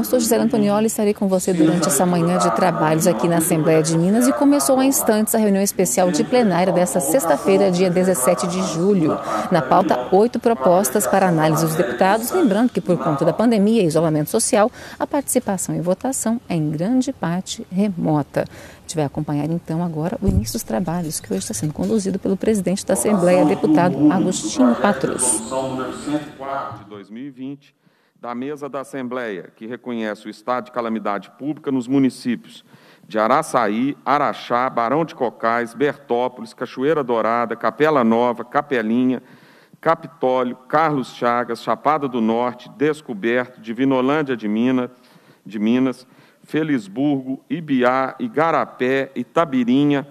eu sou Gisela Antonioli e estarei com você durante essa manhã de trabalhos aqui na Assembleia de Minas e começou há instantes a reunião especial de plenária desta sexta-feira, dia 17 de julho. Na pauta, oito propostas para análise dos deputados, lembrando que por conta da pandemia e isolamento social, a participação e votação é em grande parte remota. A gente vai acompanhar então agora o início dos trabalhos, que hoje está sendo conduzido pelo presidente da Assembleia, deputado Agostinho Patrus. número 104 de 2020 da mesa da Assembleia, que reconhece o estado de calamidade pública nos municípios de Araçaí, Araxá, Barão de Cocais, Bertópolis, Cachoeira Dourada, Capela Nova, Capelinha, Capitólio, Carlos Chagas, Chapada do Norte, Descoberto, Divinolândia de Minas, de Minas Felisburgo, Ibiá, Igarapé, Itabirinha,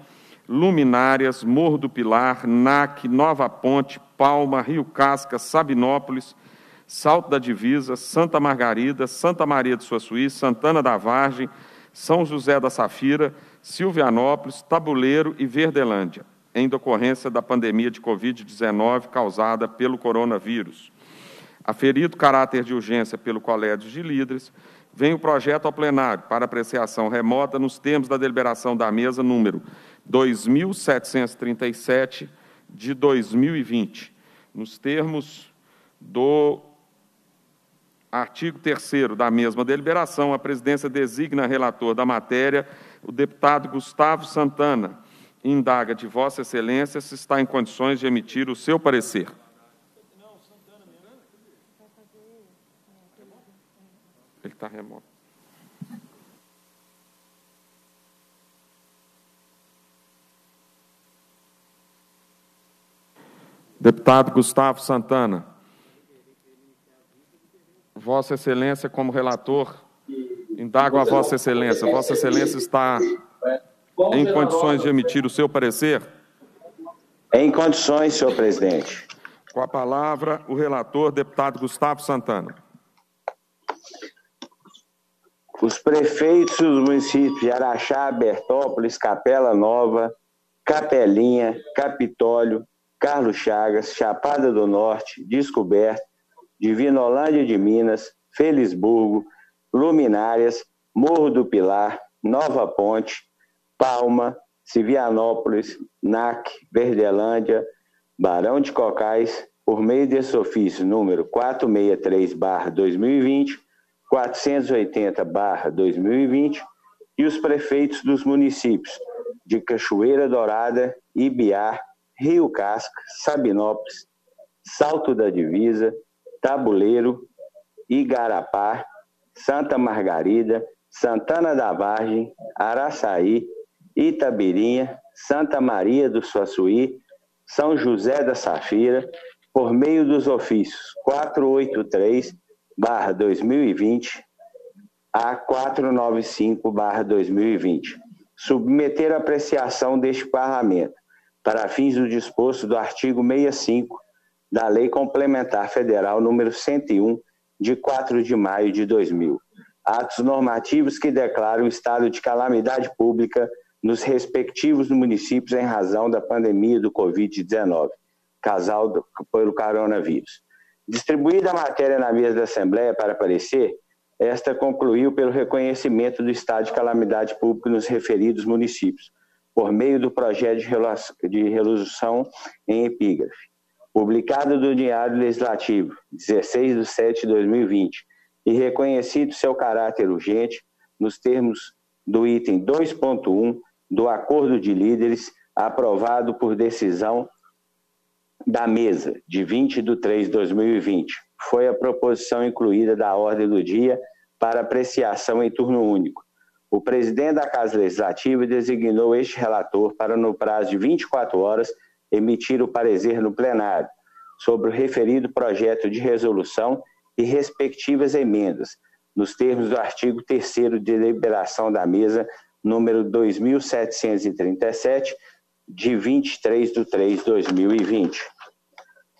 Luminárias, Morro do Pilar, NAC, Nova Ponte, Palma, Rio Casca, Sabinópolis, Salto da Divisa, Santa Margarida, Santa Maria de Suaçuí, Santana da Vargem, São José da Safira, Silvianópolis, Tabuleiro e Verdelândia, em decorrência da pandemia de Covid-19 causada pelo coronavírus. Aferido caráter de urgência pelo Colégio de Líderes, vem o projeto ao plenário para apreciação remota nos termos da deliberação da mesa número 2737 de 2020, nos termos do Artigo 3 da mesma deliberação, a presidência designa relator da matéria o deputado Gustavo Santana. Indaga de Vossa Excelência se está em condições de emitir o seu parecer. Ele está remoto. Deputado Gustavo Santana. Vossa Excelência, como relator, indago a Vossa Excelência. Vossa Excelência está em condições de emitir o seu parecer? Em condições, senhor presidente. Com a palavra, o relator, deputado Gustavo Santana. Os prefeitos dos municípios de Araxá, Bertópolis, Capela Nova, Capelinha, Capitólio, Carlos Chagas, Chapada do Norte, Descoberto, Divinolândia de Minas, Felisburgo, Luminárias, Morro do Pilar, Nova Ponte, Palma, Civianópolis, NAC, Verdelândia, Barão de Cocais, por meio desse ofício número 463-2020, 480-2020, e os prefeitos dos municípios de Cachoeira Dourada, Ibiá, Rio Casca, Sabinópolis, Salto da Divisa, Tabuleiro, Igarapá, Santa Margarida, Santana da Vargem, Araçaí, Itabirinha, Santa Maria do Suaçuí, São José da Safira, por meio dos ofícios 483-2020 a 495-2020, submeter a apreciação deste Parlamento, para fins do disposto do artigo 65 da Lei Complementar Federal número 101, de 4 de maio de 2000. Atos normativos que declaram o estado de calamidade pública nos respectivos municípios em razão da pandemia do Covid-19, casal pelo coronavírus. Distribuída a matéria na mesa da Assembleia para aparecer, esta concluiu pelo reconhecimento do estado de calamidade pública nos referidos municípios, por meio do projeto de resolução em epígrafe publicado no Diário Legislativo, 16 de 7 de 2020, e reconhecido seu caráter urgente nos termos do item 2.1 do Acordo de Líderes, aprovado por decisão da mesa, de 20 de 3 de 2020. Foi a proposição incluída da ordem do dia para apreciação em turno único. O presidente da Casa Legislativa designou este relator para, no prazo de 24 horas, emitir o parecer no plenário sobre o referido projeto de resolução e respectivas emendas, nos termos do artigo 3 de deliberação da mesa número 2737, de 23 de 3 de 2020.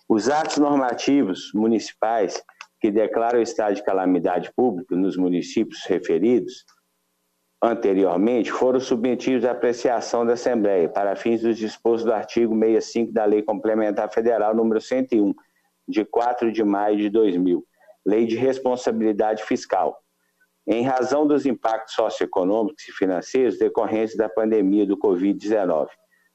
Os atos normativos municipais que declaram o estado de calamidade pública nos municípios referidos anteriormente foram submetidos à apreciação da Assembleia para fins dos dispostos do artigo 65 da Lei Complementar Federal número 101, de 4 de maio de 2000, Lei de Responsabilidade Fiscal. em razão dos impactos socioeconômicos e financeiros decorrentes da pandemia do Covid-19.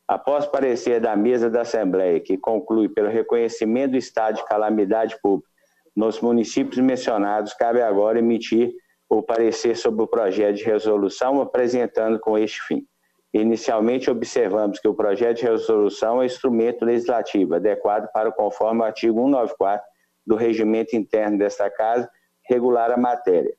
Após parecer da mesa da Assembleia, que conclui pelo reconhecimento do estado de calamidade pública nos municípios mencionados, cabe agora emitir o parecer sobre o projeto de resolução apresentando com este fim. Inicialmente, observamos que o projeto de resolução é instrumento legislativo adequado para, conforme o artigo 194 do regimento interno desta Casa, regular a matéria,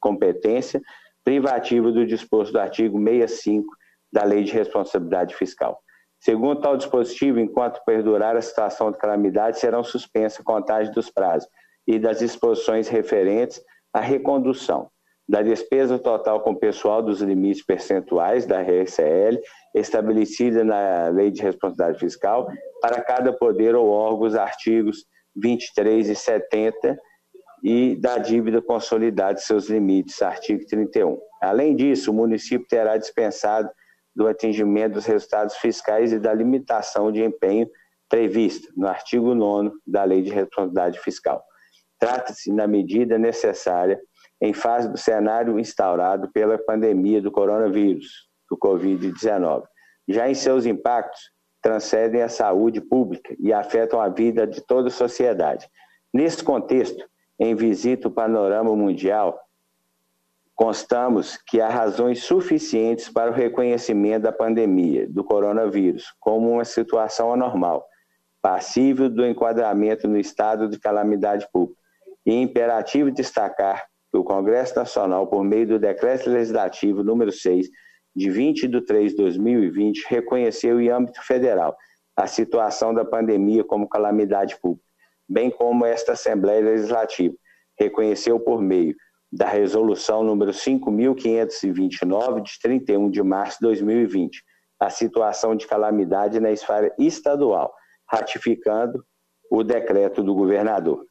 competência privativa do disposto do artigo 65 da Lei de Responsabilidade Fiscal. Segundo tal dispositivo, enquanto perdurar a situação de calamidade, serão suspensas a contagem dos prazos e das disposições referentes à recondução da despesa total com pessoal dos limites percentuais da RSL, estabelecida na Lei de Responsabilidade Fiscal, para cada poder ou órgão, os artigos 23 e 70, e da dívida consolidada e seus limites, artigo 31. Além disso, o município terá dispensado do atingimento dos resultados fiscais e da limitação de empenho prevista no artigo 9 da Lei de Responsabilidade Fiscal. Trata-se na medida necessária em face do cenário instaurado pela pandemia do coronavírus, do Covid-19. Já em seus impactos, transcendem a saúde pública e afetam a vida de toda a sociedade. Nesse contexto, em visita ao panorama mundial, constamos que há razões suficientes para o reconhecimento da pandemia do coronavírus como uma situação anormal, passível do enquadramento no estado de calamidade pública. E imperativo destacar que o Congresso Nacional, por meio do Decreto Legislativo número 6, de 20 de 3 de 2020, reconheceu em âmbito federal a situação da pandemia como calamidade pública, bem como esta Assembleia Legislativa reconheceu por meio da Resolução número 5.529, de 31 de março de 2020, a situação de calamidade na esfera estadual, ratificando o decreto do governador.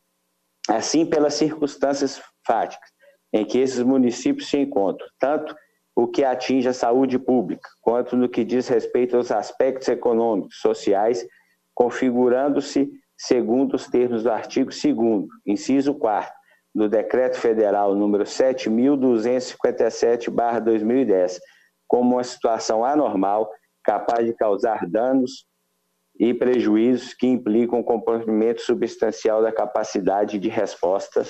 Assim, pelas circunstâncias fáticas em que esses municípios se encontram, tanto o que atinge a saúde pública, quanto no que diz respeito aos aspectos econômicos, sociais, configurando-se segundo os termos do artigo 2 inciso 4 do Decreto Federal número 7257/2010, como uma situação anormal capaz de causar danos e prejuízos que implicam um comprometimento substancial da capacidade de resposta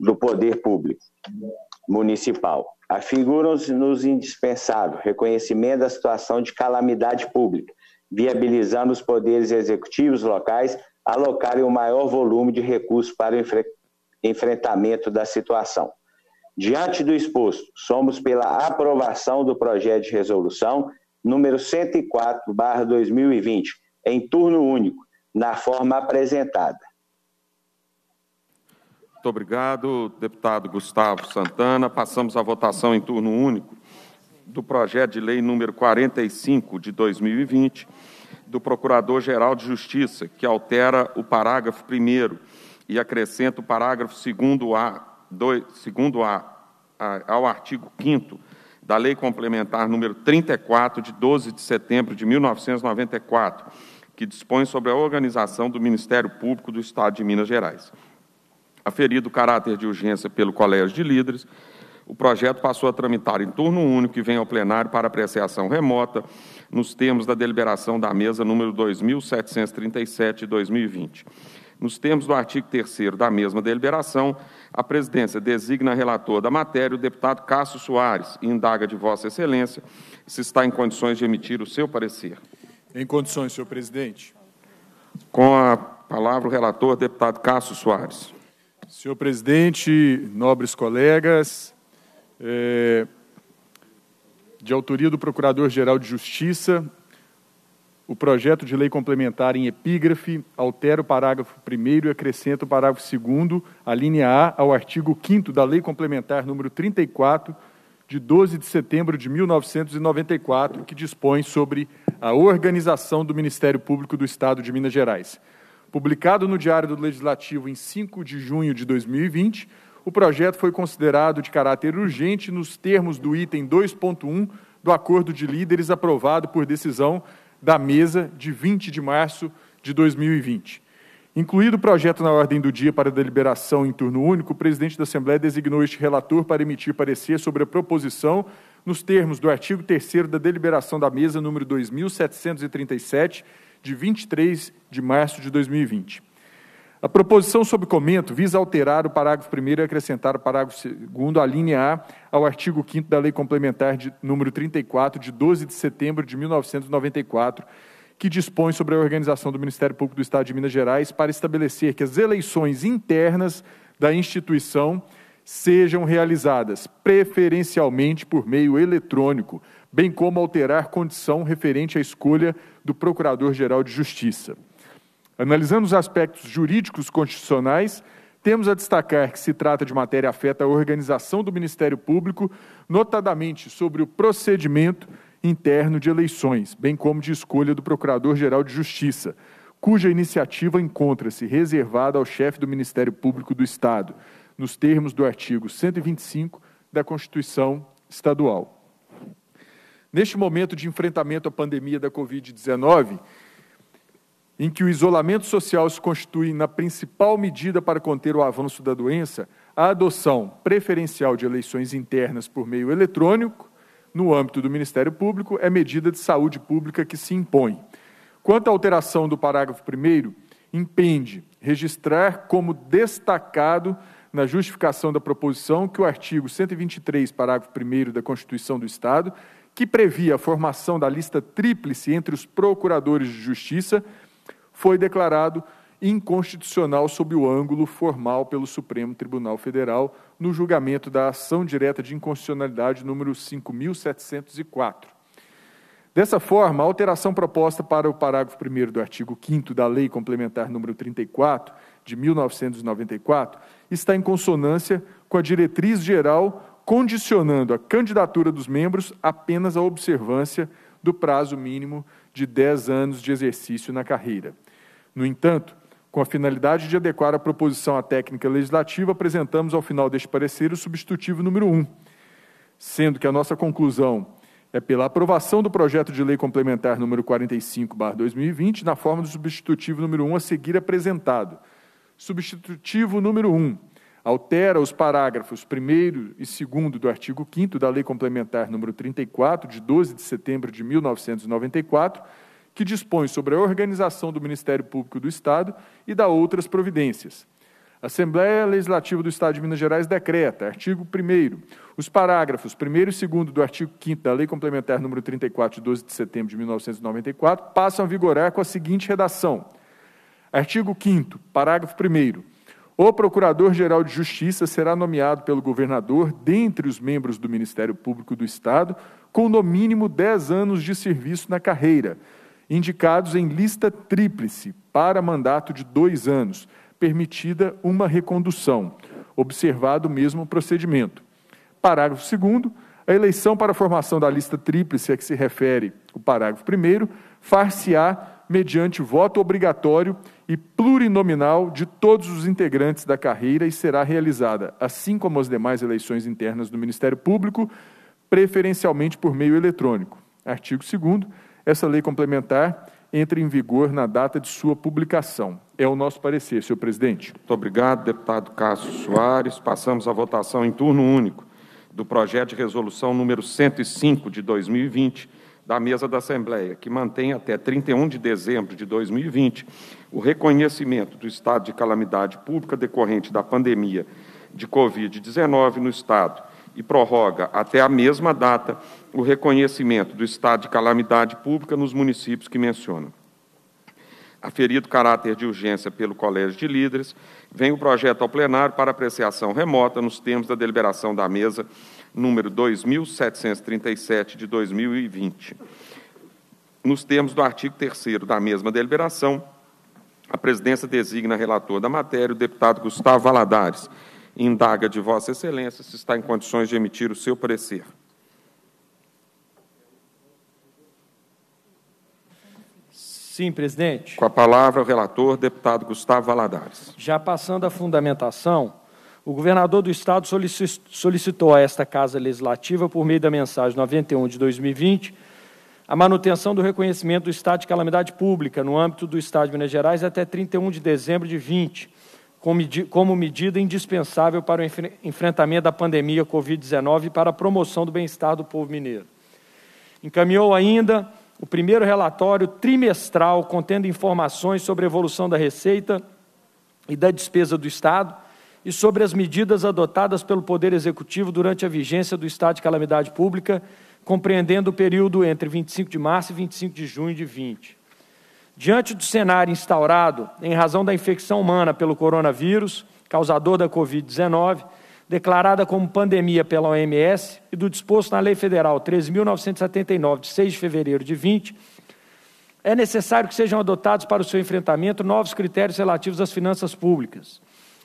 do poder público municipal. Afiguram-se nos indispensável reconhecimento da situação de calamidade pública, viabilizando os poderes executivos locais alocarem o maior volume de recursos para o enfrentamento da situação. Diante do exposto, somos pela aprovação do projeto de resolução número 104/2020, em turno único, na forma apresentada. Muito obrigado, deputado Gustavo Santana. Passamos à votação em turno único do projeto de lei número 45 de 2020 do Procurador-Geral de Justiça, que altera o parágrafo 1 e acrescenta o parágrafo 2 A, 2, segundo A, ao artigo 5 da Lei Complementar número 34 de 12 de setembro de 1994, que dispõe sobre a organização do Ministério Público do Estado de Minas Gerais. Aferido o caráter de urgência pelo Colégio de Líderes, o projeto passou a tramitar em turno único e vem ao plenário para apreciação remota, nos termos da deliberação da mesa número 2737 de 2020. Nos termos do artigo 3 da mesma deliberação, a presidência designa relator da matéria o deputado Cássio Soares e indaga de Vossa Excelência se está em condições de emitir o seu parecer. Em condições, senhor presidente. Com a palavra o relator, deputado Cássio Soares. Senhor presidente, nobres colegas, é, de autoria do Procurador-Geral de Justiça, o projeto de lei complementar em epígrafe altera o parágrafo 1 e acrescenta o parágrafo 2 a linha A, ao artigo 5 da Lei Complementar número 34, de 12 de setembro de 1994, que dispõe sobre a organização do Ministério Público do Estado de Minas Gerais. Publicado no Diário do Legislativo em 5 de junho de 2020, o projeto foi considerado de caráter urgente nos termos do item 2.1 do Acordo de Líderes aprovado por decisão da mesa de 20 de março de 2020. Incluído o projeto na ordem do dia para deliberação em turno único, o presidente da Assembleia designou este relator para emitir parecer sobre a proposição nos termos do artigo 3 da deliberação da mesa número 2737, de 23 de março de 2020. A proposição sob comento visa alterar o parágrafo 1 e acrescentar o parágrafo 2 a linha A ao artigo 5 da Lei Complementar de número 34 de 12 de setembro de 1994, que dispõe sobre a organização do Ministério Público do Estado de Minas Gerais para estabelecer que as eleições internas da instituição sejam realizadas preferencialmente por meio eletrônico, bem como alterar condição referente à escolha do Procurador-Geral de Justiça. Analisando os aspectos jurídicos constitucionais, temos a destacar que se trata de matéria afeta a organização do Ministério Público, notadamente sobre o procedimento interno de eleições, bem como de escolha do Procurador-Geral de Justiça, cuja iniciativa encontra-se reservada ao chefe do Ministério Público do Estado, nos termos do artigo 125 da Constituição Estadual. Neste momento de enfrentamento à pandemia da Covid-19, em que o isolamento social se constitui na principal medida para conter o avanço da doença, a adoção preferencial de eleições internas por meio eletrônico, no âmbito do Ministério Público, é medida de saúde pública que se impõe. Quanto à alteração do parágrafo 1, impende registrar como destacado na justificação da proposição que o artigo 123, parágrafo 1 da Constituição do Estado, que previa a formação da lista tríplice entre os procuradores de justiça, foi declarado inconstitucional sob o ângulo formal pelo Supremo Tribunal Federal no julgamento da ação direta de inconstitucionalidade número 5704. Dessa forma, a alteração proposta para o parágrafo 1 do artigo 5 da Lei Complementar número 34 de 1994 está em consonância com a diretriz geral condicionando a candidatura dos membros apenas à observância do prazo mínimo de 10 anos de exercício na carreira. No entanto, com a finalidade de adequar a proposição à técnica legislativa, apresentamos ao final deste parecer o substitutivo número 1, sendo que a nossa conclusão é pela aprovação do projeto de lei complementar número 45/2020 na forma do substitutivo número 1 a seguir apresentado. Substitutivo número 1 altera os parágrafos 1 e 2 do artigo 5 da Lei Complementar número 34 de 12 de setembro de 1994 que dispõe sobre a organização do Ministério Público do Estado e da outras providências. A Assembleia Legislativa do Estado de Minas Gerais decreta, artigo 1 os parágrafos 1 e 2 do artigo 5 da Lei Complementar número 34, de 12 de setembro de 1994, passam a vigorar com a seguinte redação. Artigo 5 parágrafo 1 o Procurador-Geral de Justiça será nomeado pelo governador dentre os membros do Ministério Público do Estado com no mínimo 10 anos de serviço na carreira, indicados em lista tríplice para mandato de dois anos, permitida uma recondução, observado o mesmo procedimento. Parágrafo 2 a eleição para a formação da lista tríplice a que se refere o parágrafo 1 far-se-á mediante voto obrigatório e plurinominal de todos os integrantes da carreira e será realizada, assim como as demais eleições internas do Ministério Público, preferencialmente por meio eletrônico. Artigo 2 essa lei complementar entra em vigor na data de sua publicação. É o nosso parecer, senhor presidente. Muito obrigado, deputado Cássio Soares. Passamos à votação em turno único do projeto de resolução número 105 de 2020 da mesa da Assembleia, que mantém até 31 de dezembro de 2020 o reconhecimento do estado de calamidade pública decorrente da pandemia de Covid-19 no estado e prorroga até a mesma data o reconhecimento do estado de calamidade pública nos municípios que mencionam. Aferido caráter de urgência pelo Colégio de Líderes, vem o projeto ao plenário para apreciação remota nos termos da deliberação da mesa número 2737 de 2020. Nos termos do artigo 3 da mesma deliberação, a presidência designa relator da matéria o deputado Gustavo Valadares, indaga de Vossa Excelência se está em condições de emitir o seu parecer. Sim, presidente. Com a palavra o relator, deputado Gustavo Valadares. Já passando a fundamentação, o governador do Estado solicitou a esta Casa Legislativa, por meio da mensagem 91 de 2020, a manutenção do reconhecimento do estado de calamidade pública no âmbito do Estado de Minas Gerais até 31 de dezembro de 20, como medida indispensável para o enfrentamento da pandemia Covid-19 e para a promoção do bem-estar do povo mineiro. Encaminhou ainda o primeiro relatório trimestral contendo informações sobre a evolução da receita e da despesa do Estado e sobre as medidas adotadas pelo Poder Executivo durante a vigência do estado de calamidade pública compreendendo o período entre 25 de março e 25 de junho de 20. Diante do cenário instaurado em razão da infecção humana pelo coronavírus, causador da Covid-19, declarada como pandemia pela OMS e do disposto na Lei Federal 13.979, de 6 de fevereiro de 20, é necessário que sejam adotados para o seu enfrentamento novos critérios relativos às finanças públicas.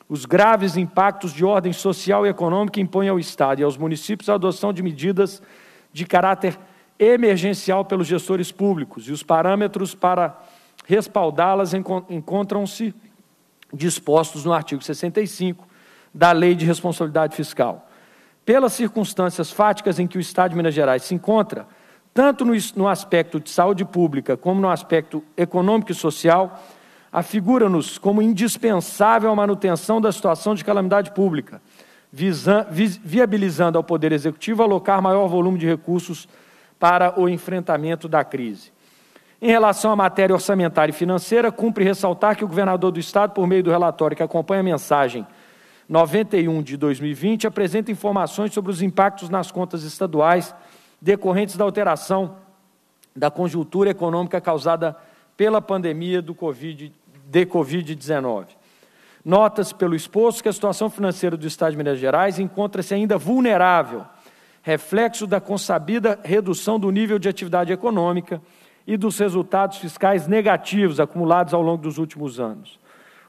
Os graves impactos de ordem social e econômica impõem ao Estado e aos municípios a adoção de medidas de caráter emergencial pelos gestores públicos e os parâmetros para respaldá-las encontram-se dispostos no artigo 65 da Lei de Responsabilidade Fiscal. Pelas circunstâncias fáticas em que o Estado de Minas Gerais se encontra, tanto no, no aspecto de saúde pública como no aspecto econômico e social, afigura-nos como indispensável a manutenção da situação de calamidade pública, viabilizando ao Poder Executivo alocar maior volume de recursos para o enfrentamento da crise. Em relação à matéria orçamentária e financeira, cumpre ressaltar que o governador do Estado, por meio do relatório que acompanha a mensagem 91 de 2020, apresenta informações sobre os impactos nas contas estaduais decorrentes da alteração da conjuntura econômica causada pela pandemia do COVID, de Covid-19. Nota-se pelo exposto que a situação financeira do Estado de Minas Gerais encontra-se ainda vulnerável, reflexo da consabida redução do nível de atividade econômica e dos resultados fiscais negativos acumulados ao longo dos últimos anos.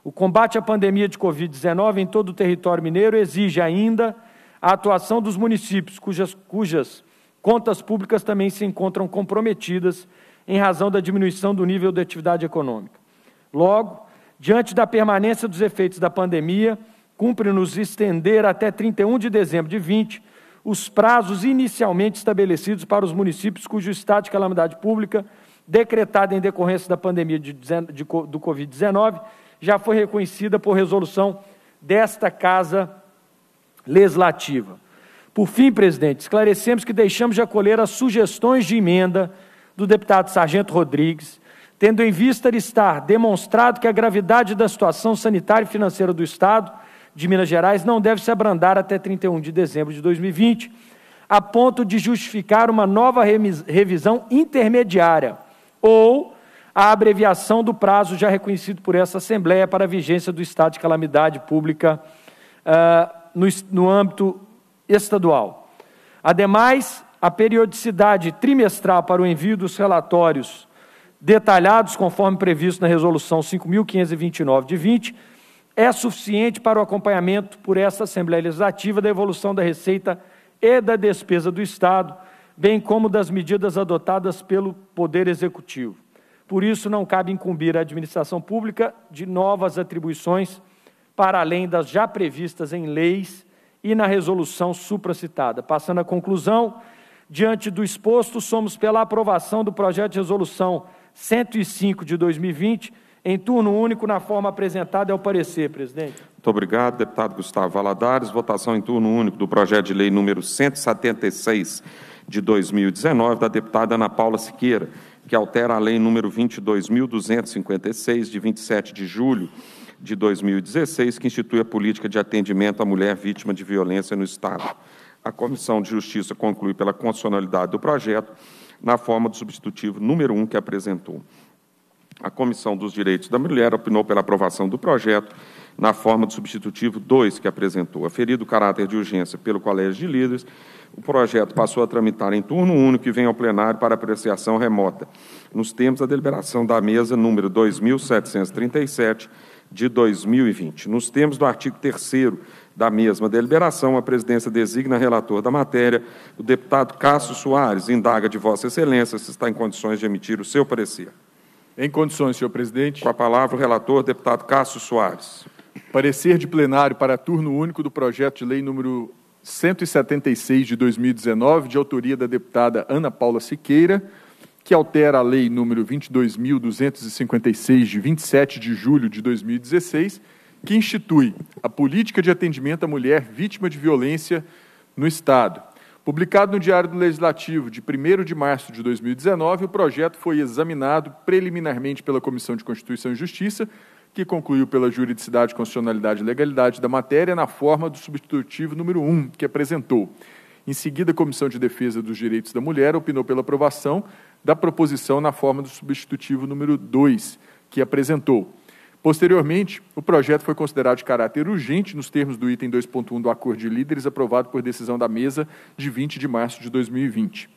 O combate à pandemia de Covid-19 em todo o território mineiro exige ainda a atuação dos municípios, cujas, cujas contas públicas também se encontram comprometidas em razão da diminuição do nível de atividade econômica. Logo, Diante da permanência dos efeitos da pandemia, cumpre-nos estender até 31 de dezembro de 20 os prazos inicialmente estabelecidos para os municípios cujo estado de calamidade pública, decretado em decorrência da pandemia de, de, do Covid-19, já foi reconhecida por resolução desta Casa Legislativa. Por fim, presidente, esclarecemos que deixamos de acolher as sugestões de emenda do deputado Sargento Rodrigues, tendo em vista estar demonstrado que a gravidade da situação sanitária e financeira do Estado de Minas Gerais não deve se abrandar até 31 de dezembro de 2020, a ponto de justificar uma nova revisão intermediária ou a abreviação do prazo já reconhecido por essa Assembleia para a vigência do estado de calamidade pública uh, no, no âmbito estadual. Ademais, a periodicidade trimestral para o envio dos relatórios detalhados conforme previsto na Resolução 5.529 de 20, é suficiente para o acompanhamento por essa Assembleia Legislativa da evolução da receita e da despesa do Estado, bem como das medidas adotadas pelo Poder Executivo. Por isso, não cabe incumbir a administração pública de novas atribuições para além das já previstas em leis e na resolução supracitada. Passando à conclusão, diante do exposto, somos pela aprovação do projeto de resolução 105 de 2020, em turno único, na forma apresentada, é o parecer, presidente. Muito obrigado, deputado Gustavo Valadares. Votação em turno único do projeto de lei número 176 de 2019, da deputada Ana Paula Siqueira, que altera a lei número 22.256, de 27 de julho de 2016, que institui a política de atendimento à mulher vítima de violência no Estado. A Comissão de Justiça conclui pela constitucionalidade do projeto na forma do substitutivo número 1 que apresentou. A Comissão dos Direitos da Mulher opinou pela aprovação do projeto na forma do substitutivo 2 que apresentou. Aferido o caráter de urgência pelo Colégio de Líderes, o projeto passou a tramitar em turno único e vem ao plenário para apreciação remota, nos termos da deliberação da mesa número 2737 de 2020. Nos termos do artigo 3 da mesma deliberação, a presidência designa relator da matéria, o deputado Cássio Soares, indaga de Vossa Excelência se está em condições de emitir o seu parecer. Em condições, senhor presidente. Com a palavra o relator, deputado Cássio Soares. Parecer de plenário para turno único do projeto de lei número 176 de 2019, de autoria da deputada Ana Paula Siqueira, que altera a Lei número 22.256, de 27 de julho de 2016, que institui a política de atendimento à mulher vítima de violência no Estado. Publicado no Diário do Legislativo de 1 de março de 2019, o projeto foi examinado preliminarmente pela Comissão de Constituição e Justiça, que concluiu pela juridicidade, constitucionalidade e legalidade da matéria na forma do substitutivo número 1, que apresentou. Em seguida, a Comissão de Defesa dos Direitos da Mulher opinou pela aprovação da proposição na forma do substitutivo número 2, que apresentou. Posteriormente, o projeto foi considerado de caráter urgente nos termos do item 2.1 do Acordo de Líderes, aprovado por decisão da mesa de 20 de março de 2020.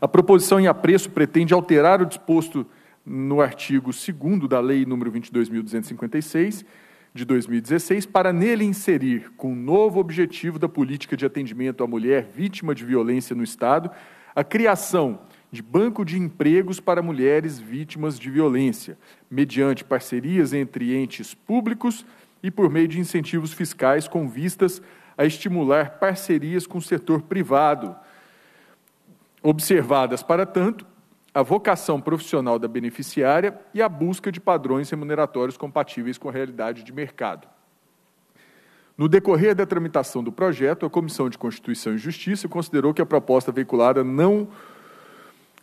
A proposição em apreço pretende alterar o disposto no artigo 2 da Lei nº 22.256, de 2016, para nele inserir, com novo objetivo da política de atendimento à mulher vítima de violência no Estado, a criação de banco de empregos para mulheres vítimas de violência, mediante parcerias entre entes públicos e por meio de incentivos fiscais com vistas a estimular parcerias com o setor privado. Observadas, para tanto, a vocação profissional da beneficiária e a busca de padrões remuneratórios compatíveis com a realidade de mercado. No decorrer da tramitação do projeto, a Comissão de Constituição e Justiça considerou que a proposta veiculada não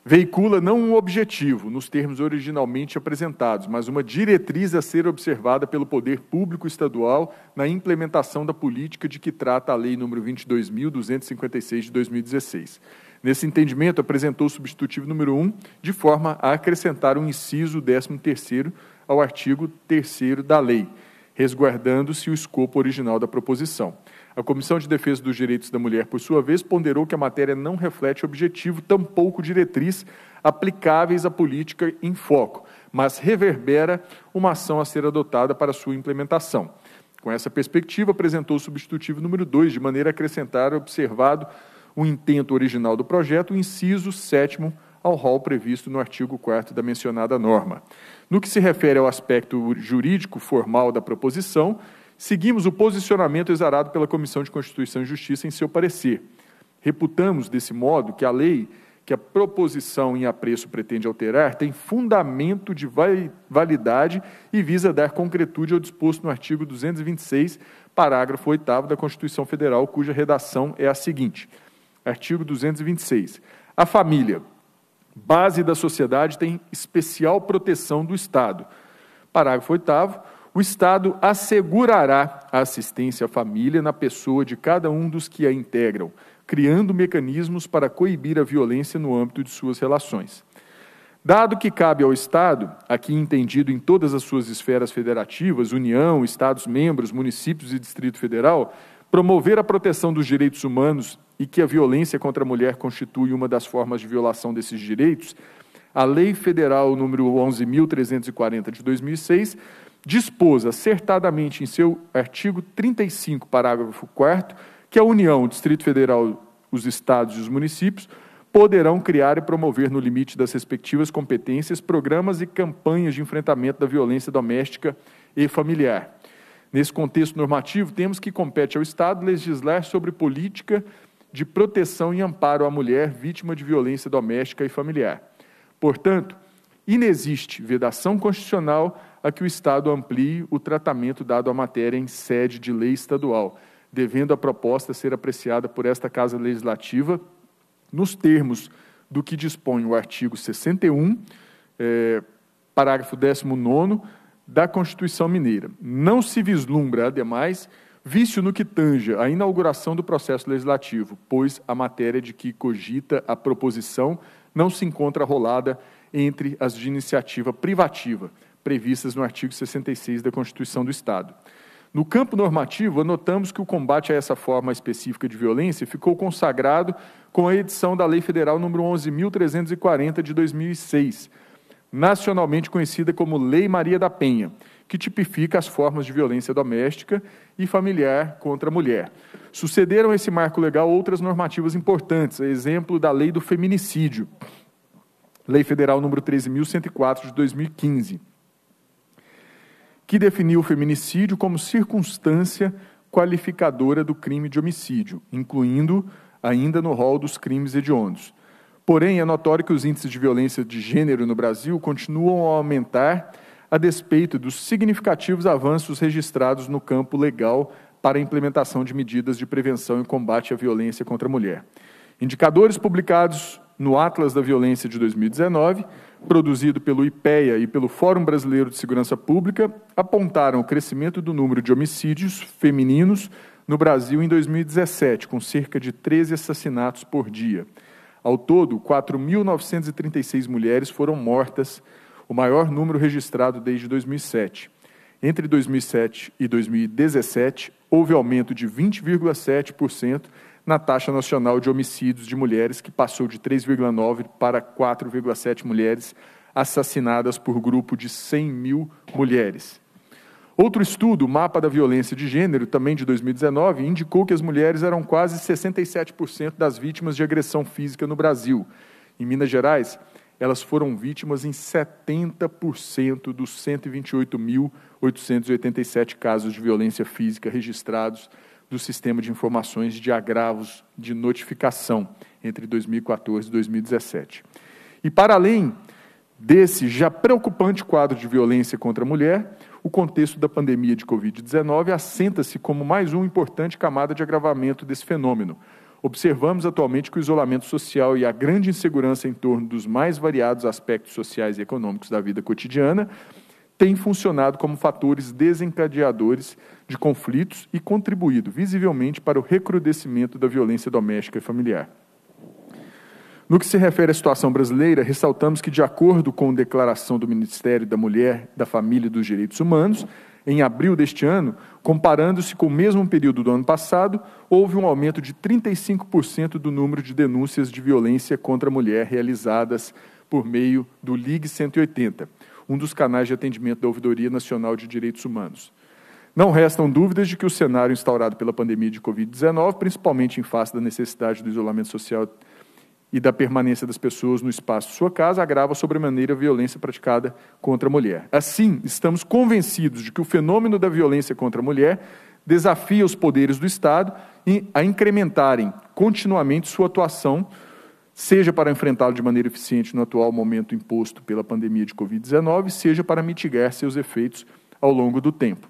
veicula não um objetivo, nos termos originalmente apresentados, mas uma diretriz a ser observada pelo poder público estadual na implementação da política de que trata a Lei nº 22.256 de 2016. Nesse entendimento, apresentou o substitutivo número 1, de forma a acrescentar um inciso 13º ao artigo 3 da lei, resguardando-se o escopo original da proposição. A Comissão de Defesa dos Direitos da Mulher, por sua vez, ponderou que a matéria não reflete objetivo, tampouco diretriz aplicáveis à política em foco, mas reverbera uma ação a ser adotada para sua implementação. Com essa perspectiva, apresentou o substitutivo número 2, de maneira a acrescentar observado o intento original do projeto, o inciso 7 ao rol previsto no artigo 4 da mencionada norma. No que se refere ao aspecto jurídico formal da proposição, Seguimos o posicionamento exarado pela Comissão de Constituição e Justiça em seu parecer. Reputamos, desse modo, que a lei que a proposição em apreço pretende alterar tem fundamento de validade e visa dar concretude ao disposto no artigo 226, parágrafo 8 da Constituição Federal, cuja redação é a seguinte: Artigo 226. A família, base da sociedade, tem especial proteção do Estado. Parágrafo 8 o Estado assegurará a assistência à família na pessoa de cada um dos que a integram, criando mecanismos para coibir a violência no âmbito de suas relações. Dado que cabe ao Estado, aqui entendido em todas as suas esferas federativas, União, Estados-membros, municípios e Distrito Federal, promover a proteção dos direitos humanos e que a violência contra a mulher constitui uma das formas de violação desses direitos, a Lei Federal número 11.340 de 2006 dispôs acertadamente em seu artigo 35, parágrafo 4 que a União, o Distrito Federal, os estados e os municípios poderão criar e promover, no limite das respectivas competências, programas e campanhas de enfrentamento da violência doméstica e familiar. Nesse contexto normativo, temos que compete ao Estado legislar sobre política de proteção e amparo à mulher vítima de violência doméstica e familiar. Portanto, inexiste vedação constitucional a que o Estado amplie o tratamento dado à matéria em sede de lei estadual, devendo a proposta ser apreciada por esta Casa Legislativa nos termos do que dispõe o artigo 61, é, parágrafo 19 da Constituição Mineira. Não se vislumbra, ademais, vício no que tange a inauguração do processo legislativo, pois a matéria de que cogita a proposição não se encontra rolada entre as de iniciativa privativa, previstas no artigo 66 da Constituição do Estado. No campo normativo, anotamos que o combate a essa forma específica de violência ficou consagrado com a edição da Lei Federal nº 11.340 de 2006, nacionalmente conhecida como Lei Maria da Penha, que tipifica as formas de violência doméstica e familiar contra a mulher. Sucederam esse marco legal outras normativas importantes, a exemplo da Lei do Feminicídio, Lei Federal nº 13.104 de 2015 que definiu o feminicídio como circunstância qualificadora do crime de homicídio, incluindo ainda no rol dos crimes hediondos. Porém, é notório que os índices de violência de gênero no Brasil continuam a aumentar a despeito dos significativos avanços registrados no campo legal para a implementação de medidas de prevenção e combate à violência contra a mulher. Indicadores publicados no Atlas da Violência de 2019, produzido pelo IPEA e pelo Fórum Brasileiro de Segurança Pública, apontaram o crescimento do número de homicídios femininos no Brasil em 2017, com cerca de 13 assassinatos por dia. Ao todo, 4.936 mulheres foram mortas, o maior número registrado desde 2007. Entre 2007 e 2017, houve aumento de 20,7% na taxa nacional de homicídios de mulheres, que passou de 3,9 para 4,7 mulheres assassinadas por grupo de 100 mil mulheres. Outro estudo, o Mapa da Violência de Gênero, também de 2019, indicou que as mulheres eram quase 67% das vítimas de agressão física no Brasil. Em Minas Gerais, elas foram vítimas em 70% dos 128.887 casos de violência física registrados do Sistema de Informações de Agravos de Notificação entre 2014 e 2017. E, para além desse já preocupante quadro de violência contra a mulher, o contexto da pandemia de Covid-19 assenta-se como mais uma importante camada de agravamento desse fenômeno. Observamos atualmente que o isolamento social e a grande insegurança em torno dos mais variados aspectos sociais e econômicos da vida cotidiana têm funcionado como fatores desencadeadores de conflitos e contribuído visivelmente para o recrudescimento da violência doméstica e familiar. No que se refere à situação brasileira, ressaltamos que, de acordo com a declaração do Ministério da Mulher, da Família e dos Direitos Humanos, em abril deste ano, comparando-se com o mesmo período do ano passado, houve um aumento de 35% do número de denúncias de violência contra a mulher realizadas por meio do Ligue 180, um dos canais de atendimento da Ouvidoria Nacional de Direitos Humanos. Não restam dúvidas de que o cenário instaurado pela pandemia de Covid-19, principalmente em face da necessidade do isolamento social e da permanência das pessoas no espaço de sua casa agrava sobremaneira a violência praticada contra a mulher. Assim, estamos convencidos de que o fenômeno da violência contra a mulher desafia os poderes do Estado a incrementarem continuamente sua atuação, seja para enfrentá-lo de maneira eficiente no atual momento imposto pela pandemia de Covid-19, seja para mitigar seus efeitos ao longo do tempo.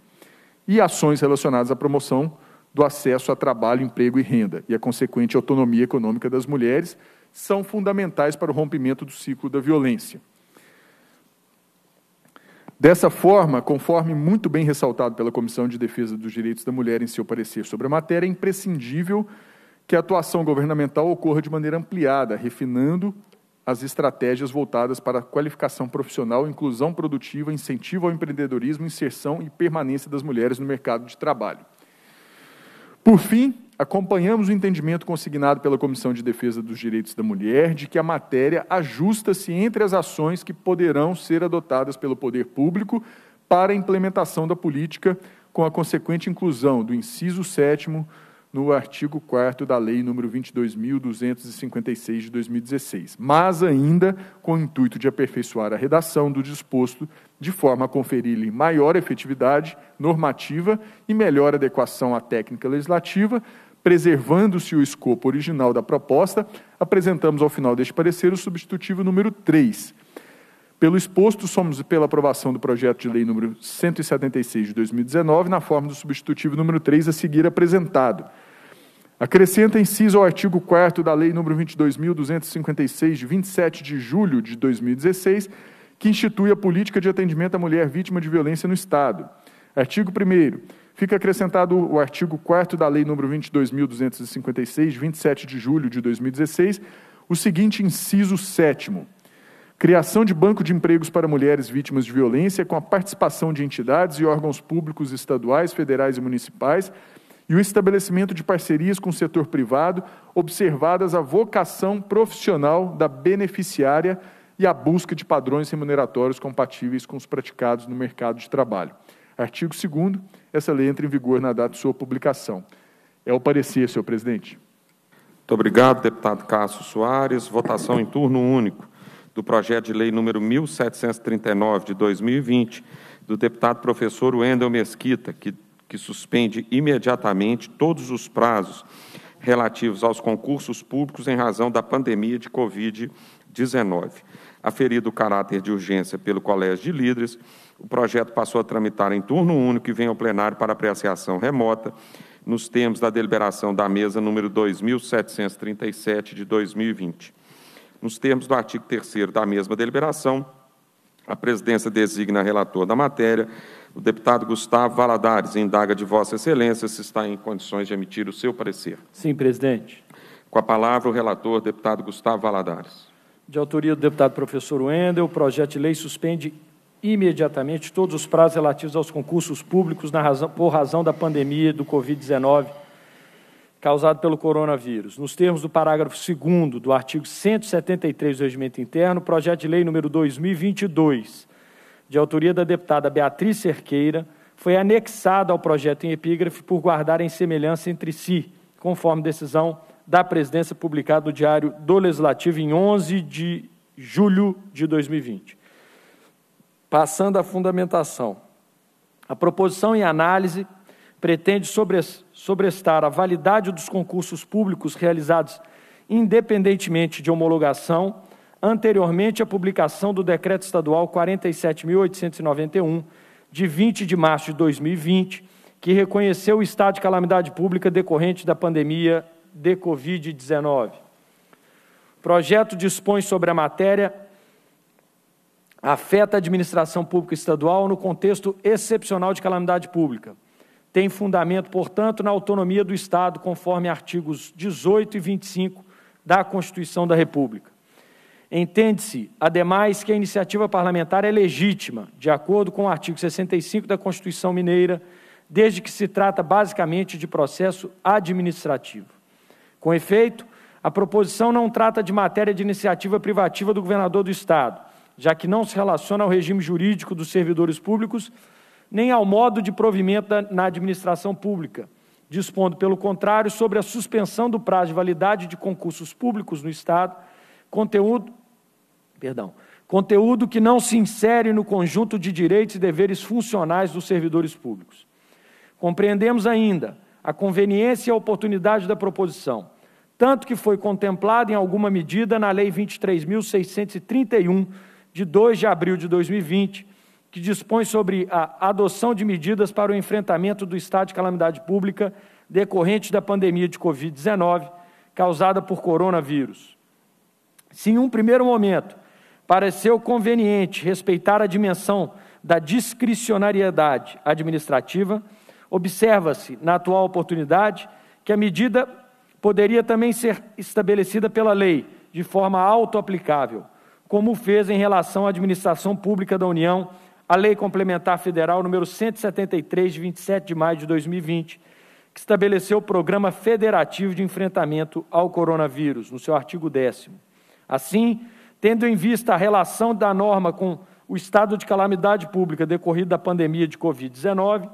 E ações relacionadas à promoção do acesso a trabalho, emprego e renda, e a consequente autonomia econômica das mulheres, são fundamentais para o rompimento do ciclo da violência. Dessa forma, conforme muito bem ressaltado pela Comissão de Defesa dos Direitos da Mulher em seu parecer sobre a matéria, é imprescindível que a atuação governamental ocorra de maneira ampliada, refinando as estratégias voltadas para a qualificação profissional, inclusão produtiva, incentivo ao empreendedorismo, inserção e permanência das mulheres no mercado de trabalho. Por fim, acompanhamos o entendimento consignado pela Comissão de Defesa dos Direitos da Mulher de que a matéria ajusta-se entre as ações que poderão ser adotadas pelo poder público para a implementação da política, com a consequente inclusão do inciso 7 no artigo 4 da Lei nº 22.256 de 2016, mas ainda com o intuito de aperfeiçoar a redação do disposto de forma a conferir-lhe maior efetividade normativa e melhor adequação à técnica legislativa, preservando-se o escopo original da proposta, apresentamos ao final deste parecer o substitutivo número 3. Pelo exposto, somos pela aprovação do projeto de lei número 176 de 2019, na forma do substitutivo número 3 a seguir apresentado. Acrescenta inciso ao artigo 4 da lei número 22.256, de 27 de julho de 2016, que institui a política de atendimento à mulher vítima de violência no Estado. Artigo 1 Fica acrescentado o artigo 4 da Lei nº 22.256, de 27 de julho de 2016, o seguinte inciso 7 Criação de banco de empregos para mulheres vítimas de violência com a participação de entidades e órgãos públicos estaduais, federais e municipais e o estabelecimento de parcerias com o setor privado, observadas a vocação profissional da beneficiária e a busca de padrões remuneratórios compatíveis com os praticados no mercado de trabalho. Artigo 2 essa lei entra em vigor na data de sua publicação. É o parecer, senhor presidente. Muito obrigado, deputado Cássio Soares. Votação em turno único do projeto de lei número 1739 de 2020, do deputado professor Wendel Mesquita, que, que suspende imediatamente todos os prazos relativos aos concursos públicos em razão da pandemia de Covid-19. Aferido o caráter de urgência pelo Colégio de Líderes, o projeto passou a tramitar em turno único e vem ao plenário para apreciação remota, nos termos da deliberação da mesa número 2737 de 2020. Nos termos do artigo 3 da mesma deliberação, a presidência designa relator da matéria, o deputado Gustavo Valadares, indaga de Vossa Excelência se está em condições de emitir o seu parecer. Sim, presidente. Com a palavra, o relator, deputado Gustavo Valadares. De autoria do deputado professor Wendel, o projeto de lei suspende imediatamente todos os prazos relativos aos concursos públicos razão, por razão da pandemia do Covid-19 causado pelo coronavírus. Nos termos do parágrafo 2 do artigo 173 do Regimento Interno, projeto de lei número 2022, de autoria da deputada Beatriz Cerqueira, foi anexado ao projeto em epígrafe por guardarem semelhança entre si, conforme decisão da presidência publicada no Diário do Legislativo em 11 de julho de 2020. Passando à fundamentação. A proposição em análise pretende sobrestar a validade dos concursos públicos realizados independentemente de homologação, anteriormente à publicação do Decreto Estadual 47.891, de 20 de março de 2020, que reconheceu o estado de calamidade pública decorrente da pandemia de Covid-19. O projeto dispõe sobre a matéria afeta a administração pública estadual no contexto excepcional de calamidade pública. Tem fundamento, portanto, na autonomia do Estado, conforme artigos 18 e 25 da Constituição da República. Entende-se, ademais, que a iniciativa parlamentar é legítima, de acordo com o artigo 65 da Constituição Mineira, desde que se trata basicamente de processo administrativo. Com efeito, a proposição não trata de matéria de iniciativa privativa do governador do Estado, já que não se relaciona ao regime jurídico dos servidores públicos, nem ao modo de provimento na administração pública, dispondo, pelo contrário, sobre a suspensão do prazo de validade de concursos públicos no Estado, conteúdo, perdão, conteúdo que não se insere no conjunto de direitos e deveres funcionais dos servidores públicos. Compreendemos ainda a conveniência e a oportunidade da proposição, tanto que foi contemplada em alguma medida na Lei 23.631 de 2 de abril de 2020, que dispõe sobre a adoção de medidas para o enfrentamento do estado de calamidade pública decorrente da pandemia de Covid-19 causada por coronavírus. Se em um primeiro momento pareceu conveniente respeitar a dimensão da discricionariedade administrativa, observa-se, na atual oportunidade, que a medida poderia também ser estabelecida pela lei de forma autoaplicável, como fez em relação à administração pública da União, a Lei Complementar Federal número 173, de 27 de maio de 2020, que estabeleceu o Programa Federativo de Enfrentamento ao Coronavírus, no seu artigo 10. Assim, tendo em vista a relação da norma com o estado de calamidade pública decorrido da pandemia de Covid-19,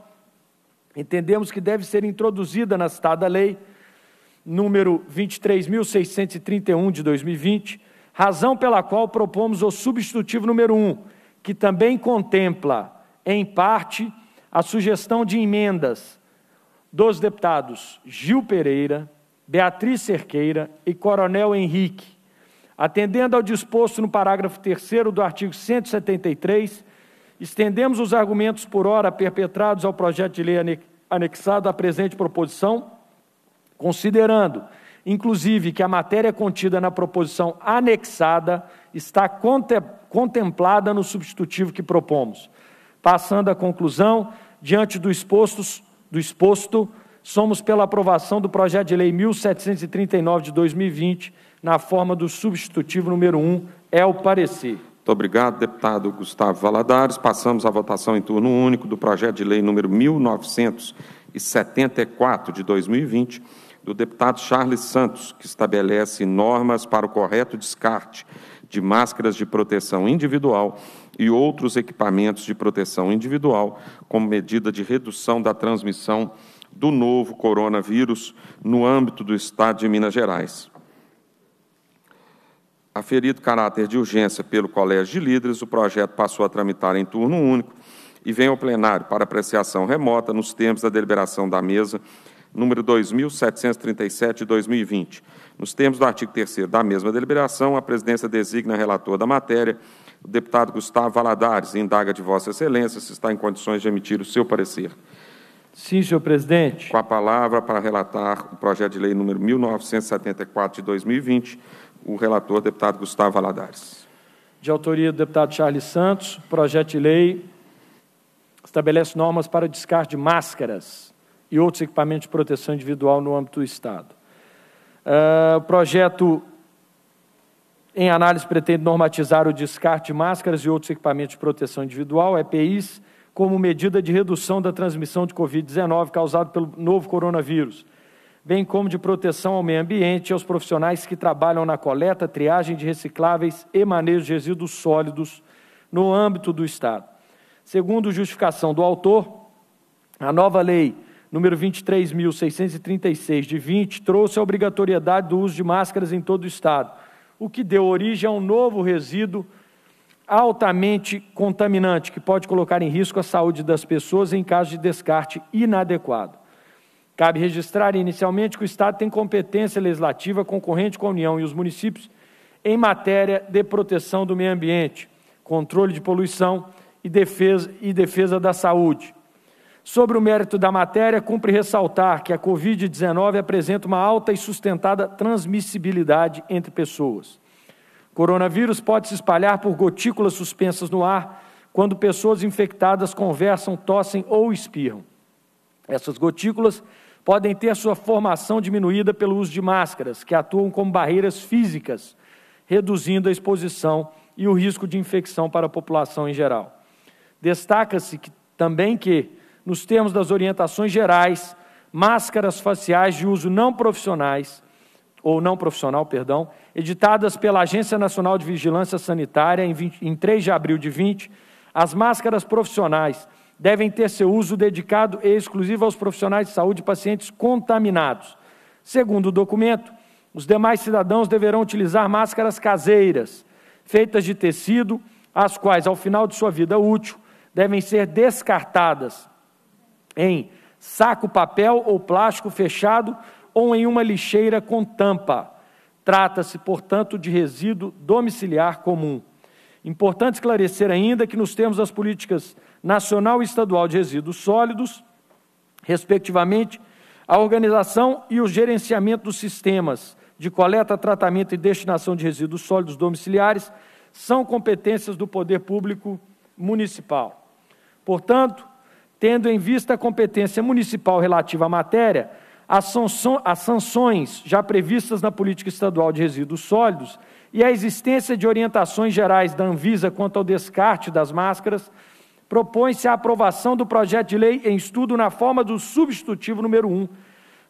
entendemos que deve ser introduzida na citada lei número 23.631 de 2020, razão pela qual propomos o substitutivo número 1, que também contempla, em parte, a sugestão de emendas dos deputados Gil Pereira, Beatriz Cerqueira e Coronel Henrique, atendendo ao disposto no parágrafo 3 do artigo 173, estendemos os argumentos por hora perpetrados ao projeto de lei anexado à presente proposição, considerando inclusive que a matéria contida na proposição anexada está contemplada no substitutivo que propomos. Passando à conclusão, diante do exposto, do exposto, somos pela aprovação do projeto de lei 1739 de 2020, na forma do substitutivo número 1, é o parecer. Muito obrigado, deputado Gustavo Valadares. Passamos à votação em turno único do projeto de lei número 1974 de 2020 do deputado Charles Santos, que estabelece normas para o correto descarte de máscaras de proteção individual e outros equipamentos de proteção individual, como medida de redução da transmissão do novo coronavírus no âmbito do Estado de Minas Gerais. Aferido caráter de urgência pelo Colégio de Líderes, o projeto passou a tramitar em turno único e vem ao plenário para apreciação remota nos termos da deliberação da mesa número 2737 de 2020. Nos termos do artigo 3 da mesma deliberação, a presidência designa relator da matéria, o deputado Gustavo Valadares, e indaga de Vossa Excelência se está em condições de emitir o seu parecer. Sim, senhor presidente. Com a palavra para relatar o projeto de lei número 1974 de 2020, o relator, deputado Gustavo Valadares. De autoria do deputado Charles Santos, o projeto de lei estabelece normas para descarte de máscaras e outros equipamentos de proteção individual no âmbito do Estado. Uh, o projeto em análise pretende normatizar o descarte de máscaras e outros equipamentos de proteção individual, EPIs, como medida de redução da transmissão de Covid-19 causada pelo novo coronavírus, bem como de proteção ao meio ambiente e aos profissionais que trabalham na coleta, triagem de recicláveis e manejo de resíduos sólidos no âmbito do Estado. Segundo justificação do autor, a nova lei número 23.636 de 20 trouxe a obrigatoriedade do uso de máscaras em todo o Estado, o que deu origem a um novo resíduo altamente contaminante, que pode colocar em risco a saúde das pessoas em caso de descarte inadequado. Cabe registrar inicialmente que o Estado tem competência legislativa concorrente com a União e os municípios em matéria de proteção do meio ambiente, controle de poluição e defesa, e defesa da saúde. Sobre o mérito da matéria, cumpre ressaltar que a Covid-19 apresenta uma alta e sustentada transmissibilidade entre pessoas. Coronavírus pode se espalhar por gotículas suspensas no ar quando pessoas infectadas conversam, tossem ou espirram. Essas gotículas podem ter sua formação diminuída pelo uso de máscaras, que atuam como barreiras físicas, reduzindo a exposição e o risco de infecção para a população em geral. Destaca-se também que, nos termos das orientações gerais, máscaras faciais de uso não profissionais ou não profissional, perdão, editadas pela Agência Nacional de Vigilância Sanitária em, 20, em 3 de abril de 20, as máscaras profissionais devem ter seu uso dedicado e exclusivo aos profissionais de saúde e pacientes contaminados. Segundo o documento, os demais cidadãos deverão utilizar máscaras caseiras, feitas de tecido, as quais, ao final de sua vida útil, devem ser descartadas em saco papel ou plástico fechado ou em uma lixeira com tampa. Trata-se, portanto, de resíduo domiciliar comum. Importante esclarecer ainda que, nos termos das políticas nacional e estadual de resíduos sólidos, respectivamente, a organização e o gerenciamento dos sistemas de coleta, tratamento e destinação de resíduos sólidos domiciliares são competências do poder público municipal. Portanto, tendo em vista a competência municipal relativa à matéria, as sanções já previstas na política estadual de resíduos sólidos e a existência de orientações gerais da Anvisa quanto ao descarte das máscaras, propõe-se a aprovação do projeto de lei em estudo na forma do substitutivo número 1,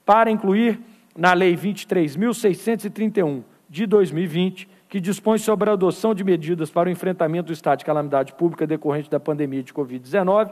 para incluir na Lei 23.631 de 2020, que dispõe sobre a adoção de medidas para o enfrentamento do estado de calamidade pública decorrente da pandemia de Covid-19,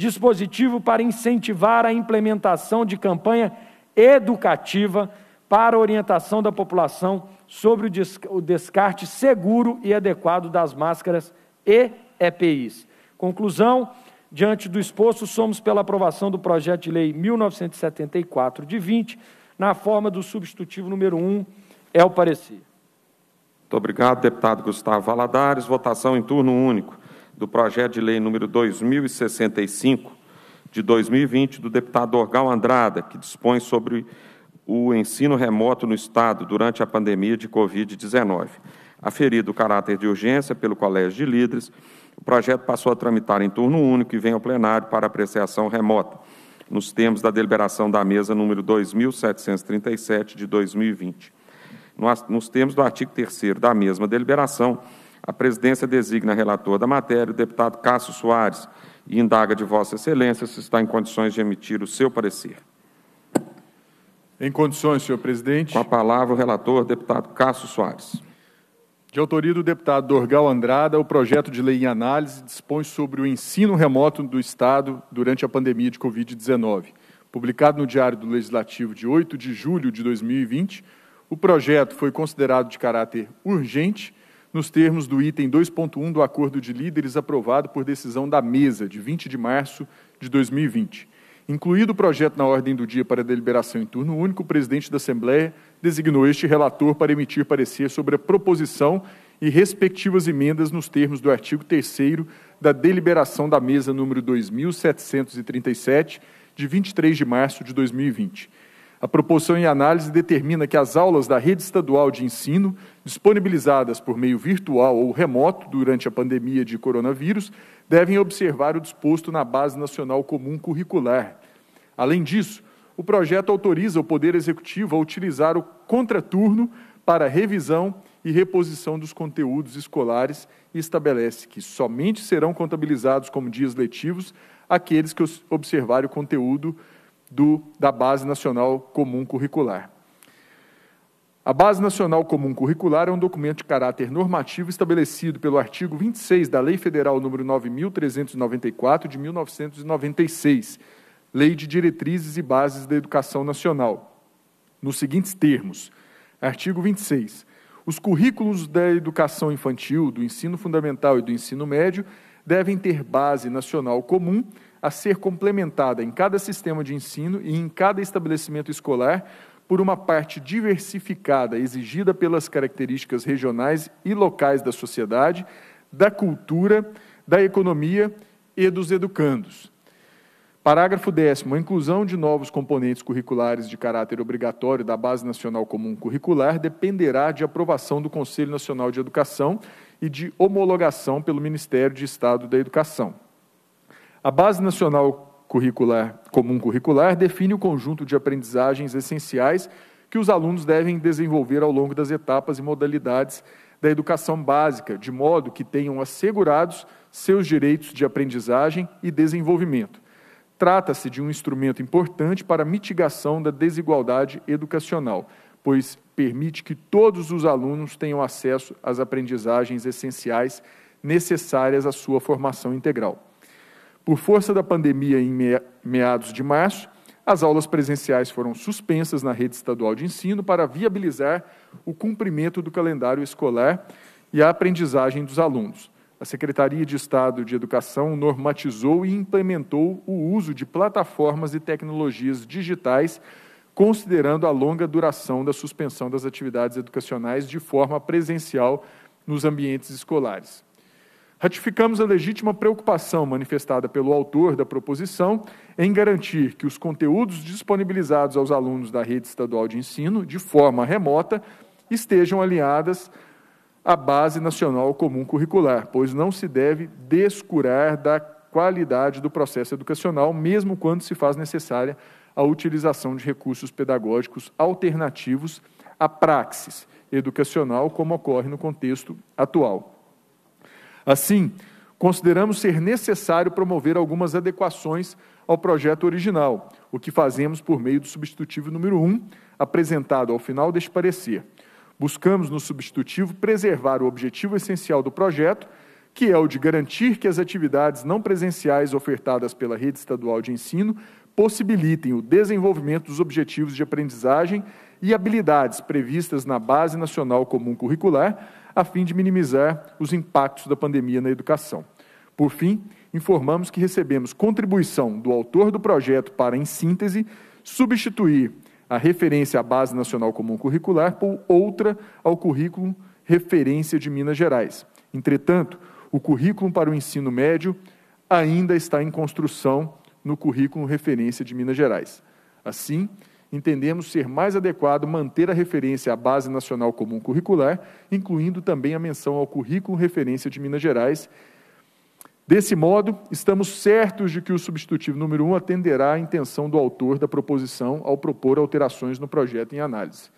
dispositivo para incentivar a implementação de campanha educativa para orientação da população sobre o descarte seguro e adequado das máscaras e EPIs. Conclusão: diante do exposto, somos pela aprovação do projeto de lei 1974 de 20, na forma do substitutivo número 1, é o parecer. Muito obrigado, deputado Gustavo Valadares. Votação em turno único do projeto de lei número 2065 de 2020 do deputado Orgal Andrada, que dispõe sobre o ensino remoto no Estado durante a pandemia de Covid-19. Aferido o caráter de urgência pelo Colégio de Líderes, o projeto passou a tramitar em turno único e vem ao plenário para apreciação remota, nos termos da deliberação da mesa número 2737 de 2020. Nos termos do artigo 3 da mesma deliberação, a presidência designa relator da matéria o deputado Cássio Soares, e indaga de Vossa Excelência se está em condições de emitir o seu parecer. Em condições, senhor presidente. Com a palavra o relator, deputado Cássio Soares. De autoria do deputado Dorgal Andrada, o projeto de lei em análise dispõe sobre o ensino remoto do Estado durante a pandemia de Covid-19. Publicado no Diário do Legislativo de 8 de julho de 2020, o projeto foi considerado de caráter urgente nos termos do item 2.1 do Acordo de Líderes aprovado por decisão da Mesa, de 20 de março de 2020. Incluído o projeto na ordem do dia para deliberação em turno único, o presidente da Assembleia designou este relator para emitir parecer sobre a proposição e respectivas emendas nos termos do artigo 3 da deliberação da mesa número 2737, de 23 de março de 2020. A proposição em análise determina que as aulas da rede estadual de ensino, disponibilizadas por meio virtual ou remoto durante a pandemia de coronavírus, devem observar o disposto na Base Nacional Comum Curricular. Além disso, o projeto autoriza o Poder Executivo a utilizar o contraturno para revisão e reposição dos conteúdos escolares e estabelece que somente serão contabilizados como dias letivos aqueles que observarem o conteúdo do, da Base Nacional Comum Curricular. A Base Nacional Comum Curricular é um documento de caráter normativo estabelecido pelo artigo 26 da Lei Federal nº 9.394, de 1996, Lei de Diretrizes e Bases da Educação Nacional, nos seguintes termos. Artigo 26. Os currículos da educação infantil, do ensino fundamental e do ensino médio devem ter base nacional comum a ser complementada em cada sistema de ensino e em cada estabelecimento escolar por uma parte diversificada exigida pelas características regionais e locais da sociedade, da cultura, da economia e dos educandos. Parágrafo 10. A inclusão de novos componentes curriculares de caráter obrigatório da Base Nacional Comum Curricular dependerá de aprovação do Conselho Nacional de Educação e de homologação pelo Ministério de Estado da Educação. A Base Nacional Curricular Comum Curricular define o conjunto de aprendizagens essenciais que os alunos devem desenvolver ao longo das etapas e modalidades da educação básica, de modo que tenham assegurados seus direitos de aprendizagem e desenvolvimento. Trata-se de um instrumento importante para a mitigação da desigualdade educacional, pois permite que todos os alunos tenham acesso às aprendizagens essenciais necessárias à sua formação integral. Por força da pandemia em meados de março, as aulas presenciais foram suspensas na rede estadual de ensino para viabilizar o cumprimento do calendário escolar e a aprendizagem dos alunos. A Secretaria de Estado de Educação normatizou e implementou o uso de plataformas e tecnologias digitais, considerando a longa duração da suspensão das atividades educacionais de forma presencial nos ambientes escolares. Ratificamos a legítima preocupação manifestada pelo autor da proposição em garantir que os conteúdos disponibilizados aos alunos da rede estadual de ensino, de forma remota, estejam alinhadas à Base Nacional Comum Curricular, pois não se deve descurar da qualidade do processo educacional, mesmo quando se faz necessária a utilização de recursos pedagógicos alternativos à praxis educacional, como ocorre no contexto atual. Assim, consideramos ser necessário promover algumas adequações ao projeto original, o que fazemos por meio do substitutivo número 1, apresentado ao final deste parecer. Buscamos, no substitutivo, preservar o objetivo essencial do projeto, que é o de garantir que as atividades não presenciais ofertadas pela rede estadual de ensino possibilitem o desenvolvimento dos objetivos de aprendizagem e habilidades previstas na Base Nacional Comum Curricular, a fim de minimizar os impactos da pandemia na educação. Por fim, informamos que recebemos contribuição do autor do projeto para, em síntese, substituir a referência à Base Nacional Comum Curricular por outra ao currículo referência de Minas Gerais. Entretanto, o currículo para o ensino médio ainda está em construção no currículo referência de Minas Gerais. Assim, entendemos ser mais adequado manter a referência à Base Nacional Comum Curricular, incluindo também a menção ao currículo referência de Minas Gerais. Desse modo, estamos certos de que o substitutivo número 1 um atenderá à intenção do autor da proposição ao propor alterações no projeto em análise.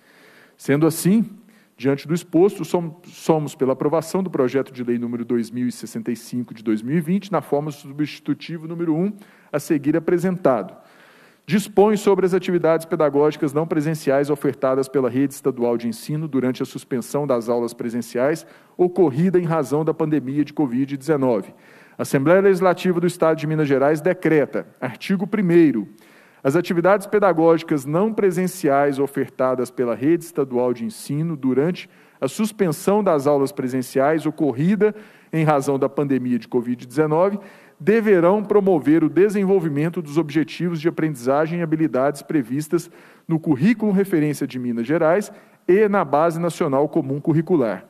Sendo assim, diante do exposto, somos pela aprovação do projeto de lei número 2065 de 2020, na forma substitutivo número 1 a seguir apresentado dispõe sobre as atividades pedagógicas não presenciais ofertadas pela rede estadual de ensino durante a suspensão das aulas presenciais ocorrida em razão da pandemia de Covid-19. A Assembleia Legislativa do Estado de Minas Gerais decreta, artigo 1 as atividades pedagógicas não presenciais ofertadas pela rede estadual de ensino durante a suspensão das aulas presenciais ocorrida em razão da pandemia de Covid-19 deverão promover o desenvolvimento dos objetivos de aprendizagem e habilidades previstas no Currículo Referência de Minas Gerais e na Base Nacional Comum Curricular.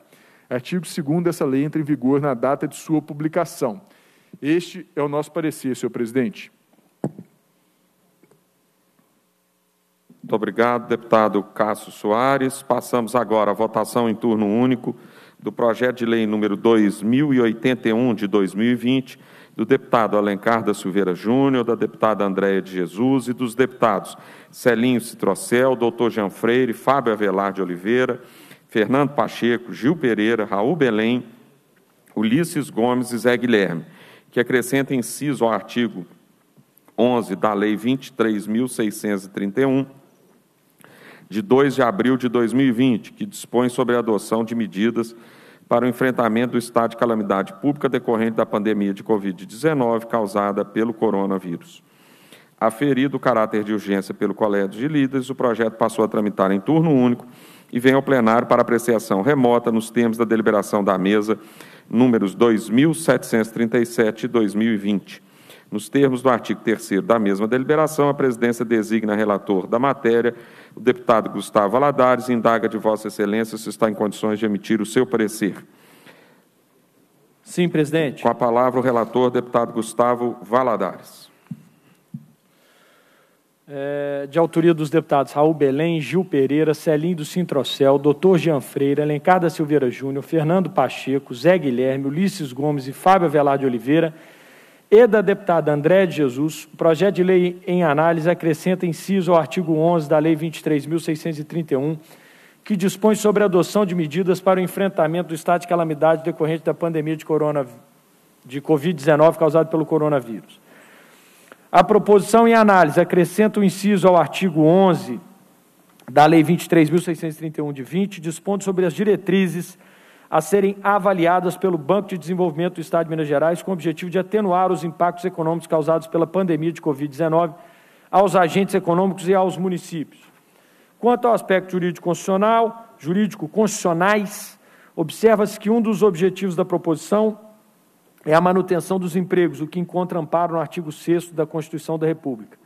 Artigo 2 dessa lei entra em vigor na data de sua publicação. Este é o nosso parecer, senhor presidente. Muito obrigado, deputado Cássio Soares. Passamos agora à votação em turno único do projeto de lei número 2081 de 2020, do deputado Alencar da Silveira Júnior, da deputada Andréia de Jesus e dos deputados Celinho Citrocel, doutor Jean Freire, Fábio Avelar de Oliveira, Fernando Pacheco, Gil Pereira, Raul Belém, Ulisses Gomes e Zé Guilherme, que acrescenta inciso ao artigo 11 da Lei 23.631, de 2 de abril de 2020, que dispõe sobre a adoção de medidas para o enfrentamento do estado de calamidade pública decorrente da pandemia de Covid-19 causada pelo coronavírus. Aferido o caráter de urgência pelo Colégio de Líderes, o projeto passou a tramitar em turno único e vem ao plenário para apreciação remota nos termos da deliberação da mesa números 2737 e 2020. Nos termos do artigo 3 da mesma deliberação, a presidência designa relator da matéria o deputado Gustavo Valadares e indaga de Vossa Excelência se está em condições de emitir o seu parecer. Sim, presidente. Com a palavra o relator, deputado Gustavo Valadares. É, de autoria dos deputados Raul Belém, Gil Pereira, Celinho do Sintrocel, doutor Jean Freire, Alencar da Silveira Júnior, Fernando Pacheco, Zé Guilherme, Ulisses Gomes e Fábio Avelar de Oliveira, e da deputada André de Jesus, o projeto de lei em análise acrescenta inciso ao artigo 11 da Lei 23.631, que dispõe sobre a adoção de medidas para o enfrentamento do estado de calamidade decorrente da pandemia de, corona, de Covid-19 causada pelo coronavírus. A proposição em análise acrescenta o inciso ao artigo 11 da Lei 23.631 de 20, dispondo sobre as diretrizes a serem avaliadas pelo Banco de Desenvolvimento do Estado de Minas Gerais com o objetivo de atenuar os impactos econômicos causados pela pandemia de Covid-19 aos agentes econômicos e aos municípios. Quanto ao aspecto jurídico constitucional, jurídico constitucionais, observa-se que um dos objetivos da proposição é a manutenção dos empregos, o que encontra amparo no artigo 6 da Constituição da República.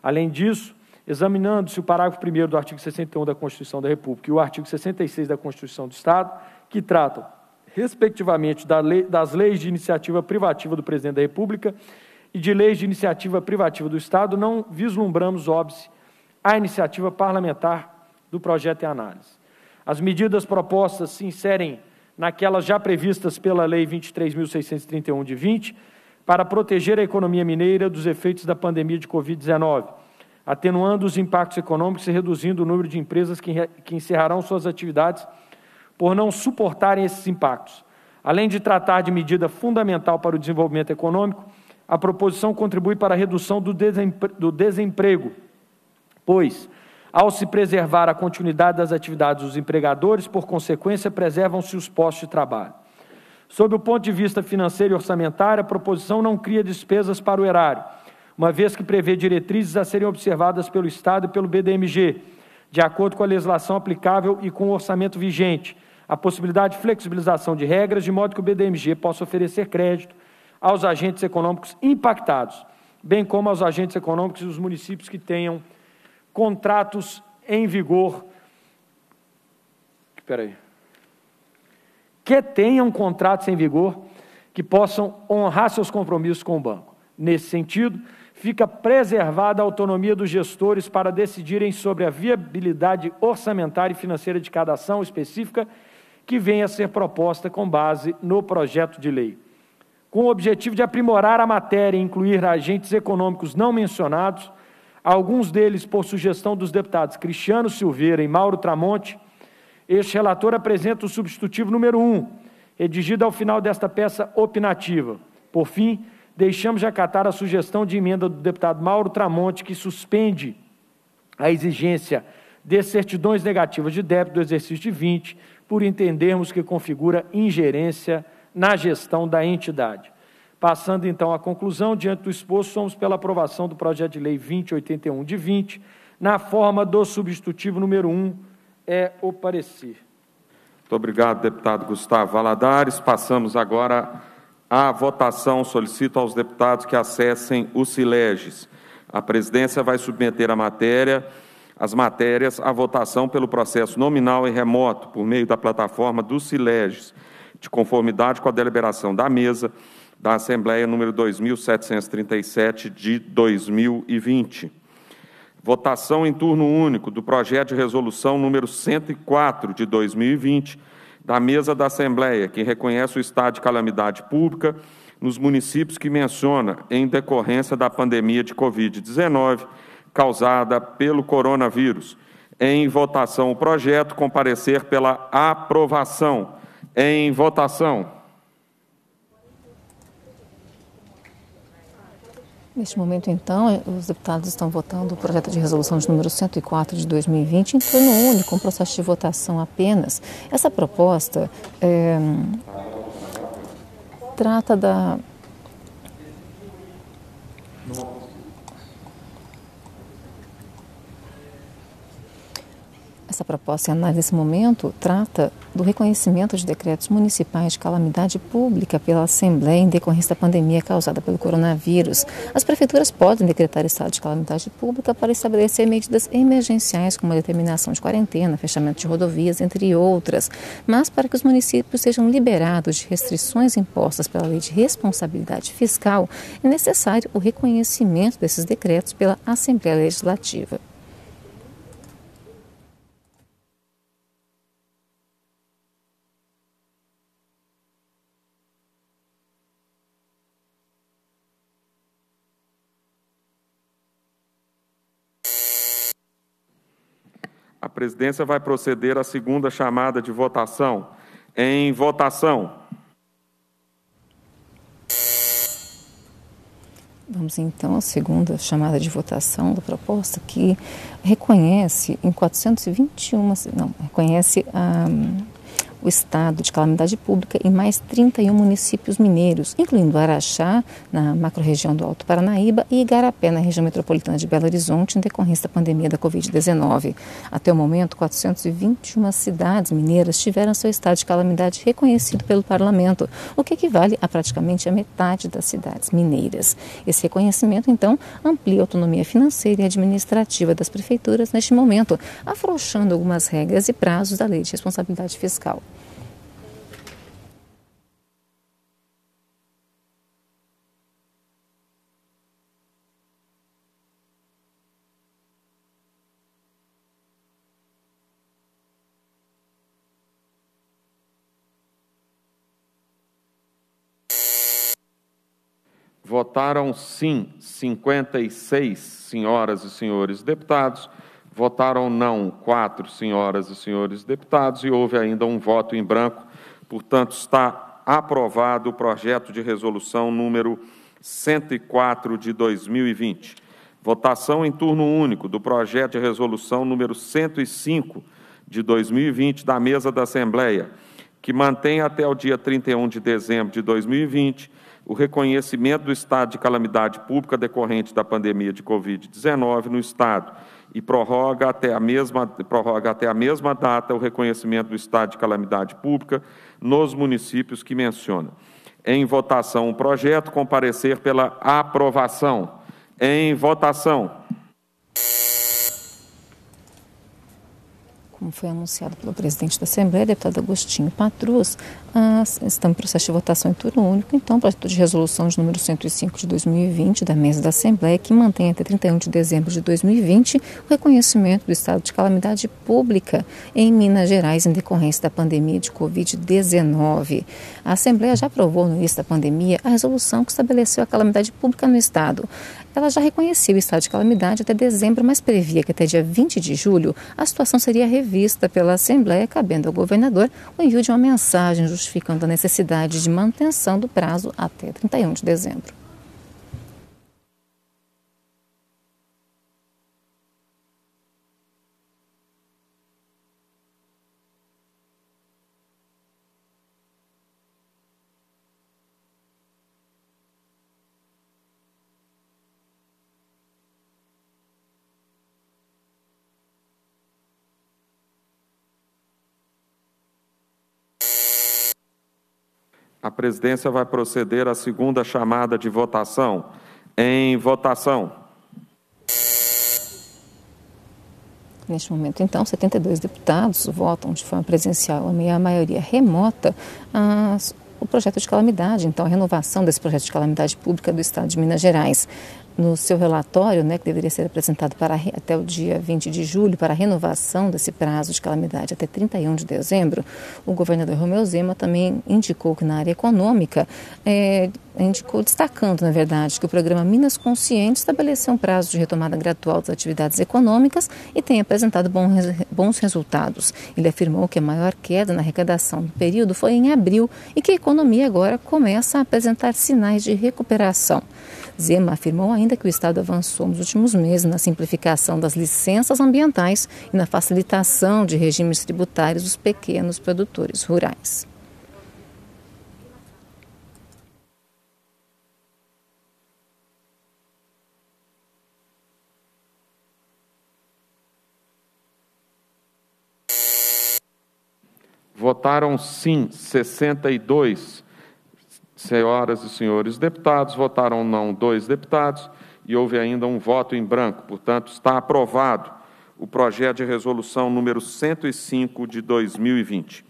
Além disso, examinando-se o parágrafo 1 do artigo 61 da Constituição da República e o artigo 66 da Constituição do Estado, que tratam, respectivamente, das leis de iniciativa privativa do Presidente da República e de leis de iniciativa privativa do Estado, não vislumbramos, óbice, a iniciativa parlamentar do projeto em análise. As medidas propostas se inserem naquelas já previstas pela Lei 23.631 de 20, para proteger a economia mineira dos efeitos da pandemia de Covid-19, atenuando os impactos econômicos e reduzindo o número de empresas que, que encerrarão suas atividades por não suportarem esses impactos. Além de tratar de medida fundamental para o desenvolvimento econômico, a proposição contribui para a redução do, do desemprego, pois, ao se preservar a continuidade das atividades dos empregadores, por consequência, preservam-se os postos de trabalho. Sob o ponto de vista financeiro e orçamentário, a proposição não cria despesas para o erário, uma vez que prevê diretrizes a serem observadas pelo Estado e pelo BDMG, de acordo com a legislação aplicável e com o orçamento vigente, a possibilidade de flexibilização de regras, de modo que o BDMG possa oferecer crédito aos agentes econômicos impactados, bem como aos agentes econômicos e os municípios que tenham contratos em vigor. Espera aí. Que tenham contratos em vigor que possam honrar seus compromissos com o banco. Nesse sentido, fica preservada a autonomia dos gestores para decidirem sobre a viabilidade orçamentária e financeira de cada ação específica que venha a ser proposta com base no projeto de lei. Com o objetivo de aprimorar a matéria e incluir agentes econômicos não mencionados, alguns deles por sugestão dos deputados Cristiano Silveira e Mauro Tramonte, este relator apresenta o substitutivo número 1, um, redigido ao final desta peça opinativa. Por fim, deixamos de acatar a sugestão de emenda do deputado Mauro Tramonte, que suspende a exigência de certidões negativas de débito do exercício de 20, por entendermos que configura ingerência na gestão da entidade. Passando então à conclusão, diante do exposto, somos pela aprovação do projeto de lei 2081 de 20, na forma do substitutivo número 1, é o parecer. Muito obrigado, deputado Gustavo Valadares. Passamos agora A votação solicito aos deputados que acessem o Sileges. A presidência vai submeter a matéria, as matérias à votação pelo processo nominal e remoto, por meio da plataforma do Sileges, de conformidade com a deliberação da mesa da Assembleia número 2737 de 2020. Votação em turno único do projeto de resolução número 104 de 2020 da mesa da Assembleia, que reconhece o estado de calamidade pública nos municípios que menciona em decorrência da pandemia de Covid-19 causada pelo coronavírus. Em votação o projeto, comparecer pela aprovação. Em votação. Neste momento, então, os deputados estão votando o projeto de resolução de número 104 de 2020 em turno único, um processo de votação apenas. Essa proposta é, trata da. Essa proposta em análise nesse momento trata do reconhecimento de decretos municipais de calamidade pública pela Assembleia em decorrência da pandemia causada pelo coronavírus. As prefeituras podem decretar estado de calamidade pública para estabelecer medidas emergenciais, como a determinação de quarentena, fechamento de rodovias, entre outras. Mas para que os municípios sejam liberados de restrições impostas pela Lei de Responsabilidade Fiscal, é necessário o reconhecimento desses decretos pela Assembleia Legislativa. Presidência vai proceder à segunda chamada de votação. Em votação. Vamos então à segunda chamada de votação da proposta que reconhece em 421, não, reconhece a o estado de calamidade pública em mais 31 municípios mineiros, incluindo Araxá, na macro-região do Alto Paranaíba, e Igarapé, na região metropolitana de Belo Horizonte, em decorrência da pandemia da Covid-19. Até o momento, 421 cidades mineiras tiveram seu estado de calamidade reconhecido pelo Parlamento, o que equivale a praticamente a metade das cidades mineiras. Esse reconhecimento, então, amplia a autonomia financeira e administrativa das prefeituras neste momento, afrouxando algumas regras e prazos da Lei de Responsabilidade Fiscal. Votaram sim 56 senhoras e senhores deputados, votaram não quatro senhoras e senhores deputados e houve ainda um voto em branco. Portanto, está aprovado o projeto de resolução número 104 de 2020. Votação em turno único do projeto de resolução número 105 de 2020 da mesa da Assembleia, que mantém até o dia 31 de dezembro de 2020 o reconhecimento do estado de calamidade pública decorrente da pandemia de Covid-19 no Estado e prorroga até, a mesma, prorroga até a mesma data o reconhecimento do estado de calamidade pública nos municípios que menciona. Em votação, o projeto comparecer pela aprovação. Em votação. Como foi anunciado pelo presidente da Assembleia, deputado Agostinho Patrus, estamos em processo de votação em turno único, então, projeto de resolução de número 105 de 2020 da mesa da Assembleia, que mantém até 31 de dezembro de 2020 o reconhecimento do estado de calamidade pública em Minas Gerais em decorrência da pandemia de Covid-19. A Assembleia já aprovou no início da pandemia a resolução que estabeleceu a calamidade pública no estado. Ela já reconhecia o estado de calamidade até dezembro, mas previa que até dia 20 de julho a situação seria revista pela Assembleia, cabendo ao governador o envio de uma mensagem justificando a necessidade de manutenção do prazo até 31 de dezembro. A presidência vai proceder à segunda chamada de votação. Em votação. Neste momento, então, 72 deputados votam de forma presencial e a maioria remota as, o projeto de calamidade, então a renovação desse projeto de calamidade pública do Estado de Minas Gerais no seu relatório, né, que deveria ser apresentado para, até o dia 20 de julho para a renovação desse prazo de calamidade até 31 de dezembro, o governador Romeu Zema também indicou que na área econômica, é, indicou, destacando, na verdade, que o programa Minas Consciente estabeleceu um prazo de retomada gradual das atividades econômicas e tem apresentado bons, resultados. Ele afirmou que a maior queda na arrecadação do período foi em abril e que a economia agora começa a apresentar sinais de recuperação. Zema afirmou ainda que o Estado avançou nos últimos meses na simplificação das licenças ambientais e na facilitação de regimes tributários dos pequenos produtores rurais. Votaram sim 62 Senhoras e senhores deputados, votaram não dois deputados e houve ainda um voto em branco. Portanto, está aprovado o projeto de resolução número 105 de 2020.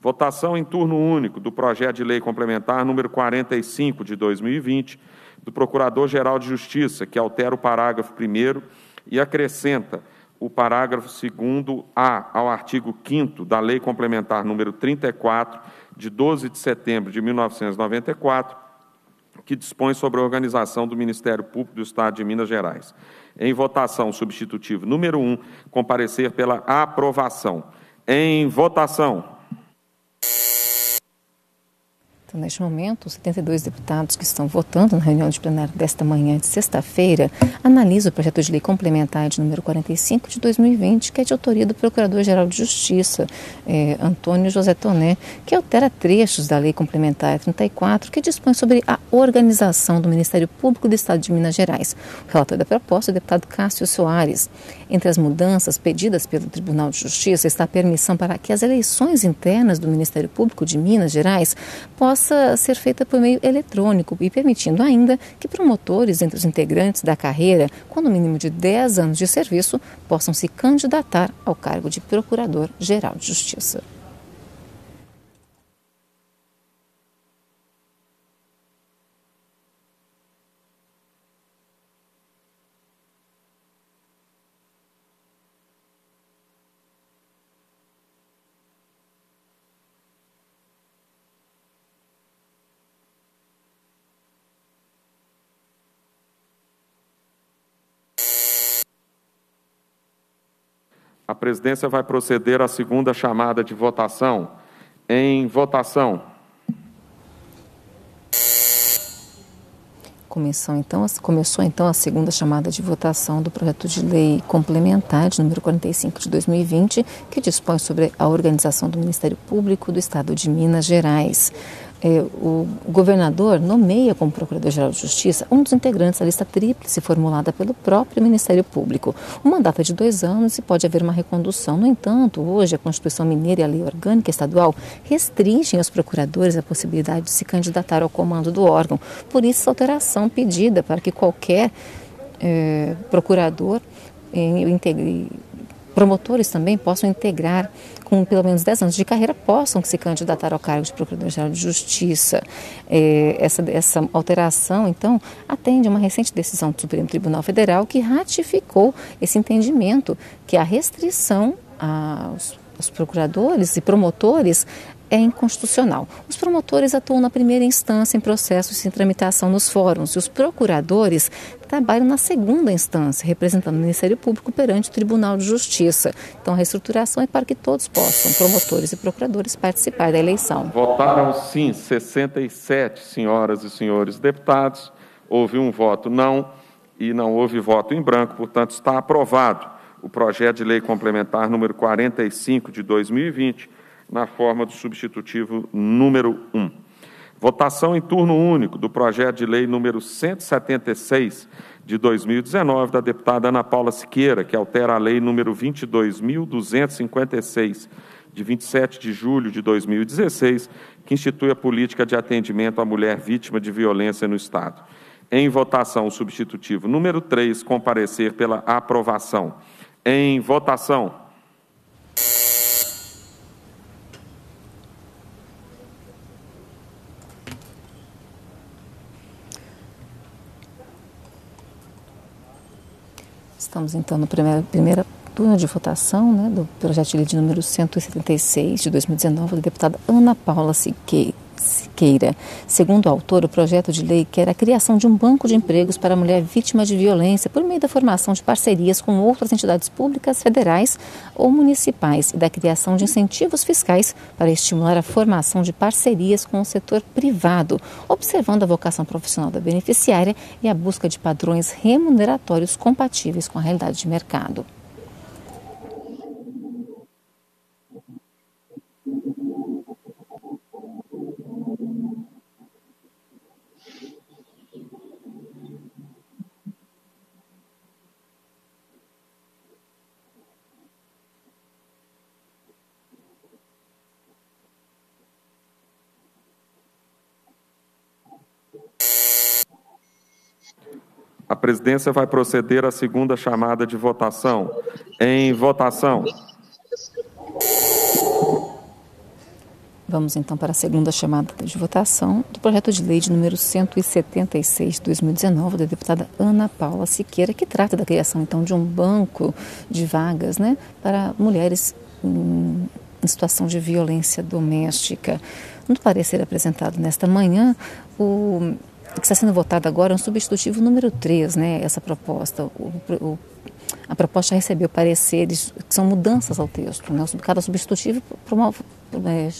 Votação em turno único do projeto de lei complementar número 45 de 2020 do Procurador-Geral de Justiça, que altera o parágrafo 1 e acrescenta o parágrafo 2A ao artigo 5 da Lei Complementar número 34 de 12 de setembro de 1994, que dispõe sobre a organização do Ministério Público do Estado de Minas Gerais. Em votação, substitutivo número 1, comparecer pela aprovação. Em votação. Então, neste momento, os 72 deputados que estão votando na reunião de plenário desta manhã de sexta-feira analisam o projeto de lei complementar de número 45 de 2020, que é de autoria do Procurador-Geral de Justiça, eh, Antônio José Toné, que altera trechos da lei complementar 34, que dispõe sobre a organização do Ministério Público do Estado de Minas Gerais. O relator da proposta é o deputado Cássio Soares. Entre as mudanças pedidas pelo Tribunal de Justiça está a permissão para que as eleições internas do Ministério Público de Minas Gerais possam possa ser feita por meio eletrônico e permitindo ainda que promotores entre os integrantes da carreira, com no mínimo de 10 anos de serviço, possam se candidatar ao cargo de Procurador-Geral de Justiça. Presidência vai proceder à segunda chamada de votação. Em votação. Começou então, começou então a segunda chamada de votação do projeto de lei complementar de número 45 de 2020, que dispõe sobre a organização do Ministério Público do Estado de Minas Gerais é, o governador nomeia como Procurador-Geral de Justiça um dos integrantes da lista tríplice formulada pelo próprio Ministério Público. O mandato é de dois anos e pode haver uma recondução. No entanto, hoje a Constituição Mineira e a Lei Orgânica Estadual restringem aos procuradores a possibilidade de se candidatar ao comando do órgão. Por isso, essa alteração pedida para que qualquer é, procurador em, integre promotores também possam integrar com pelo menos 10 anos de carreira possam se candidatar ao cargo de Procurador-Geral de Justiça. É, essa, essa alteração, então, atende a uma recente decisão do Supremo Tribunal Federal que ratificou esse entendimento que a restrição aos, aos procuradores e promotores é inconstitucional. Os promotores atuam na primeira instância em processos de tramitação nos fóruns e os procuradores trabalham na segunda instância, representando o Ministério Público perante o Tribunal de Justiça. Então, a reestruturação é para que todos possam, promotores e procuradores, participar da eleição. Votaram sim 67 senhoras e senhores deputados, houve um voto não e não houve voto em branco, portanto, está aprovado o projeto de lei complementar número 45 de 2020 na forma do substitutivo número 1. Votação em turno único do projeto de lei número 176 de 2019 da deputada Ana Paula Siqueira, que altera a lei número 22.256 de 27 de julho de 2016, que institui a política de atendimento à mulher vítima de violência no Estado. Em votação, o substitutivo número 3, comparecer pela aprovação. Em votação. Estamos então no primeiro, primeira turno de votação né, do projeto de lei de número 176 de 2019 da deputada Ana Paula Siqueira. Siqueira. Segundo o autor, o projeto de lei quer a criação de um banco de empregos para a mulher vítima de violência por meio da formação de parcerias com outras entidades públicas, federais ou municipais e da criação de incentivos fiscais para estimular a formação de parcerias com o setor privado, observando a vocação profissional da beneficiária e a busca de padrões remuneratórios compatíveis com a realidade de mercado. A presidência vai proceder à segunda chamada de votação. Em votação. Vamos então para a segunda chamada de votação do projeto de lei de número 176 de 2019 da deputada Ana Paula Siqueira, que trata da criação então de um banco de vagas, né, para mulheres em, situação de violência doméstica. No parecer apresentado nesta manhã, o o que está sendo votado agora é um substitutivo número 3, né, essa proposta. O, o, a proposta recebeu pareceres que são mudanças ao texto. Né? Cada substitutivo promove, é,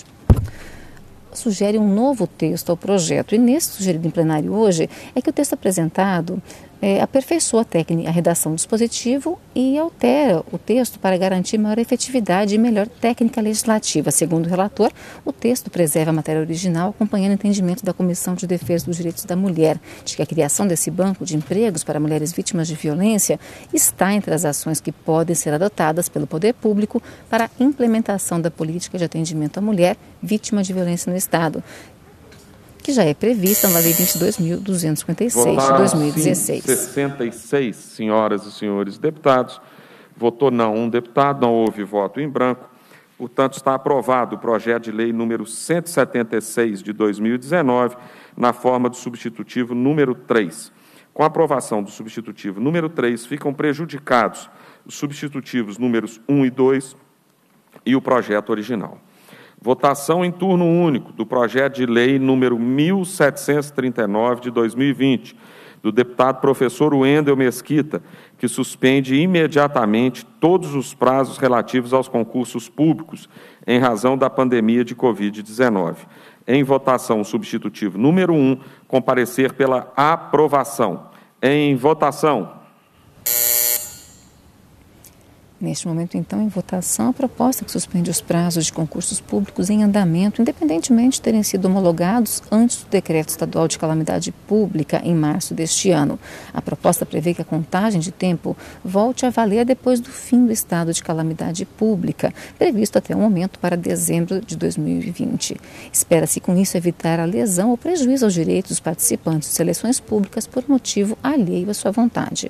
sugere um novo texto ao projeto. E nesse sugerido em plenário hoje é que o texto apresentado é, aperfeiçoa a, técnica, a redação do dispositivo e altera o texto para garantir maior efetividade e melhor técnica legislativa. Segundo o relator, o texto preserva a matéria original, acompanhando o entendimento da Comissão de Defesa dos Direitos da Mulher, de que a criação desse banco de empregos para mulheres vítimas de violência está entre as ações que podem ser adotadas pelo poder público para a implementação da política de atendimento à mulher vítima de violência no Estado que já é prevista na Lei 22.256 de 2016. 66 senhoras e senhores deputados. Votou não um deputado, não houve voto em branco. Portanto, está aprovado o projeto de lei número 176 de 2019, na forma do substitutivo número 3. Com a aprovação do substitutivo número 3, ficam prejudicados os substitutivos números 1 e 2 e o projeto original. Votação em turno único do projeto de lei número 1739 de 2020, do deputado professor Wendel Mesquita, que suspende imediatamente todos os prazos relativos aos concursos públicos em razão da pandemia de Covid-19. Em votação substitutivo número 1, comparecer pela aprovação. Em votação. Neste momento, então, em votação, a proposta que suspende os prazos de concursos públicos em andamento, independentemente de terem sido homologados antes do decreto estadual de calamidade pública em março deste ano. A proposta prevê que a contagem de tempo volte a valer depois do fim do estado de calamidade pública, previsto até o momento para dezembro de 2020. Espera-se com isso evitar a lesão ou prejuízo aos direitos dos participantes de seleções públicas por motivo alheio à sua vontade.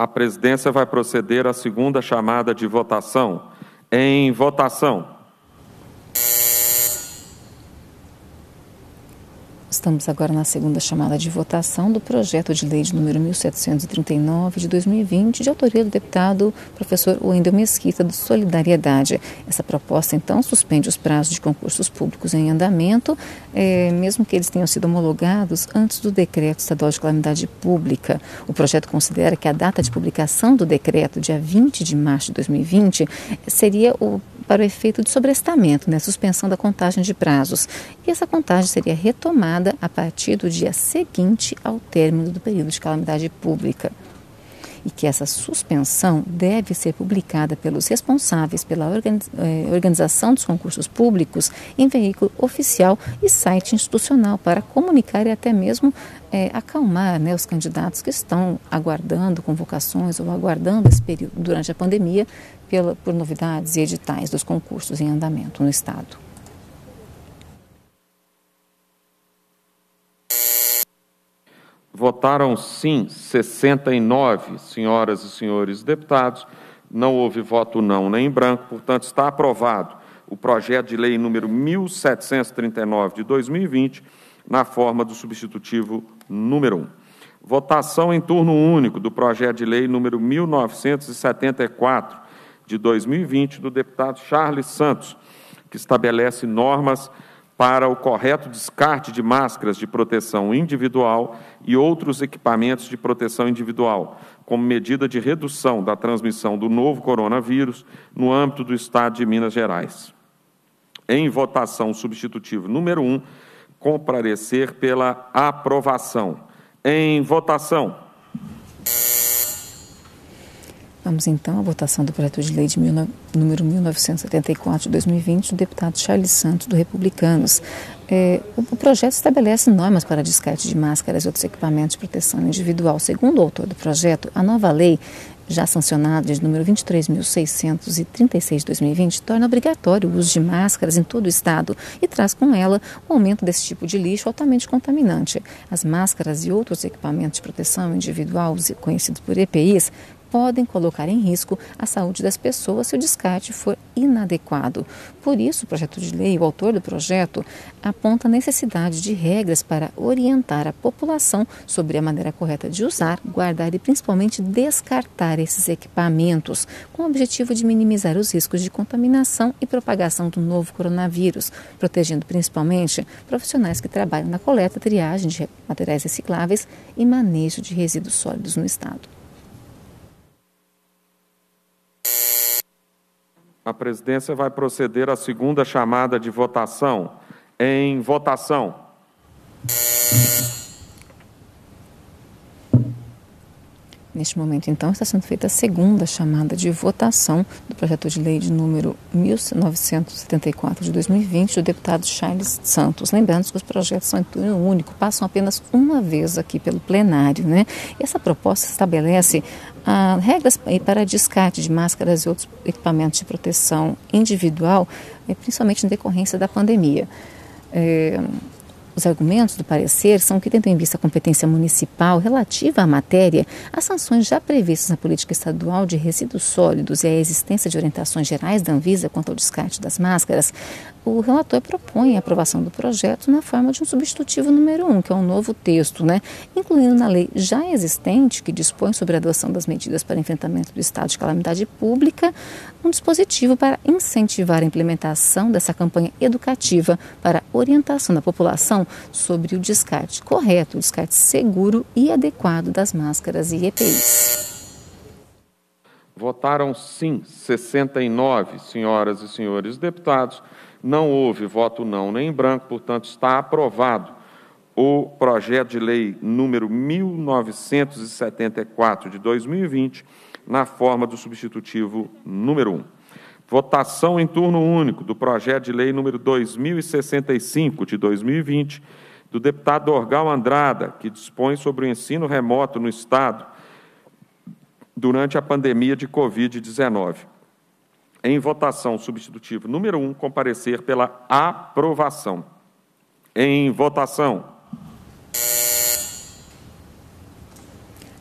A presidência vai proceder à segunda chamada de votação. Em votação. Estamos agora na segunda chamada de votação do projeto de lei de número 1739 de 2020, de autoria do deputado professor Wendel Mesquita do Solidariedade. Essa proposta, então, suspende os prazos de concursos públicos em andamento, é, mesmo que eles tenham sido homologados antes do decreto estadual de calamidade pública. O projeto considera que a data de publicação do decreto, dia 20 de março de 2020, seria o para o efeito de sobrestamento, né, suspensão da contagem de prazos. E essa contagem seria retomada a partir do dia seguinte ao término do período de calamidade pública e que essa suspensão deve ser publicada pelos responsáveis pela eh, organização dos concursos públicos em veículo oficial e site institucional para comunicar e até mesmo é, acalmar né, os candidatos que estão aguardando convocações ou aguardando esse período durante a pandemia pela, por novidades e editais dos concursos em andamento no Estado. Votaram sim 69 senhoras e senhores deputados. Não houve voto não nem em branco, portanto, está aprovado o projeto de lei número 1739 de 2020, na forma do substitutivo número 1. Votação em turno único do projeto de lei número 1974 de 2020 do deputado Charles Santos, que estabelece normas para o correto descarte de máscaras de proteção individual e outros equipamentos de proteção individual, como medida de redução da transmissão do novo coronavírus no âmbito do Estado de Minas Gerais. Em votação substitutiva número 1, comparecer pela aprovação. Em votação. Vamos então à votação do projeto de lei de mil, número 1974 de 2020 do deputado Charles Santos, do Republicanos. É, o, o, projeto estabelece normas para descarte de máscaras e outros equipamentos de proteção individual. Segundo o autor do projeto, a nova lei já sancionada de número 23.636 de 2020, torna obrigatório o uso de máscaras em todo o estado e traz com ela o aumento desse tipo de lixo altamente contaminante. As máscaras e outros equipamentos de proteção individual, conhecidos por EPIs, podem colocar em risco a saúde das pessoas se o descarte for inadequado. Por isso, o projeto de lei, o autor do projeto, aponta a necessidade de regras para orientar a população sobre a maneira correta de usar, guardar e principalmente descartar esses equipamentos, com o objetivo de minimizar os riscos de contaminação e propagação do novo coronavírus, protegendo principalmente profissionais que trabalham na coleta, triagem de materiais recicláveis e manejo de resíduos sólidos no Estado. A presidência vai proceder à segunda chamada de votação. Em votação. Neste momento, então, está sendo feita a segunda chamada de votação do projeto de lei de número 1974 de 2020 do deputado Charles Santos. Lembrando que os projetos são em turno único, passam apenas uma vez aqui pelo plenário, né? E essa proposta estabelece ah, regras para descarte de máscaras e outros equipamentos de proteção individual, eh, principalmente em decorrência da pandemia. É, os argumentos do parecer são que, tendo em vista a competência municipal relativa à matéria, as sanções já previstas na política estadual de resíduos sólidos e a existência de orientações gerais da Anvisa quanto ao descarte das máscaras, o relator propõe a aprovação do projeto na forma de um substitutivo número um, que é um novo texto, né, incluindo na lei já existente, que dispõe sobre a adoção das medidas para enfrentamento do estado de calamidade pública, um dispositivo para incentivar a implementação dessa campanha educativa para orientação da população sobre o descarte correto, o descarte seguro e adequado das máscaras e EPIs. Votaram sim 69 senhoras e senhores deputados não houve voto não nem em branco, portanto, está aprovado o projeto de lei número 1974 de 2020, na forma do substitutivo número 1. Votação em turno único do projeto de lei número 2065 de 2020, do deputado Orgal Andrada, que dispõe sobre o ensino remoto no Estado durante a pandemia de Covid-19 em votação substitutivo número 1, um, comparecer pela aprovação. Em votação.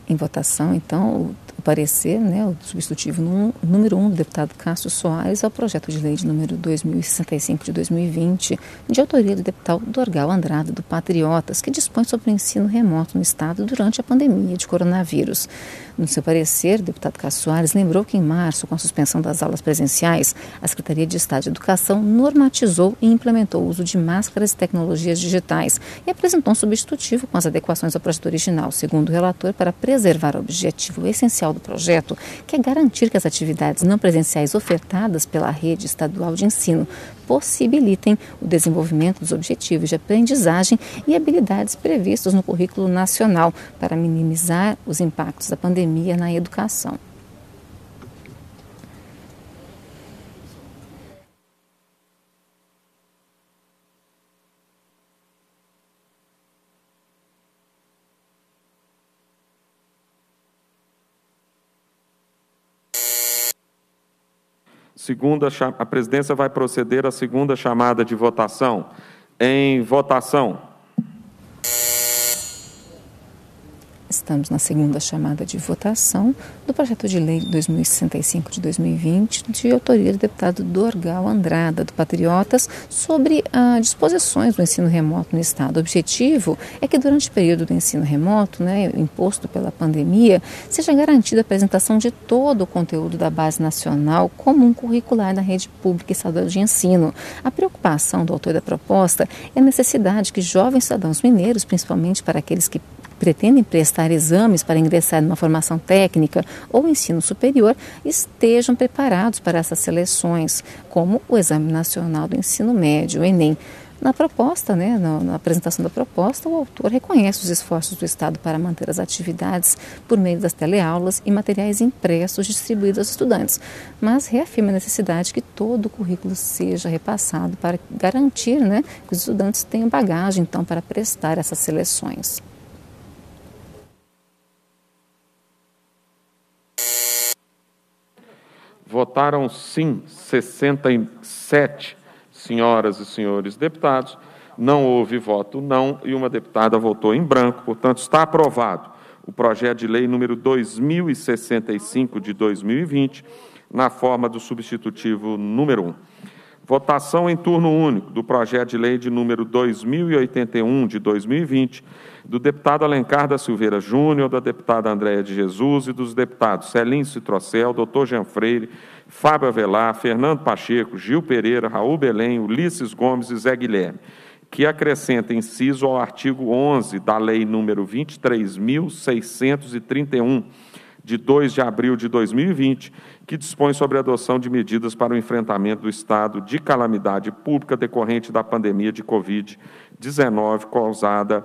Em votação, então, o parecer, né, o substitutivo número 1 um do deputado Cássio Soares ao projeto de lei de número 2065 de 2020, de autoria do deputado Dorgal Andrade do Patriotas, que dispõe sobre o ensino remoto no Estado durante a pandemia de coronavírus. No seu parecer, o deputado Cássio Soares lembrou que em março, com a suspensão das aulas presenciais, a Secretaria de Estado de Educação normatizou e implementou o uso de máscaras e tecnologias digitais e apresentou um substitutivo com as adequações ao projeto original, segundo o relator, para preservar o objetivo essencial do projeto, que é garantir que as atividades não presenciais ofertadas pela rede estadual de ensino possibilitem o desenvolvimento dos objetivos de aprendizagem e habilidades previstos no currículo nacional para minimizar os impactos da pandemia na educação. Segunda, a presidência vai proceder à segunda chamada de votação. Em votação. Estamos na segunda chamada de votação do projeto de lei 2065 de 2020, de autoria do deputado Dorgal Andrada, do Patriotas, sobre as disposições do ensino remoto no Estado. O objetivo é que durante o período do ensino remoto, né, imposto pela pandemia, seja garantida a apresentação de todo o conteúdo da base nacional comum curricular da rede pública estadual de ensino. A preocupação do autor da proposta é a necessidade que jovens cidadãos mineiros, principalmente para aqueles que pretendem prestar exames para ingressar numa formação técnica ou ensino superior estejam preparados para essas seleções, como o Exame Nacional do Ensino Médio, o Enem. Na proposta, né, na, apresentação da proposta, o autor reconhece os esforços do Estado para manter as atividades por meio das teleaulas e materiais impressos distribuídos aos estudantes, mas reafirma a necessidade que todo o currículo seja repassado para garantir né, que os estudantes tenham bagagem então para prestar essas seleções. Votaram sim 67 senhoras e senhores deputados. Não houve voto não e uma deputada votou em branco. Portanto, está aprovado o projeto de lei número 2065 de 2020, na forma do substitutivo número 1. Votação em turno único do projeto de lei de número 2081 de 2020, do deputado Alencar da Silveira Júnior, da deputada Andréia de Jesus e dos deputados Celinho Citrocel, doutor Jean Freire, Fábio Avelar, Fernando Pacheco, Gil Pereira, Raul Belém, Ulisses Gomes e Zé Guilherme, que acrescenta inciso ao artigo 11 da Lei número 23.631, de 2 de abril de 2020, que dispõe sobre a adoção de medidas para o enfrentamento do estado de calamidade pública decorrente da pandemia de Covid-19 causada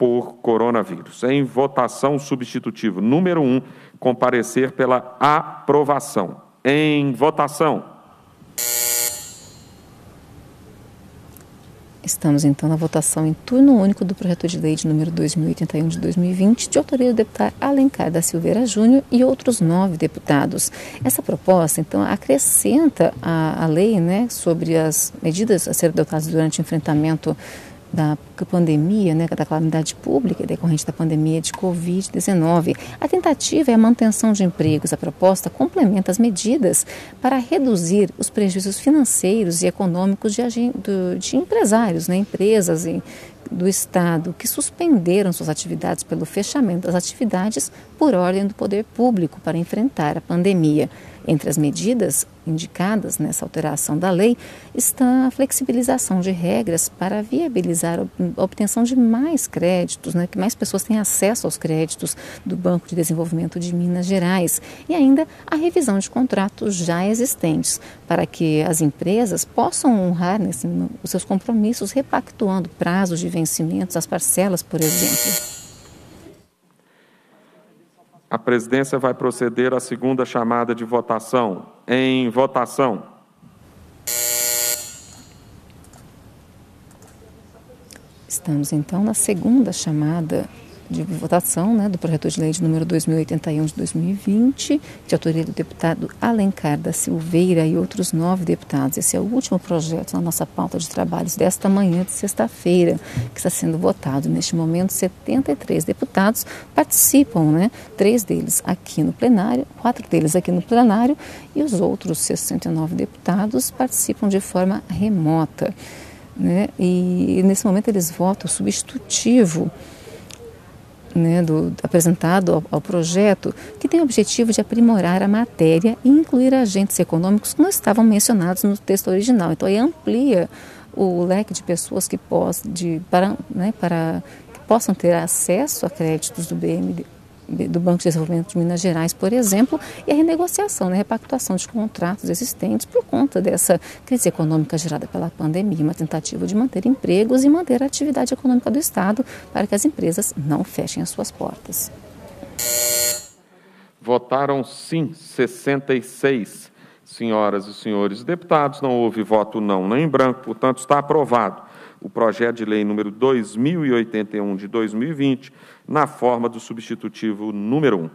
por coronavírus. Em votação substitutivo número 1, comparecer pela aprovação. Em votação. Estamos então na votação em turno único do projeto de lei de número 2081 de 2020, de autoria do deputado Alencar da Silveira Júnior e outros nove deputados. Essa proposta, então, acrescenta a, a lei né, sobre as medidas a serem adotadas durante o enfrentamento da pandemia, né, da calamidade pública decorrente da pandemia de Covid-19. A tentativa é a manutenção de empregos. A proposta complementa as medidas para reduzir os prejuízos financeiros e econômicos de, de empresários, né, empresas e do Estado que suspenderam suas atividades pelo fechamento das atividades por ordem do poder público para enfrentar a pandemia. Entre as medidas indicadas nessa alteração da lei está a flexibilização de regras para viabilizar a obtenção de mais créditos, né, que mais pessoas tenham acesso aos créditos do Banco de Desenvolvimento de Minas Gerais e ainda a revisão de contratos já existentes para que as empresas possam honrar nesse, os seus compromissos repactuando prazos de vencimentos, as parcelas, por exemplo. A presidência vai proceder à segunda chamada de votação. Em votação. Estamos então na segunda chamada de votação né, do projeto de lei de número 2081 de 2020, de autoria do deputado Alencar da Silveira e outros nove deputados. Esse é o último projeto na nossa pauta de trabalhos desta manhã de sexta-feira, que está sendo votado. Neste momento, 73 deputados participam, né? Três deles aqui no plenário, quatro deles aqui no plenário e os outros 69 deputados participam de forma remota. Né? E nesse momento eles votam substitutivo né, do, apresentado ao, ao, projeto, que tem o objetivo de aprimorar a matéria e incluir agentes econômicos que não estavam mencionados no texto original. Então, aí amplia o leque de pessoas que, pos, de, para, né, para, que possam ter acesso a créditos do BMD, do Banco de Desenvolvimento de Minas Gerais, por exemplo, e a renegociação, né, a repactuação de contratos existentes por conta dessa crise econômica gerada pela pandemia, uma tentativa de manter empregos e manter a atividade econômica do Estado para que as empresas não fechem as suas portas. Votaram sim 66 senhoras e senhores deputados, não houve voto não nem em branco, portanto está aprovado o projeto de lei número 2081 de 2020 na forma do substitutivo número 1.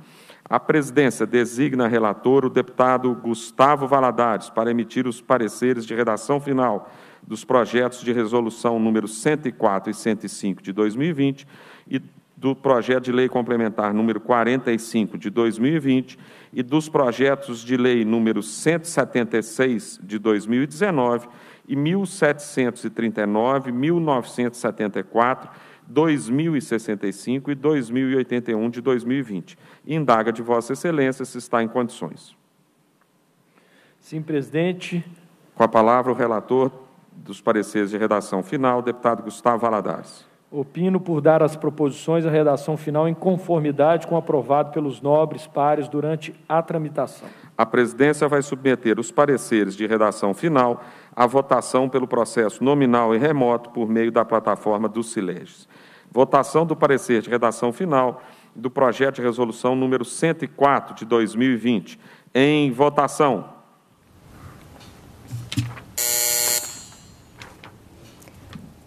A presidência designa relator o deputado Gustavo Valadares para emitir os pareceres de redação final dos projetos de resolução número 104 e 105 de 2020 e do projeto de lei complementar número 45 de 2020 e dos projetos de lei número 176 de 2019 e 1739, 1974 2065 e 2081 de 2020. Indaga de Vossa Excelência se está em condições. Sim, presidente. Com a palavra o relator dos pareceres de redação final, deputado Gustavo Valadares. Opino por dar às proposições a redação final em conformidade com o aprovado pelos nobres pares durante a tramitação. A presidência vai submeter os pareceres de redação final à votação pelo processo nominal e remoto por meio da plataforma do Sileges. Votação do parecer de redação final do projeto de resolução número 104 de 2020. Em votação.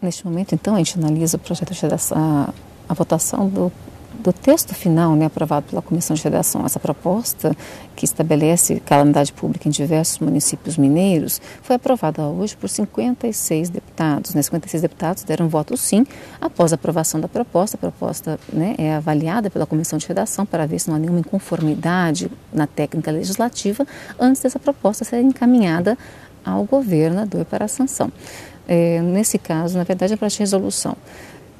Neste momento, então, a gente analisa o projeto de redação, a, a votação do do texto final né, aprovado pela Comissão de Redação, essa proposta que estabelece calamidade pública em diversos municípios mineiros, foi aprovada hoje por 56 deputados. Né? 56 deputados deram voto sim após a aprovação da proposta. A proposta né, é avaliada pela Comissão de Redação para ver se não há nenhuma inconformidade na técnica legislativa antes dessa proposta ser encaminhada ao governador para a sanção. É, nesse caso, na verdade, é para a resolução.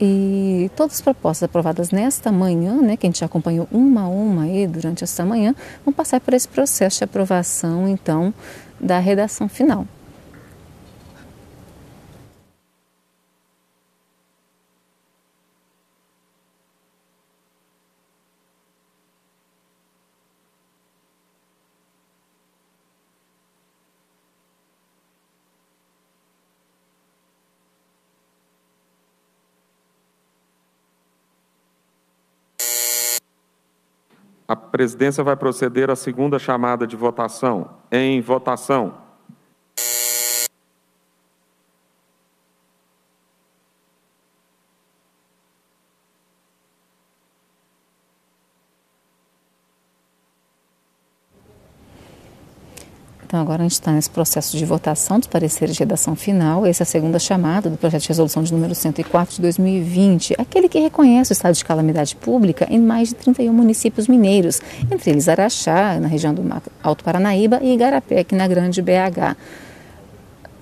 E todas as propostas aprovadas nesta manhã, né, que a gente acompanhou uma a uma aí durante essa manhã, vão passar por esse processo de aprovação, então, da redação final. A presidência vai proceder à segunda chamada de votação. Em votação. Então, agora a gente está nesse processo de votação dos pareceres de redação final. Essa é a segunda chamada do projeto de resolução de número 104 de 2020, aquele que reconhece o estado de calamidade pública em mais de 31 municípios mineiros, entre eles Araxá, na região do Alto Paranaíba, e Igarapé, aqui na Grande BH.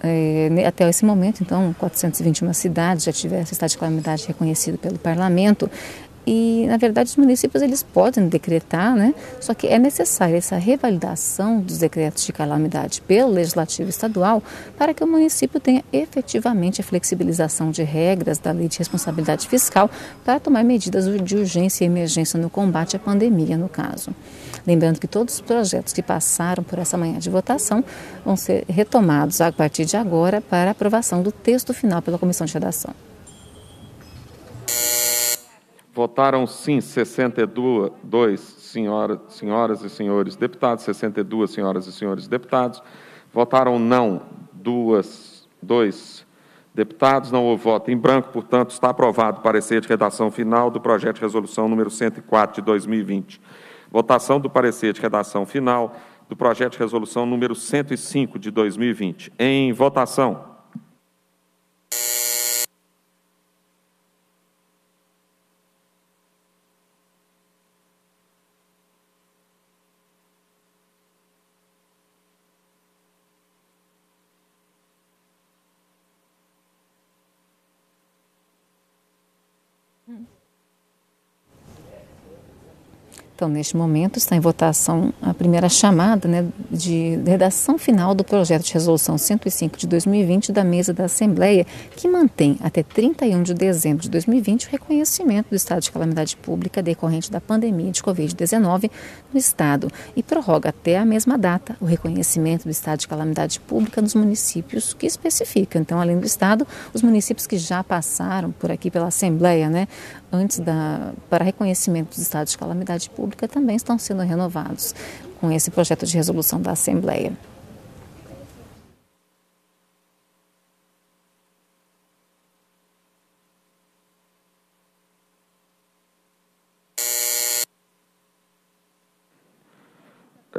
É, até esse momento, então, 421 cidades já tiveram esse estado de calamidade reconhecido pelo parlamento e, na verdade, os municípios eles podem decretar, né? Só que é necessária essa revalidação dos decretos de calamidade pelo Legislativo Estadual para que o município tenha efetivamente a flexibilização de regras da Lei de Responsabilidade Fiscal para tomar medidas de urgência e emergência no combate à pandemia, no caso. Lembrando que todos os projetos que passaram por essa manhã de votação vão ser retomados a partir de agora para aprovação do texto final pela Comissão de Redação. Votaram sim 62 senhora, senhoras e senhores deputados, 62 senhoras e senhores deputados. Votaram não duas, dois Deputados, não houve voto em branco, portanto, está aprovado o parecer de redação final do projeto de resolução número 104 de 2020. Votação do parecer de redação final do projeto de resolução número 105 de 2020. Em votação. Então, neste momento, está em votação a primeira chamada né, de redação final do projeto de resolução 105 de 2020 da mesa da Assembleia, que mantém até 31 de dezembro de 2020 o reconhecimento do estado de calamidade pública decorrente da pandemia de Covid-19 no Estado e prorroga até a mesma data o reconhecimento do estado de calamidade pública nos municípios que especifica. Então, além do Estado, os municípios que já passaram por aqui pela Assembleia, né, antes da, para reconhecimento dos estados de calamidade pública também estão sendo renovados com esse projeto de resolução da Assembleia.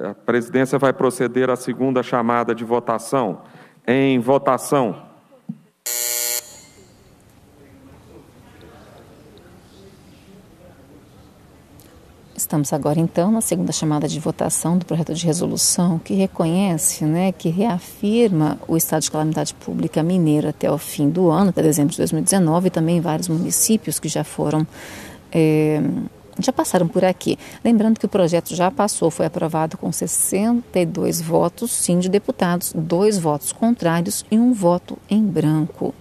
A presidência vai proceder à segunda chamada de votação. Em votação. Estamos agora então na segunda chamada de votação do projeto de resolução que reconhece, né, que reafirma o estado de calamidade pública mineira até o fim do ano, até dezembro de 2019, e também vários municípios que já foram é, já passaram por aqui. Lembrando que o projeto já passou, foi aprovado com 62 votos sim de deputados, dois votos contrários e um voto em branco.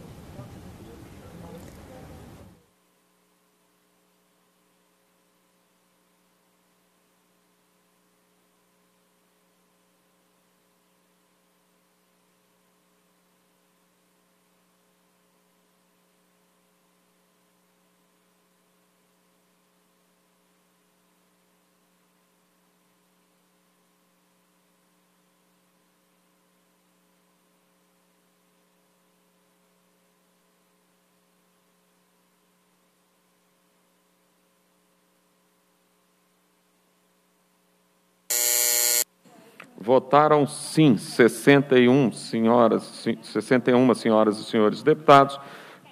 Votaram sim 61 senhoras, 61 senhoras e senhores deputados.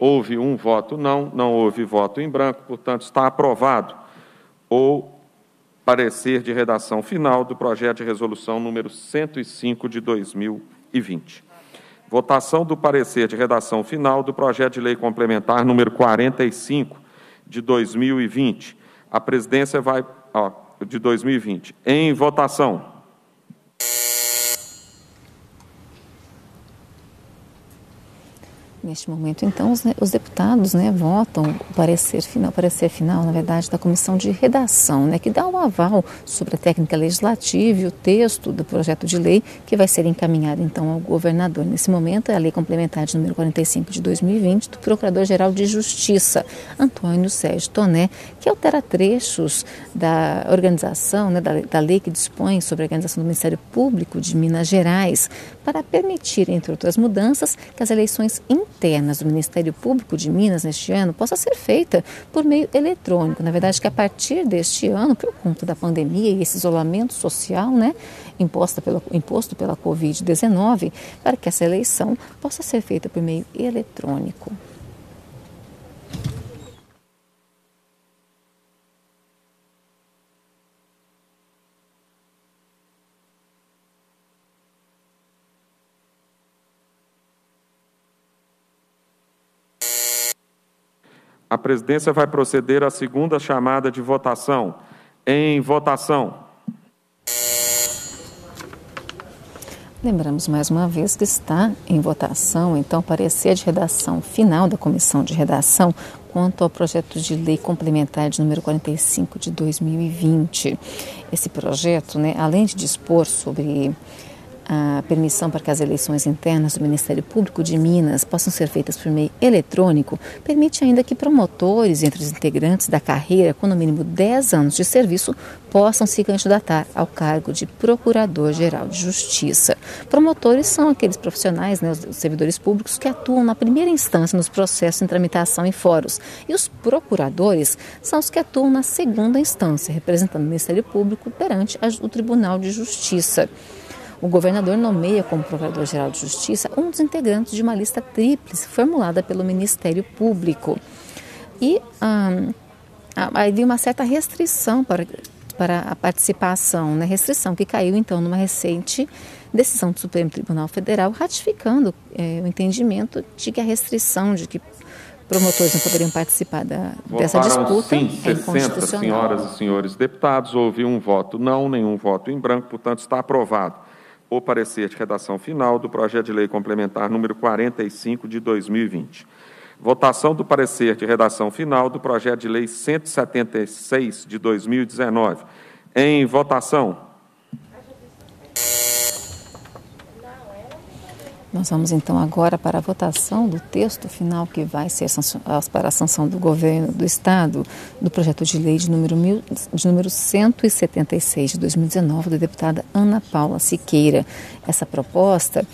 Houve um voto não, não houve voto em branco, portanto, está aprovado o parecer de redação final do projeto de resolução número 105 de 2020. Votação do parecer de redação final do projeto de lei complementar número 45 de 2020. A presidência vai ó, de 2020. Em votação. Neste momento, então, os, os deputados né, votam o parecer final, parecer final, na verdade, da comissão de redação, né, que dá o aval sobre a técnica legislativa e o texto do projeto de lei que vai ser encaminhado, então, ao governador. Nesse momento, é a lei complementar de número 45 de 2020 do Procurador-Geral de Justiça, Antônio Sérgio Toné, que altera trechos da organização, né, da, da lei que dispõe sobre a organização do Ministério Público de Minas Gerais, para permitir, entre outras mudanças, que as eleições internas do Ministério Público de Minas neste ano possa ser feita por meio eletrônico. Na verdade, que a partir deste ano, por conta da pandemia e esse isolamento social, né, pela, imposto pela Covid-19, para que essa eleição possa ser feita por meio eletrônico. A presidência vai proceder à segunda chamada de votação. Em votação. Lembramos mais uma vez que está em votação, então, parecer de redação final da comissão de redação quanto ao projeto de lei complementar de número 45 de 2020. Esse projeto, né, além de dispor sobre a permissão para que as eleições internas do Ministério Público de Minas possam ser feitas por meio eletrônico permite ainda que promotores entre os integrantes da carreira com no mínimo 10 anos de serviço possam se candidatar ao cargo de Procurador-Geral de Justiça. Promotores são aqueles profissionais, né, os servidores públicos que atuam na primeira instância nos processos em tramitação em fóruns. E os procuradores são os que atuam na segunda instância, representando o Ministério Público perante o Tribunal de Justiça o governador nomeia como Procurador-Geral de Justiça um dos integrantes de uma lista tríplice formulada pelo Ministério Público. E hum, havia uma certa restrição para, para a participação, né? restrição que caiu então numa recente decisão do Supremo Tribunal Federal ratificando é, o entendimento de que a restrição de que promotores não poderiam participar da, dessa disputa sim, é 60 senhoras e senhores deputados, houve um voto não, nenhum voto em branco, portanto está aprovado o parecer de redação final do projeto de lei complementar número 45 de 2020. Votação do parecer de redação final do projeto de lei 176 de 2019. Em votação. Nós vamos então agora para a votação do texto final que vai ser para a sanção do governo do Estado do projeto de lei de número, mil, de número 176 de 2019 da deputada Ana Paula Siqueira. Essa proposta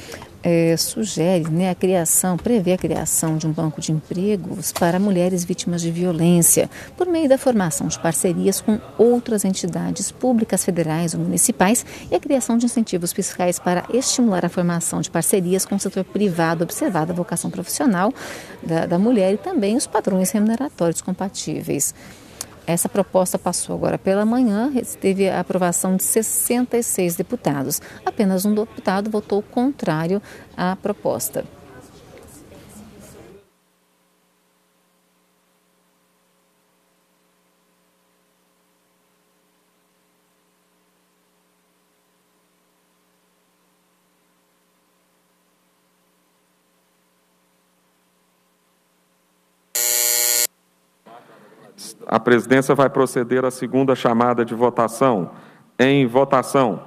é, sugere né, a criação, prevê a criação de um banco de empregos para mulheres vítimas de violência, por meio da formação de parcerias com outras entidades públicas, federais ou municipais e a criação de incentivos fiscais para estimular a formação de parcerias com o setor privado, observada a vocação profissional da, da mulher e também os padrões remuneratórios compatíveis. Essa proposta passou agora pela manhã, teve a aprovação de 66 deputados. Apenas um deputado votou contrário à proposta. A presidência vai proceder à segunda chamada de votação. Em votação.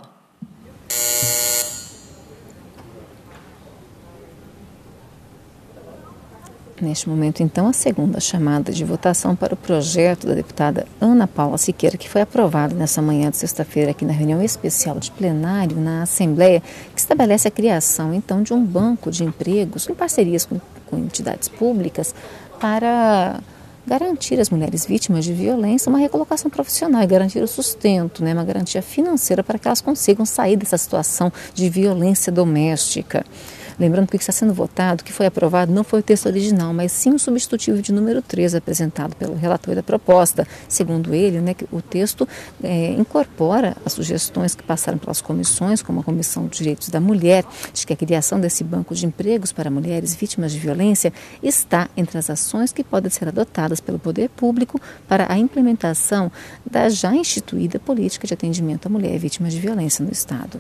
Neste momento, então, a segunda chamada de votação para o projeto da deputada Ana Paula Siqueira, que foi aprovado nessa manhã de sexta-feira aqui na reunião especial de plenário na Assembleia, que estabelece a criação, então, de um banco de empregos em parcerias com, com entidades públicas para garantir às mulheres vítimas de violência uma recolocação profissional e garantir o sustento, né, uma garantia financeira para que elas consigam sair dessa situação de violência doméstica. Lembrando que o que está sendo votado, que foi aprovado, não foi o texto original, mas sim o substitutivo de número 3 apresentado pelo relator da proposta. Segundo ele, né, o texto é, incorpora as sugestões que passaram pelas comissões, como a Comissão de Direitos da Mulher, de que a criação desse banco de empregos para mulheres vítimas de violência está entre as ações que podem ser adotadas pelo poder público para a implementação da já instituída política de atendimento à mulher vítima de violência no Estado.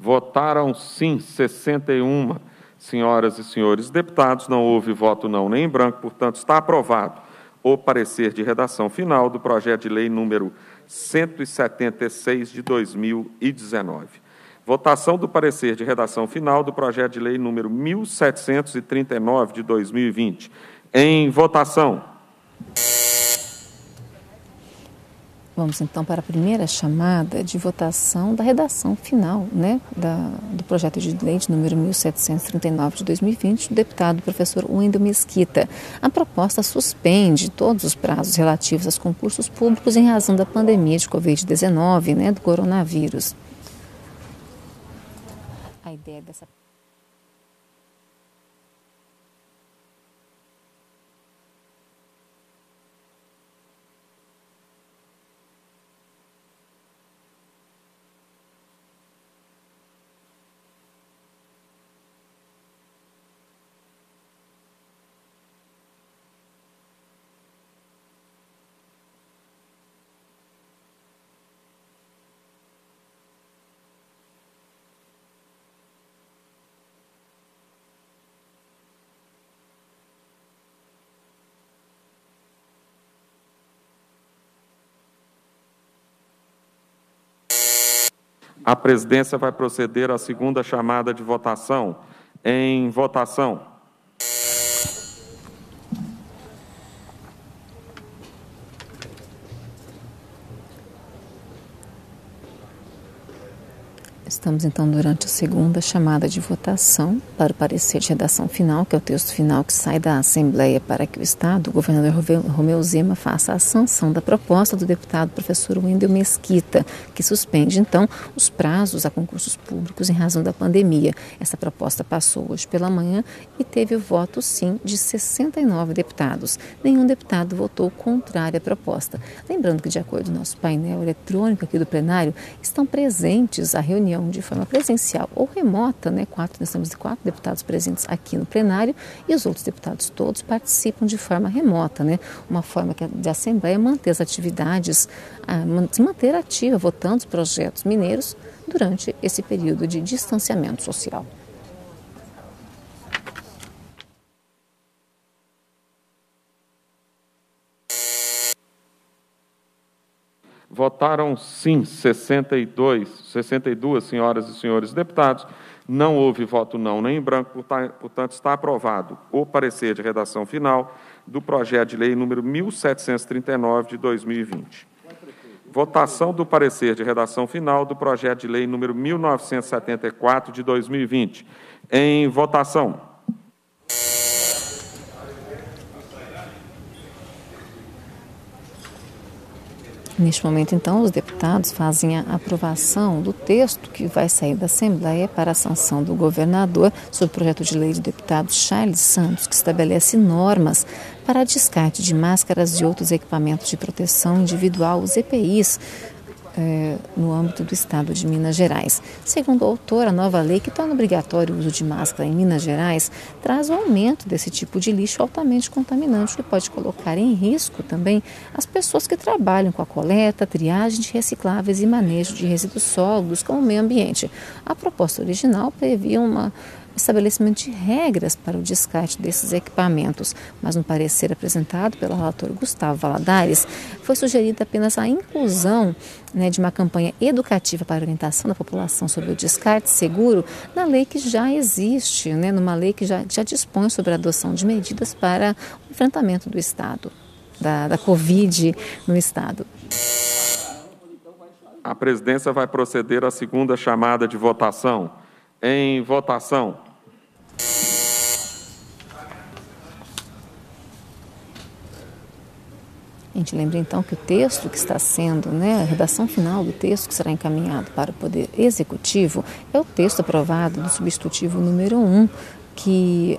Votaram sim 61 senhoras e senhores deputados, não houve voto não nem em branco, portanto está aprovado o parecer de redação final do projeto de lei número 176 de 2019. Votação do parecer de redação final do projeto de lei número 1739 de 2020. Em votação. Vamos então para a primeira chamada de votação da redação final né, da, do projeto de lei de número 1739 de 2020 do deputado professor Wendel Mesquita. A proposta suspende todos os prazos relativos aos concursos públicos em razão da pandemia de Covid-19, né, do coronavírus. A ideia dessa A presidência vai proceder à segunda chamada de votação. Em votação. Então durante a segunda chamada de votação para o parecer de redação final, que é o texto final que sai da Assembleia para que o Estado, o governador Romeu Zema, faça a sanção da proposta do deputado professor Wendel Mesquita, que suspende então os prazos a concursos públicos em razão da pandemia. Essa proposta passou hoje pela manhã e teve o voto sim de 69 deputados. Nenhum deputado votou contrário à proposta. Lembrando que, de acordo com o nosso painel eletrônico aqui do plenário, estão presentes à reunião reunião de forma presencial ou remota, né? Quatro, nós temos quatro deputados presentes aqui no plenário e os outros deputados todos participam de forma remota, né? Uma forma que de Assembleia manter as atividades, se manter ativa, votando os projetos mineiros durante esse período de distanciamento social. Votaram sim 62, 62 senhoras e senhores deputados. Não houve voto não nem em branco, portanto, está aprovado o parecer de redação final do projeto de lei número 1739 de 2020. Votação do parecer de redação final do projeto de lei número 1974 de 2020. Em votação. Neste momento, então, os deputados fazem a aprovação do texto que vai sair da Assembleia para a sanção do governador sobre o projeto de lei do deputado Charles Santos, que estabelece normas para descarte de máscaras e outros equipamentos de proteção individual, os EPIs, é, no âmbito do estado de Minas Gerais. Segundo o autor, a nova lei que torna obrigatório o uso de máscara em Minas Gerais traz o aumento desse tipo de lixo altamente contaminante, que pode colocar em risco também as pessoas que trabalham com a coleta, triagem de recicláveis e manejo de resíduos sólidos como o meio ambiente. A proposta original previa uma estabelecimento de regras para o descarte desses equipamentos, mas no parecer apresentado pelo relator Gustavo Valadares, foi sugerida apenas a inclusão né, de uma campanha educativa para orientação da população sobre o descarte seguro na lei que já existe, né, numa lei que já, já dispõe sobre a adoção de medidas para o enfrentamento do Estado, da, da Covid no Estado. A presidência vai proceder à segunda chamada de votação. Em votação. A gente lembra então que o texto que está sendo, né, a redação final do texto que será encaminhado para o Poder Executivo é o texto aprovado do substitutivo número 1 que,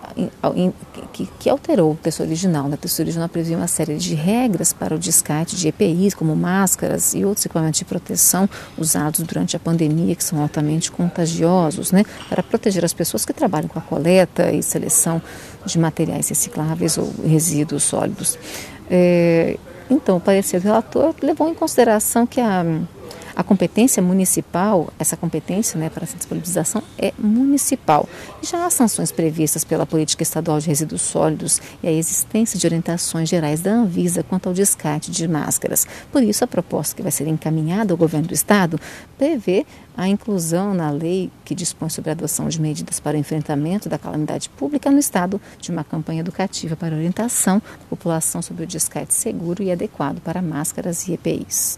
que, que, alterou o texto original. Né? O texto original previa uma série de regras para o descarte de EPIs, como máscaras e outros equipamentos de proteção usados durante a pandemia, que são altamente contagiosos, né? para proteger as pessoas que trabalham com a coleta e seleção de materiais recicláveis ou resíduos sólidos. É, então, o parecer do relator levou em consideração que a a competência municipal, essa competência né, para essa disponibilização é municipal. Já as sanções previstas pela Política Estadual de Resíduos Sólidos e a existência de orientações gerais da Anvisa quanto ao descarte de máscaras. Por isso, a proposta que vai ser encaminhada ao governo do Estado prevê a inclusão na lei que dispõe sobre a adoção de medidas para o enfrentamento da calamidade pública no Estado de uma campanha educativa para orientação da população sobre o descarte seguro e adequado para máscaras e EPIs.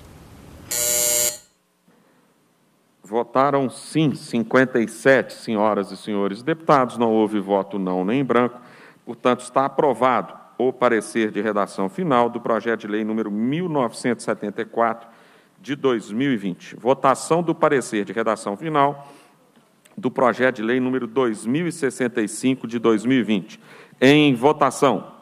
Votaram sim 57 senhoras e senhores deputados, não houve voto não nem em branco, portanto, está aprovado o parecer de redação final do projeto de lei número 1974 de 2020. Votação do parecer de redação final do projeto de lei número 2065 de 2020. Em votação.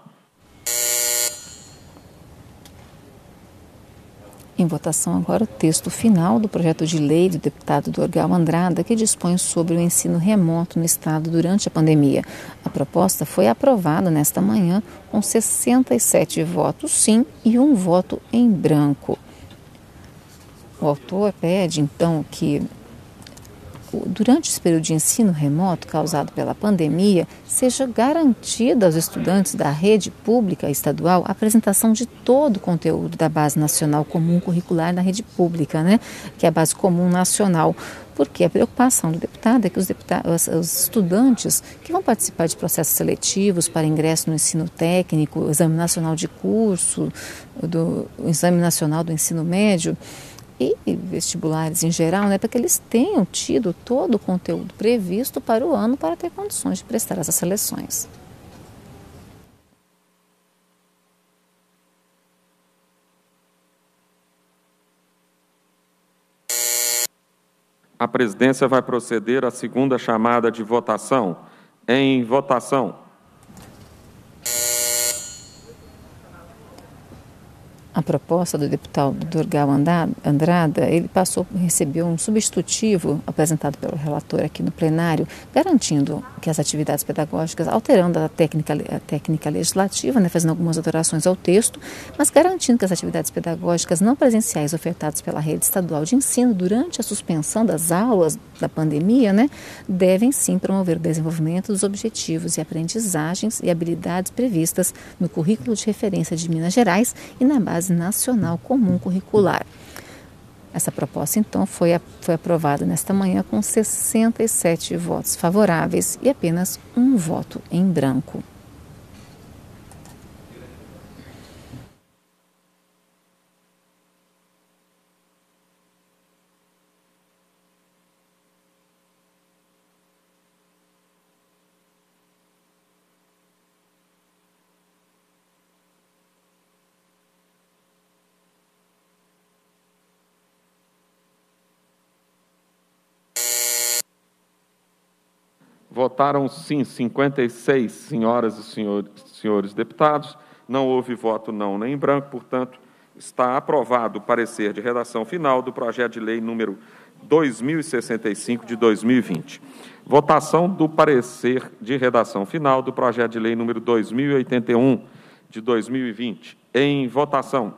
Em votação agora o texto final do projeto de lei do deputado Dorgal Andrada, que dispõe sobre o ensino remoto no Estado durante a pandemia. A proposta foi aprovada nesta manhã com 67 votos sim e um voto em branco. O autor pede, então, que durante esse período de ensino remoto causado pela pandemia, seja garantida aos estudantes da rede pública estadual a apresentação de todo o conteúdo da Base Nacional Comum Curricular na rede pública, né, que é a Base Comum Nacional. Porque a preocupação do deputado é que os, deputados, os estudantes que vão participar de processos seletivos para ingresso no ensino técnico, Exame Nacional de Curso, do, Exame Nacional do Ensino Médio, e vestibulares em geral, né, para que eles tenham tido todo o conteúdo previsto para o ano para ter condições de prestar essas seleções. A presidência vai proceder à segunda chamada de votação. Em votação. A proposta do deputado Durgal Andrada, ele passou, recebeu um substitutivo apresentado pelo relator aqui no plenário, garantindo que as atividades pedagógicas, alterando a técnica, a técnica legislativa, né, fazendo algumas alterações ao texto, mas garantindo que as atividades pedagógicas não presenciais ofertadas pela rede estadual de ensino durante a suspensão das aulas da pandemia, né, devem sim promover o desenvolvimento dos objetivos e aprendizagens e habilidades previstas no currículo de referência de Minas Gerais e na base Nacional Comum Curricular. Essa proposta, então, foi, foi aprovada nesta manhã com 67 votos favoráveis e apenas um voto em branco. Votaram sim 56 senhoras e senhores, senhores deputados, não houve voto não nem em branco, portanto, está aprovado o parecer de redação final do projeto de lei número 2065 de 2020. Votação do parecer de redação final do projeto de lei número 2081 de 2020. Em votação.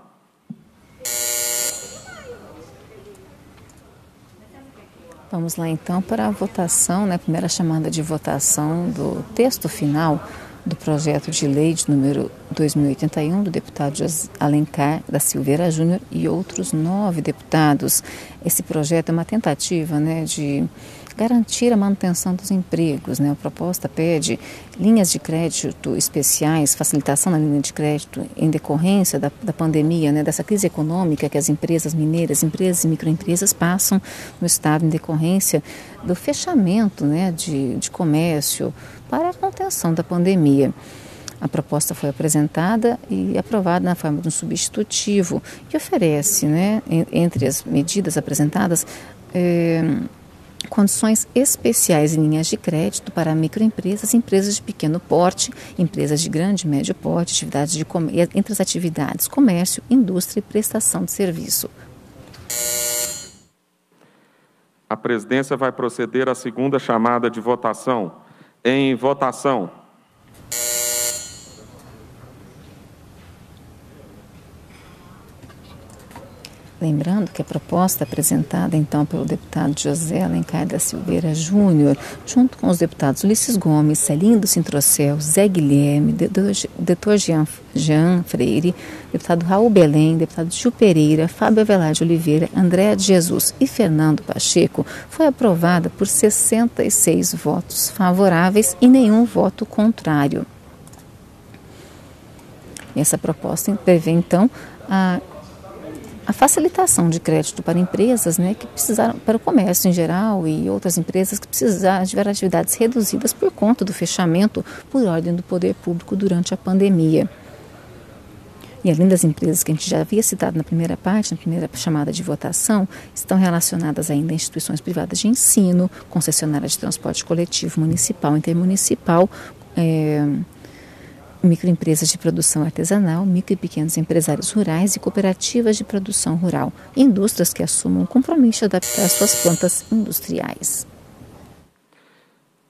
Vamos lá então para a votação, né, primeira chamada de votação do texto final do projeto de lei de número 2081 do deputado Alencar da Silveira Júnior e outros nove deputados. Esse projeto é uma tentativa né, de garantir a manutenção dos empregos. Né? A proposta pede linhas de crédito especiais, facilitação na linha de crédito em decorrência da, da pandemia, né? dessa crise econômica que as empresas mineiras, empresas e microempresas passam no Estado em decorrência do fechamento né? de, de comércio para a contenção da pandemia. A proposta foi apresentada e aprovada na forma de um substitutivo que oferece, né, entre as medidas apresentadas, eh, condições especiais em linhas de crédito para microempresas, empresas de pequeno porte, empresas de grande e médio porte, atividades de entre as atividades comércio, indústria e prestação de serviço. A presidência vai proceder à segunda chamada de votação. Em votação. Lembrando que a proposta apresentada então pelo deputado José Alencar da Silveira Júnior, junto com os deputados Ulisses Gomes, Celindo Sintrocel, Zé Guilherme, doutor Jean, Jean Freire, deputado Raul Belém, deputado Gil Pereira, Fábio Avelar de Oliveira, Andréa de Jesus e Fernando Pacheco, foi aprovada por 66 votos favoráveis e nenhum voto contrário. Essa proposta prevê, então, a a facilitação de crédito para empresas né, que precisaram, para o comércio em geral e outras empresas que precisaram tiver atividades reduzidas por conta do fechamento por ordem do poder público durante a pandemia. E além das empresas que a gente já havia citado na primeira parte, na primeira chamada de votação, estão relacionadas ainda a instituições privadas de ensino, concessionárias de transporte coletivo municipal, intermunicipal, é, microempresas de produção artesanal, micro e pequenos empresários rurais e cooperativas de produção rural, indústrias que assumam o compromisso de adaptar suas plantas industriais.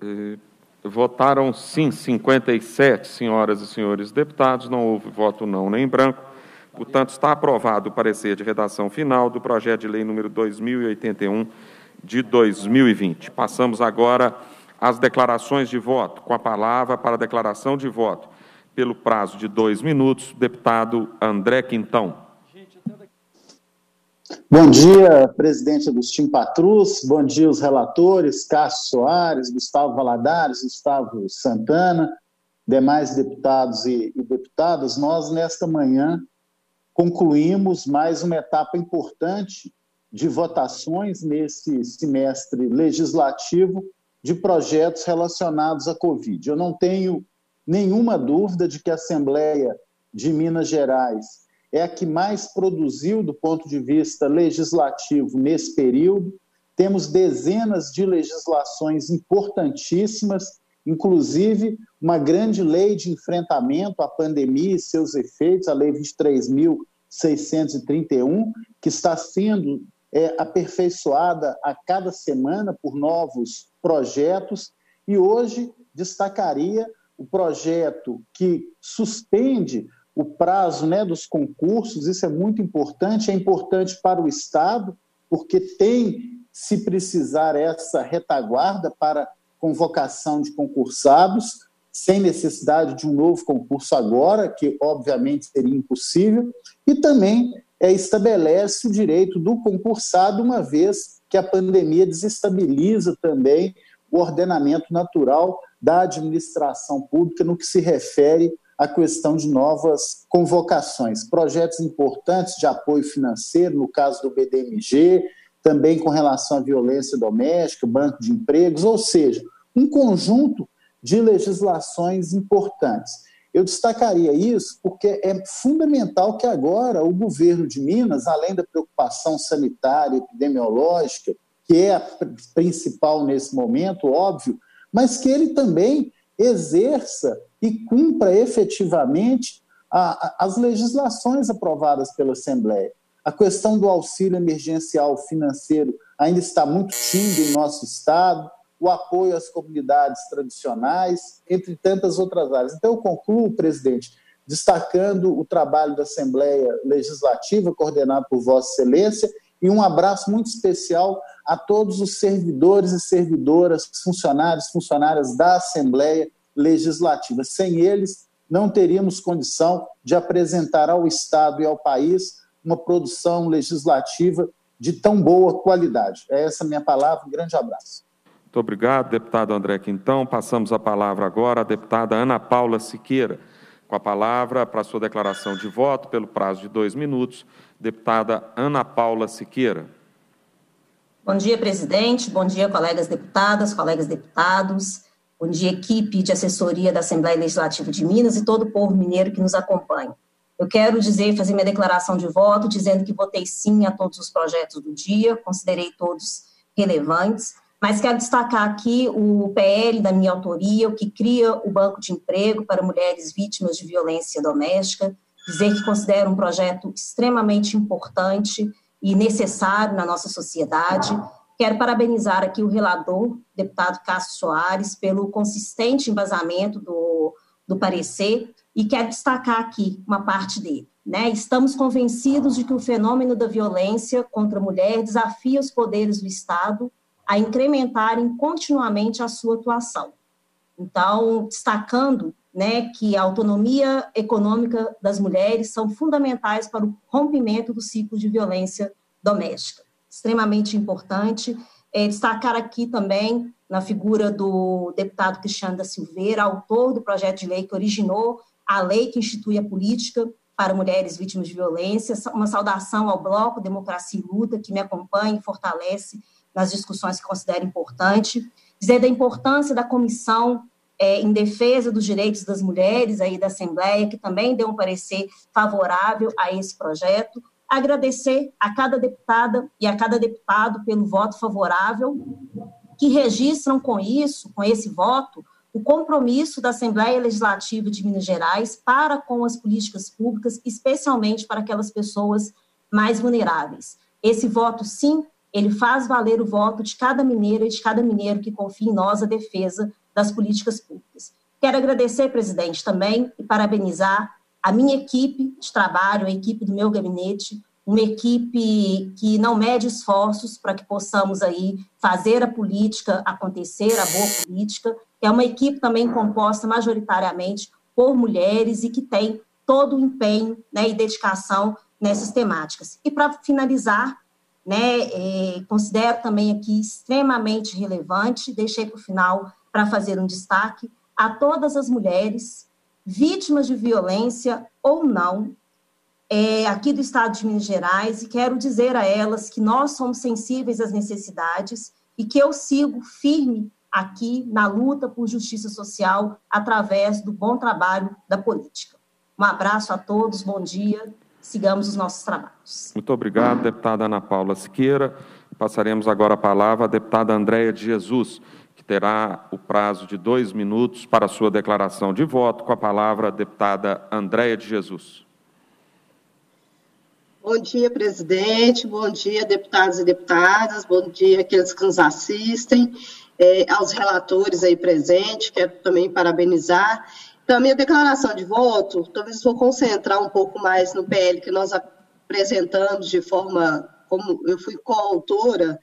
Eh, votaram sim 57 senhoras e senhores deputados, não houve voto não nem branco. Portanto, está aprovado o parecer de redação final do projeto de lei número 2081 de 2020. Passamos agora às declarações de voto. Com a palavra para a declaração de voto, pelo prazo de dois minutos, deputado André Quintão. Bom dia, presidente Agostinho Patrus, bom dia os relatores, Cássio Soares, Gustavo Valadares, Gustavo Santana, demais deputados e, e deputadas. Nós, nesta manhã, concluímos mais uma etapa importante de votações nesse semestre legislativo de projetos relacionados à Covid. Eu não tenho nenhuma dúvida de que a Assembleia de Minas Gerais é a que mais produziu do ponto de vista legislativo nesse período. Temos dezenas de legislações importantíssimas, inclusive uma grande lei de enfrentamento à pandemia e seus efeitos, a Lei 23.631, que está sendo é, aperfeiçoada a cada semana por novos projetos. E hoje destacaria o projeto que suspende o prazo né, dos concursos, isso é muito importante, é importante para o Estado, porque tem, se precisar, essa retaguarda para convocação de concursados, sem necessidade de um novo concurso agora, que obviamente seria impossível, e também é, estabelece o direito do concursado, uma vez que a pandemia desestabiliza também o ordenamento natural da administração pública no que se refere a questão de novas convocações, projetos importantes de apoio financeiro, no caso do BDMG, também com relação à violência doméstica, banco de empregos, ou seja, um conjunto de legislações importantes. Eu destacaria isso porque é fundamental que agora o governo de Minas, além da preocupação sanitária, epidemiológica, que é a principal nesse momento, óbvio, mas que ele também exerça e cumpra efetivamente a, a, as legislações aprovadas pela Assembleia. A questão do auxílio emergencial financeiro ainda está muito tímido em nosso Estado, o apoio às comunidades tradicionais, entre tantas outras áreas. Então, eu concluo, presidente, destacando o trabalho da Assembleia Legislativa, coordenado por Vossa Excelência, e um abraço muito especial a todos os servidores e servidoras, funcionários, funcionárias da Assembleia Legislativa. Sem eles, não teríamos condição de apresentar ao Estado e ao país uma produção legislativa de tão boa qualidade. É essa a minha palavra. Um grande abraço. Muito obrigado, deputado André Quintão. Passamos a palavra agora à deputada Ana Paula Siqueira. Com a palavra para a sua declaração de voto, pelo prazo de dois minutos, deputada Ana Paula Siqueira. Bom dia, presidente. Bom dia, colegas deputadas, colegas deputados. Bom dia, equipe de assessoria da Assembleia Legislativa de Minas e todo o povo mineiro que nos acompanha. Eu quero dizer, fazer minha declaração de voto, dizendo que votei sim a todos os projetos do dia, considerei todos relevantes, mas quero destacar aqui o PL da minha autoria, o que cria o Banco de Emprego para mulheres vítimas de violência doméstica, dizer que considero um projeto extremamente importante e necessário na nossa sociedade. Quero parabenizar aqui o relator, deputado Cássio Soares, pelo consistente embasamento do, do parecer e quero destacar aqui uma parte dele. Né? Estamos convencidos de que o fenômeno da violência contra a mulher desafia os poderes do Estado a incrementarem continuamente a sua atuação. Então, destacando né, que a autonomia econômica das mulheres são fundamentais para o rompimento do ciclo de violência doméstica. Extremamente importante. É, destacar aqui também na figura do deputado Cristiano da Silveira, autor do projeto de lei que originou a lei que institui a política para mulheres vítimas de violência. Uma saudação ao Bloco Democracia e Luta, que me acompanha e fortalece nas discussões que considero importante. Dizer da importância da comissão é, em defesa dos direitos das mulheres aí da Assembleia, que também deu um parecer favorável a esse projeto. Agradecer a cada deputada e a cada deputado pelo voto favorável, que registram com isso, com esse voto, o compromisso da Assembleia Legislativa de Minas Gerais para com as políticas públicas, especialmente para aquelas pessoas mais vulneráveis. Esse voto, sim, ele faz valer o voto de cada mineira e de cada mineiro que confia em nós a defesa das políticas públicas. Quero agradecer, presidente, também e parabenizar a minha equipe de trabalho, a equipe do meu gabinete, uma equipe que não mede esforços para que possamos aí fazer a política acontecer, a boa política. É uma equipe também composta majoritariamente por mulheres e que tem todo o empenho né, e dedicação nessas temáticas. E para finalizar, né, é, considero também aqui extremamente relevante, deixei para o final para fazer um destaque, a todas as mulheres vítimas de violência ou não, é, aqui do estado de Minas Gerais, e quero dizer a elas que nós somos sensíveis às necessidades e que eu sigo firme aqui na luta por justiça social através do bom trabalho da política. Um abraço a todos, bom dia, sigamos os nossos trabalhos. Muito obrigado, deputada Ana Paula Siqueira. Passaremos agora a palavra à deputada Andréia de Jesus, que terá o prazo de dois minutos para a sua declaração de voto. Com a palavra, a deputada Andréia de Jesus. Bom dia, presidente. Bom dia, deputados e deputadas. Bom dia aqueles que nos assistem. É, aos relatores aí presentes, quero também parabenizar. Então, a minha declaração de voto, talvez vou concentrar um pouco mais no PL que nós apresentamos de forma, como eu fui coautora,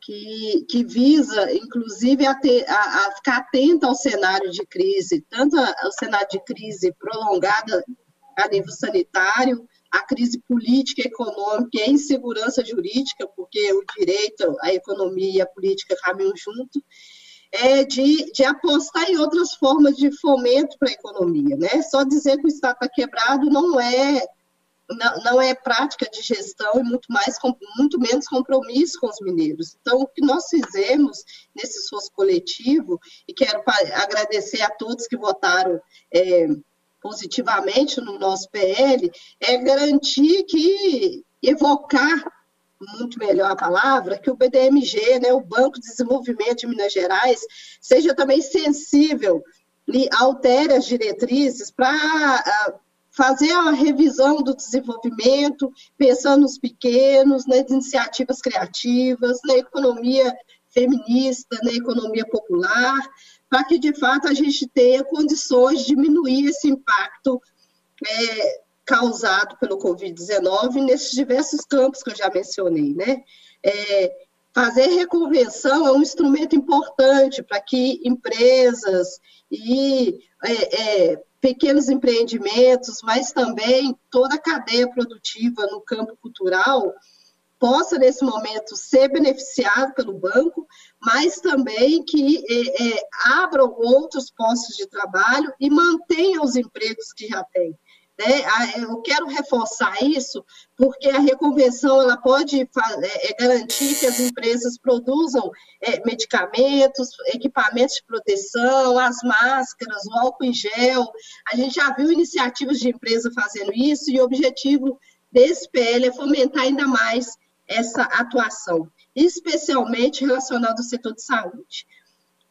que, que visa, inclusive, a, ter, a, a, ficar atenta ao cenário de crise, tanto ao cenário de crise prolongada a nível sanitário, a crise política, econômica e a insegurança jurídica, porque o direito, a economia e a política caminham junto, é de, de apostar em outras formas de fomento para a economia. Né? Só dizer que o Estado está quebrado não é, não, não, é prática de gestão e muito, mais, muito menos compromisso com os mineiros. Então, o que nós fizemos nesse esforço coletivo, e quero agradecer a todos que votaram é, positivamente no nosso PL, é garantir que, evocar muito melhor a palavra, que o BDMG, né, o Banco de Desenvolvimento de Minas Gerais, seja também sensível e altere as diretrizes para ah, fazer a revisão do desenvolvimento, pensando nos pequenos, nas iniciativas criativas, na economia feminista, na economia popular, para que, de fato, a gente tenha condições de diminuir esse impacto é, causado pelo Covid-19 nesses diversos campos que eu já mencionei, né? É, fazer reconvenção é um instrumento importante para que empresas e é, é, pequenos empreendimentos, mas também toda a cadeia produtiva no campo cultural possa, nesse momento, ser beneficiado pelo banco, mas também que é, é, abram outros postos de trabalho e mantenham os empregos que já têm. Né? Eu quero reforçar isso, porque a reconvenção ela pode é, é, garantir que as empresas produzam é, medicamentos, equipamentos de proteção, as máscaras, o álcool em gel. A gente já viu iniciativas de empresa fazendo isso, e o objetivo desse PL é fomentar ainda mais essa atuação, especialmente relacionada ao setor de saúde.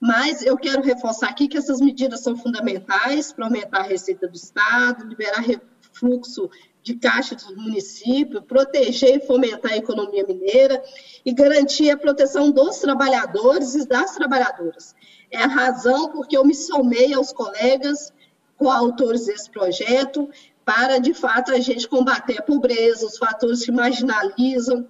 Mas eu quero reforçar aqui que essas medidas são fundamentais para aumentar a receita do Estado, liberar refluxo de caixa do município, proteger e fomentar a economia mineira e garantir a proteção dos trabalhadores e das trabalhadoras. É a razão porque eu me somei aos colegas coautores desse projeto para, de fato, a gente combater a pobreza, os fatores que marginalizam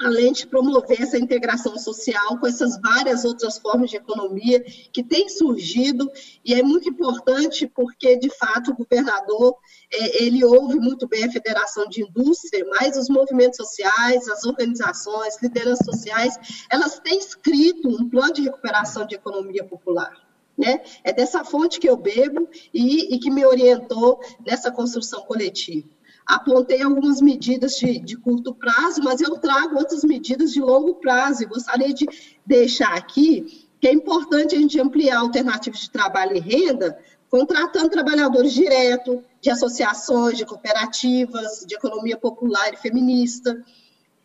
além de promover essa integração social com essas várias outras formas de economia que têm surgido, e é muito importante porque, de fato, o governador, é, ele ouve muito bem a Federação de Indústria, mas os movimentos sociais, as organizações, lideranças sociais, elas têm escrito um plano de recuperação de economia popular. Né? É dessa fonte que eu bebo e, e que me orientou nessa construção coletiva apontei algumas medidas de, de, curto prazo, mas eu trago outras medidas de longo prazo. E gostaria de deixar aqui que é importante a gente ampliar alternativas de trabalho e renda, contratando trabalhadores direto, de associações, de cooperativas, de economia popular e feminista,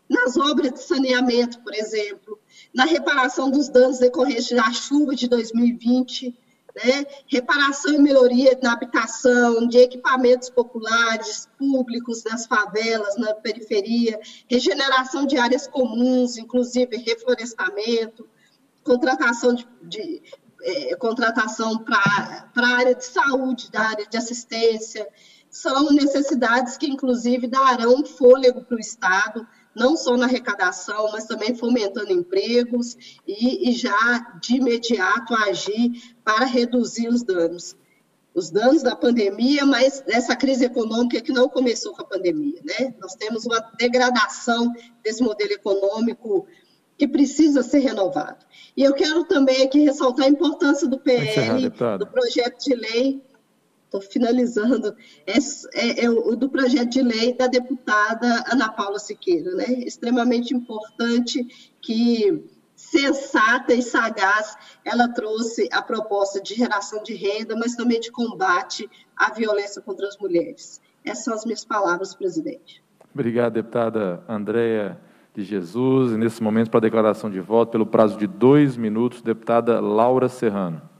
nas obras de saneamento, por exemplo, na reparação dos danos decorrentes da chuva de 2020, né? reparação e melhoria na habitação, de equipamentos populares, públicos, nas favelas, na periferia, regeneração de áreas comuns, inclusive reflorestamento, contratação de, de é, contratação para a área de saúde, da área de assistência, são necessidades que, inclusive, darão fôlego para o Estado, não só na arrecadação, mas também fomentando empregos e, e já de imediato agir para reduzir os danos os danos da pandemia, mas dessa crise econômica que não começou com a pandemia, né? Nós temos uma degradação desse modelo econômico que precisa ser renovado. E eu quero também aqui ressaltar a importância do PL, do projeto de lei, estou finalizando, é, é, é, o do projeto de lei da deputada Ana Paula Siqueira, né? Extremamente importante que sensata e sagaz, ela trouxe a proposta de geração de renda, mas também de combate à violência contra as mulheres. Essas são as minhas palavras, presidente. Obrigado, deputada Andréia de Jesus. E nesse momento, para a declaração de voto, pelo prazo de dois minutos, deputada Laura Serrano.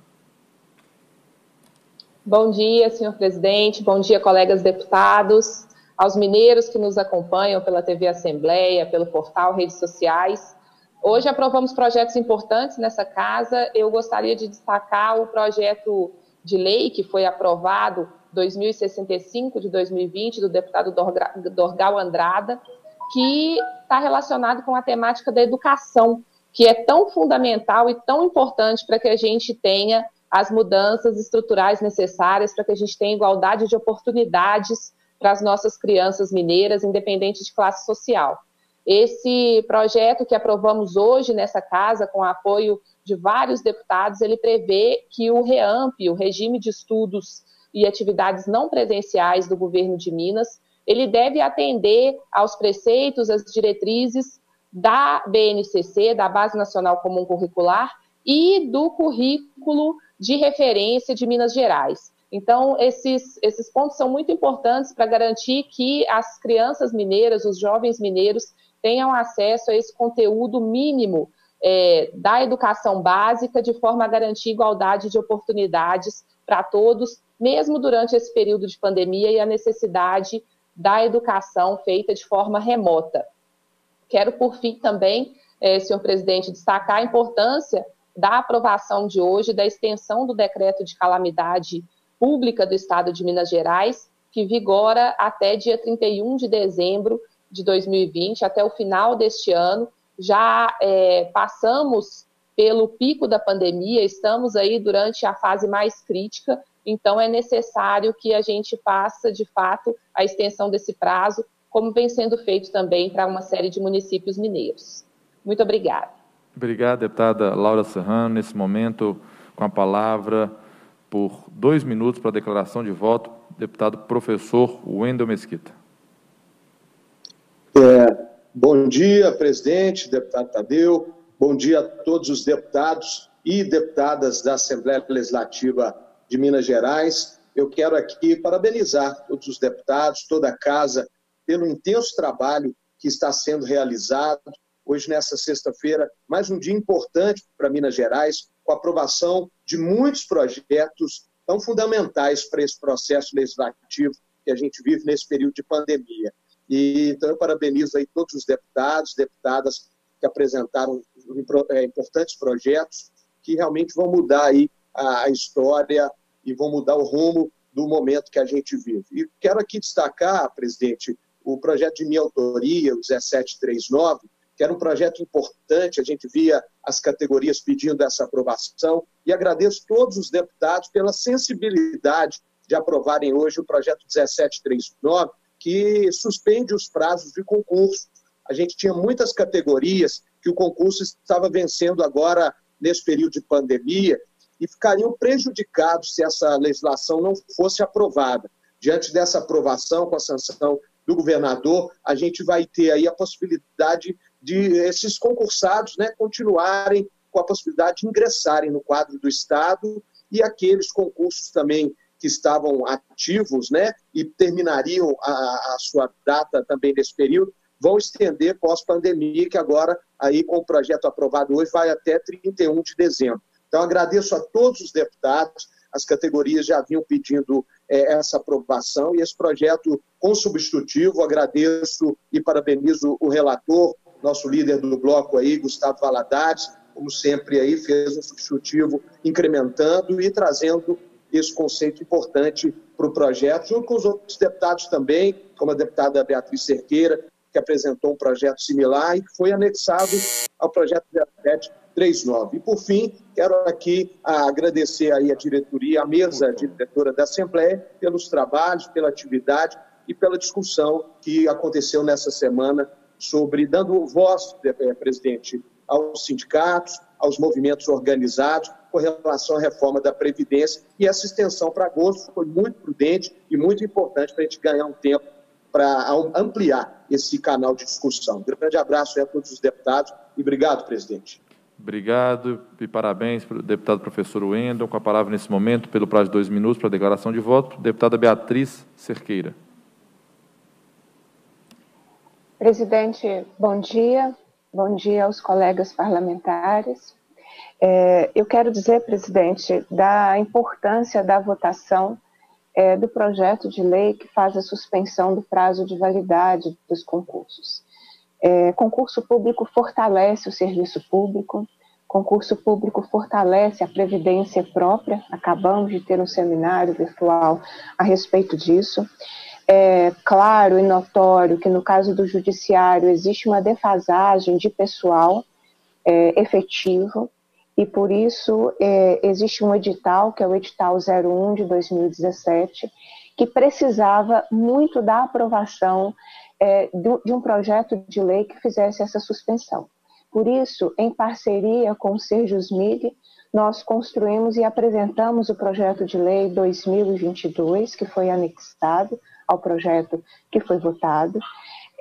Bom dia, senhor presidente. Bom dia, colegas deputados. Aos mineiros que nos acompanham pela TV Assembleia, pelo portal, redes sociais. Hoje aprovamos projetos importantes nessa casa. Eu gostaria de destacar o projeto de lei que foi aprovado 2065 de 2020 do deputado Dorgal Andrada, que está relacionado com a temática da educação, que é tão fundamental e tão importante para que a gente tenha as mudanças estruturais necessárias, para que a gente tenha igualdade de oportunidades para as nossas crianças mineiras, independente de classe social. Esse projeto que aprovamos hoje nessa casa, com o apoio de vários deputados, ele prevê que o REAMP, o Regime de Estudos e Atividades Não Presenciais do Governo de Minas, ele deve atender aos preceitos, às diretrizes da BNCC, da Base Nacional Comum Curricular, e do currículo de referência de Minas Gerais. Então, esses, esses pontos são muito importantes para garantir que as crianças mineiras, os jovens mineiros, tenham acesso a esse conteúdo mínimo é, da educação básica, de forma a garantir igualdade de oportunidades para todos, mesmo durante esse período de pandemia e a necessidade da educação feita de forma remota. Quero, por fim, também, é, senhor presidente, destacar a importância da aprovação de hoje da extensão do decreto de calamidade pública do Estado de Minas Gerais, que vigora até dia 31 de dezembro de 2020 até o final deste ano. Já é, passamos pelo pico da pandemia, estamos aí durante a fase mais crítica, então é necessário que a gente faça, de fato, a extensão desse prazo, como vem sendo feito também para uma série de municípios mineiros. Muito obrigada. Obrigado, deputada Laura Serrano. Nesse momento, com a palavra, por dois minutos para a declaração de voto, deputado professor Wendel Mesquita. É, bom dia, presidente, deputado Tadeu. Bom dia a todos os deputados e deputadas da Assembleia Legislativa de Minas Gerais. Eu quero aqui parabenizar todos os deputados, toda a casa, pelo intenso trabalho que está sendo realizado. Hoje, nessa sexta-feira, mais um dia importante para Minas Gerais, com a aprovação de muitos projetos tão fundamentais para esse processo legislativo que a gente vive nesse período de pandemia. E, então, eu parabenizo aí todos os deputados, deputadas que apresentaram é, importantes projetos que realmente vão mudar aí a história e vão mudar o rumo do momento que a gente vive. E quero aqui destacar, presidente, o projeto de minha autoria, o 1739, que era um projeto importante, a gente via as categorias pedindo essa aprovação, e agradeço todos os deputados pela sensibilidade de aprovarem hoje o projeto 1739, que suspende os prazos de concurso. A gente tinha muitas categorias que o concurso estava vencendo agora nesse período de pandemia e ficariam prejudicados se essa legislação não fosse aprovada. Diante dessa aprovação, com a sanção do governador, a gente vai ter aí a possibilidade de esses concursados né, continuarem com a possibilidade de ingressarem no quadro do Estado e aqueles concursos também que estavam ativos né, e terminariam a, a sua data também nesse período, vão estender pós-pandemia, que agora, aí com o projeto aprovado hoje, vai até 31 de dezembro. Então, agradeço a todos os deputados, as categorias já vinham pedindo é, essa aprovação, e esse projeto com substitutivo, agradeço e parabenizo o relator, nosso líder do bloco aí, Gustavo Valadares, como sempre aí, fez um substitutivo incrementando e trazendo esse conceito importante para o projeto, junto com os outros deputados também, como a deputada Beatriz Cerqueira, que apresentou um projeto similar e que foi anexado ao projeto 1739. E, por fim, quero aqui agradecer aí a diretoria, a mesa diretora da Assembleia, pelos trabalhos, pela atividade e pela discussão que aconteceu nessa semana sobre dando voz, eh, presidente, aos sindicatos, aos movimentos organizados com relação à reforma da Previdência. E essa extensão para agosto foi muito prudente e muito importante para a gente ganhar um tempo para ampliar esse canal de discussão. Um grande abraço a todos os deputados e obrigado, presidente. Obrigado e parabéns deputado professor Wendel. Com a palavra nesse momento, pelo prazo de dois minutos para a declaração de voto, deputada Beatriz Cerqueira. Presidente, bom dia. Bom dia aos colegas parlamentares. É, eu quero dizer, presidente, da importância da votação é, do projeto de lei que faz a suspensão do prazo de validade dos concursos. É, concurso público fortalece o serviço público, concurso público fortalece a previdência própria, acabamos de ter um seminário virtual a respeito disso é claro e notório que no caso do judiciário existe uma defasagem de pessoal é, efetivo e por isso é, existe um edital, que é o edital 01 de 2017, que precisava muito da aprovação é, de um projeto de lei que fizesse essa suspensão. Por isso, em parceria com o Serjusmig, nós construímos e apresentamos o projeto de lei 2022, que foi anexado ao projeto que foi votado,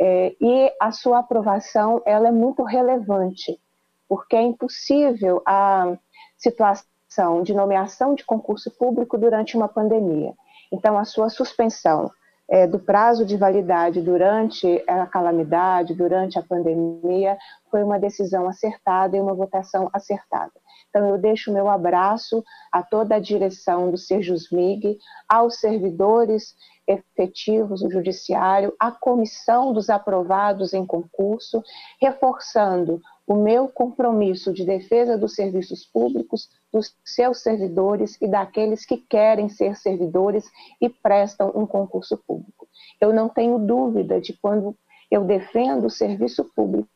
é, e a sua aprovação ela é muito relevante, porque é impossível a situação de nomeação de concurso público durante uma pandemia. Então, a sua suspensão é, do prazo de validade durante a calamidade, durante a pandemia, foi uma decisão acertada e uma votação acertada. Então, eu deixo meu abraço a toda a direção do Sejusmig, aos servidores efetivos do Judiciário, a comissão dos aprovados em concurso, reforçando o meu compromisso de defesa dos serviços públicos, dos seus servidores e daqueles que querem ser servidores e prestam um concurso público. Eu não tenho dúvida de quando eu defendo o serviço público,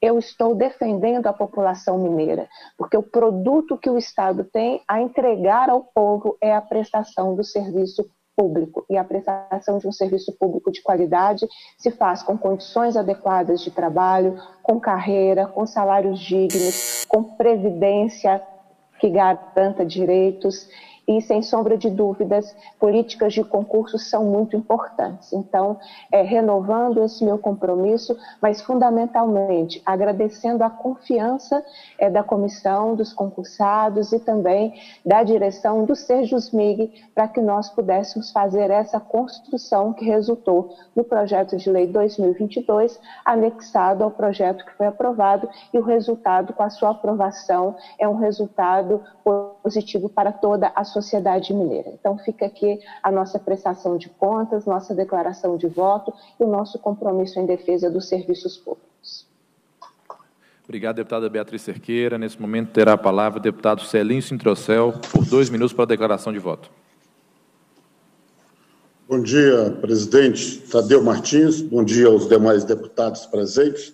eu estou defendendo a população mineira, porque o produto que o Estado tem a entregar ao povo é a prestação do serviço público. E a prestação de um serviço público de qualidade se faz com condições adequadas de trabalho, com carreira, com salários dignos, com previdência que garanta direitos e, sem sombra de dúvidas, políticas de concurso são muito importantes. Então, é, renovando esse meu compromisso, mas fundamentalmente agradecendo a confiança é, da comissão, dos concursados e também da direção do Sejusmig para que nós pudéssemos fazer essa construção que resultou no projeto de lei 2022, anexado ao projeto que foi aprovado, e o resultado, com a sua aprovação, é um resultado positivo para toda a sociedade sociedade mineira. Então, fica aqui a nossa prestação de contas, nossa declaração de voto e o nosso compromisso em defesa dos serviços públicos. Obrigado, deputada Beatriz Cerqueira. Nesse momento terá a palavra o deputado Celinho Sintrocel, por dois minutos para a declaração de voto. Bom dia, presidente Tadeu Martins. Bom dia aos demais deputados presentes.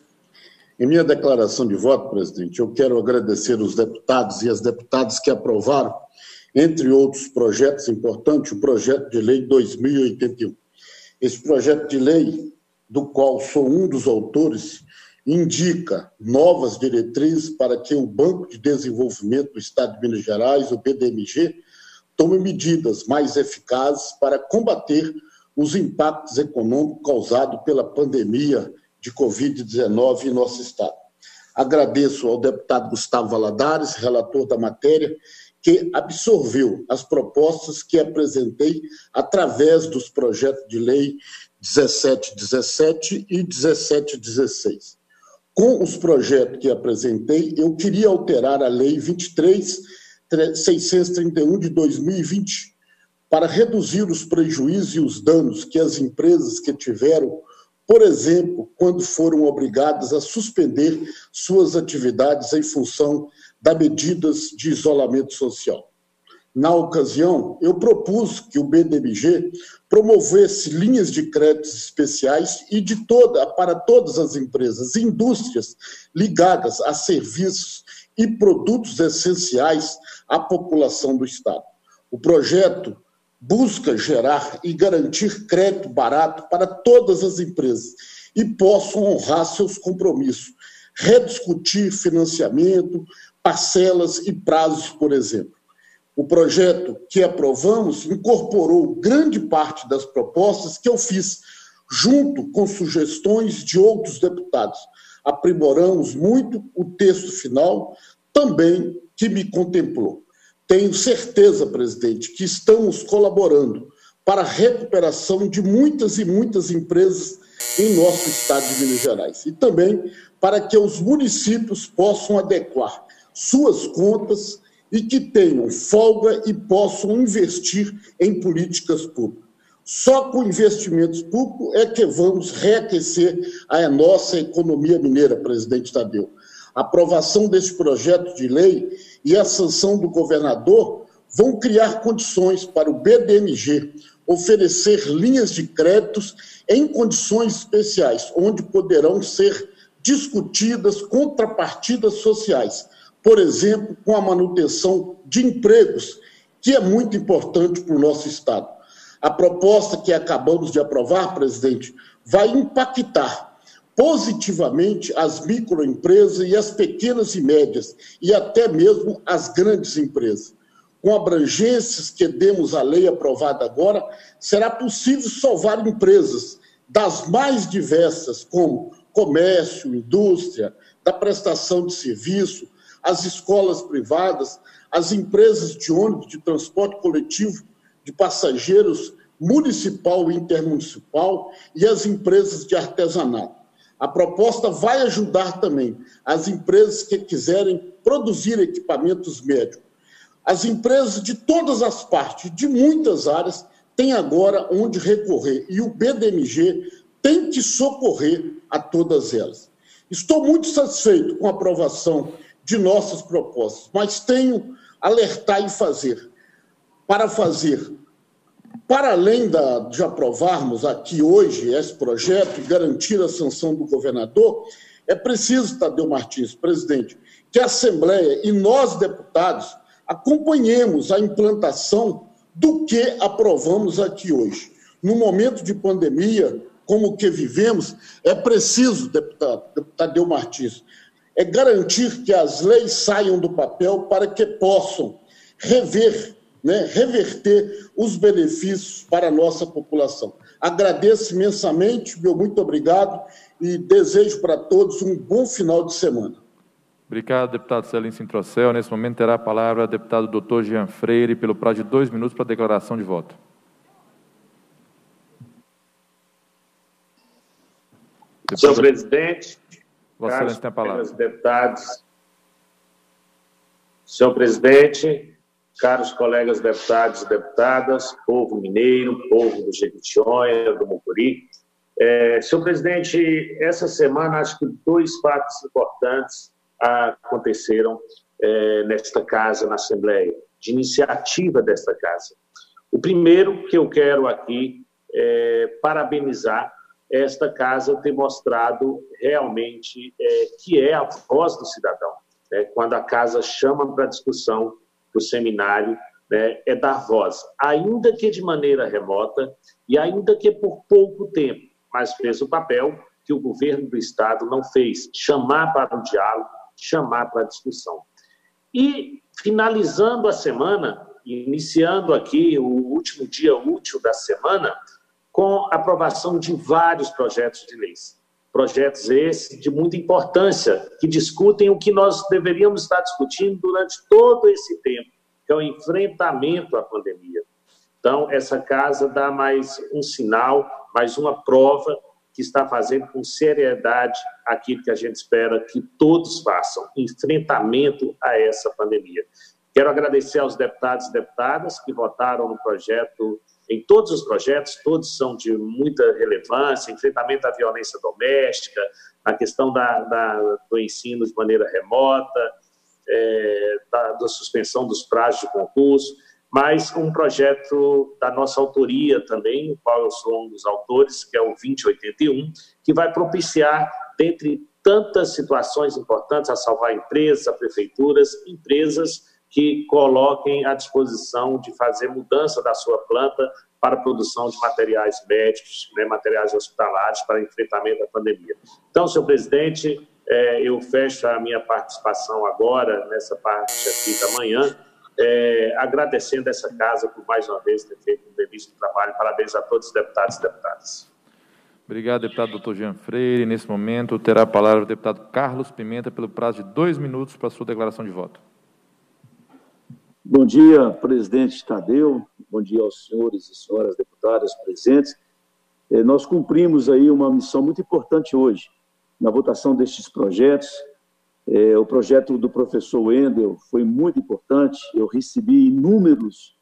Em minha declaração de voto, presidente, eu quero agradecer os deputados e as deputadas que aprovaram entre outros projetos importantes, o projeto de lei 2081. Esse projeto de lei, do qual sou um dos autores, indica novas diretrizes para que o Banco de Desenvolvimento do Estado de Minas Gerais, o BDMG, tome medidas mais eficazes para combater os impactos econômicos causados pela pandemia de Covid-19 em nosso Estado. Agradeço ao deputado Gustavo Valadares, relator da matéria, que absorveu as propostas que apresentei através dos projetos de lei 1717 e 1716. Com os projetos que apresentei, eu queria alterar a lei 23631 de 2020 para reduzir os prejuízos e os danos que as empresas que tiveram, por exemplo, quando foram obrigadas a suspender suas atividades em função das medidas de isolamento social. Na ocasião, eu propus que o BDMG promovesse linhas de créditos especiais e de toda para todas as empresas e indústrias ligadas a serviços e produtos essenciais à população do Estado. O projeto busca gerar e garantir crédito barato para todas as empresas e possam honrar seus compromissos, rediscutir financiamento, parcelas e prazos, por exemplo. O projeto que aprovamos incorporou grande parte das propostas que eu fiz, junto com sugestões de outros deputados. Aprimoramos muito o texto final, também que me contemplou. Tenho certeza, presidente, que estamos colaborando para a recuperação de muitas e muitas empresas em nosso estado de Minas Gerais e também para que os municípios possam adequar suas contas e que tenham folga e possam investir em políticas públicas. Só com investimentos públicos é que vamos reaquecer a nossa economia mineira, presidente Tadeu. Aprovação desse projeto de lei e a sanção do governador vão criar condições para o BDMG oferecer linhas de créditos em condições especiais, onde poderão ser discutidas contrapartidas sociais, por exemplo, com a manutenção de empregos, que é muito importante para o nosso Estado. A proposta que acabamos de aprovar, presidente, vai impactar positivamente as microempresas e as pequenas e médias, e até mesmo as grandes empresas. Com abrangências que demos à lei aprovada agora, será possível salvar empresas das mais diversas, como comércio, indústria, da prestação de serviço, as escolas privadas, as empresas de ônibus de transporte coletivo de passageiros municipal e intermunicipal e as empresas de artesanato. A proposta vai ajudar também as empresas que quiserem produzir equipamentos médicos. As empresas de todas as partes, de muitas áreas, têm agora onde recorrer e o BDMG tem que socorrer a todas elas. Estou muito satisfeito com a aprovação de nossas propostas, mas tenho alertar e fazer. Para fazer, para além da, de aprovarmos aqui hoje esse projeto e garantir a sanção do governador, é preciso, Tadeu Martins, presidente, que a Assembleia e nós, deputados, acompanhemos a implantação do que aprovamos aqui hoje. No momento de pandemia, como o que vivemos, é preciso, deputado, Tadeu Martins, é garantir que as leis saiam do papel para que possam rever, né, reverter os benefícios para a nossa população. Agradeço imensamente, meu muito obrigado e desejo para todos um bom final de semana. Obrigado, deputado Celim Sintrocel. Nesse momento terá a palavra o deputado doutor Jean Freire, pelo prazo de dois minutos para a declaração de voto. Senhor presidente, Vossa Excelência tem a palavra. deputados, senhor presidente, caros colegas deputados e deputadas, povo mineiro, povo do Jequitinhonha, do Mucuri. É, senhor presidente, essa semana acho que dois fatos importantes aconteceram é, nesta casa, na Assembleia, de iniciativa desta casa. O primeiro que eu quero aqui é, parabenizar esta casa ter mostrado realmente é, que é a voz do cidadão. Né? Quando a casa chama para discussão o seminário, né, é dar voz, ainda que de maneira remota e ainda que por pouco tempo, mas fez o papel que o governo do Estado não fez, chamar para o diálogo, chamar para a discussão. E, finalizando a semana, iniciando aqui o último dia útil da semana, com aprovação de vários projetos de leis. Projetos esses de muita importância, que discutem o que nós deveríamos estar discutindo durante todo esse tempo, que é o enfrentamento à pandemia. Então, essa casa dá mais um sinal, mais uma prova que está fazendo com seriedade aquilo que a gente espera que todos façam, enfrentamento a essa pandemia. Quero agradecer aos deputados e deputadas que votaram no projeto em todos os projetos, todos são de muita relevância, enfrentamento à violência doméstica, a questão da, da do ensino de maneira remota, é, da, da, suspensão dos prazos de concurso, mas um projeto da nossa autoria também, o qual eu sou um dos autores, que é o 2081, que vai propiciar, dentre tantas situações importantes, a salvar empresas, a prefeituras, empresas que coloquem à disposição de fazer mudança da sua planta para a produção de materiais médicos, né, materiais hospitalares para enfrentamento da pandemia. Então, senhor presidente, é, eu fecho a minha participação agora, nessa parte aqui da manhã, é, agradecendo essa casa por mais uma vez ter feito um belíssimo trabalho. Parabéns a todos os deputados e deputadas. Obrigado, deputado doutor Jean Freire. Nesse momento, terá a palavra o deputado Carlos Pimenta, pelo prazo de dois minutos para a sua declaração de voto. Bom dia, presidente Tadeu. Bom dia aos senhores e senhoras deputadas presentes. É, nós cumprimos aí uma missão muito importante hoje, na votação destes projetos. É, o projeto do professor Wendel foi muito importante. Eu recebi inúmeros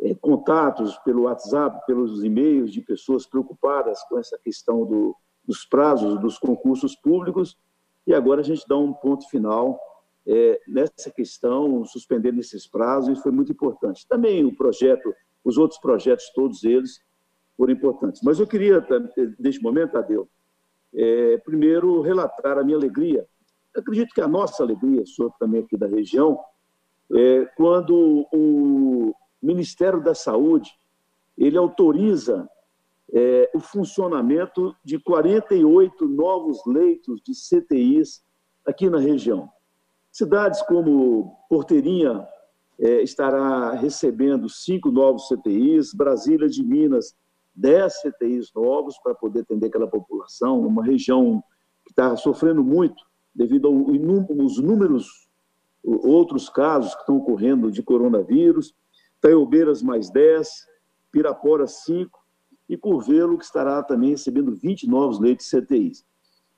é, contatos pelo WhatsApp, pelos e-mails de pessoas preocupadas com essa questão do, dos prazos dos concursos públicos. E agora a gente dá um ponto final é, nessa questão, suspendendo esses prazos, e foi muito importante. Também o projeto, os outros projetos, todos eles, foram importantes. Mas eu queria, neste momento, Tadeu, é, primeiro relatar a minha alegria. Eu acredito que a nossa alegria, sou também aqui da região, é quando o Ministério da Saúde ele autoriza é, o funcionamento de 48 novos leitos de CTIs aqui na região. Cidades como Porteirinha é, estará recebendo cinco novos CTIs, Brasília de Minas 10 CTIs novos para poder atender aquela população, uma região que está sofrendo muito devido aos números, outros casos que estão ocorrendo de coronavírus, Taiobeiras mais 10, Pirapora 5 e Curvelo, que estará também recebendo 20 novos leitos CTIs.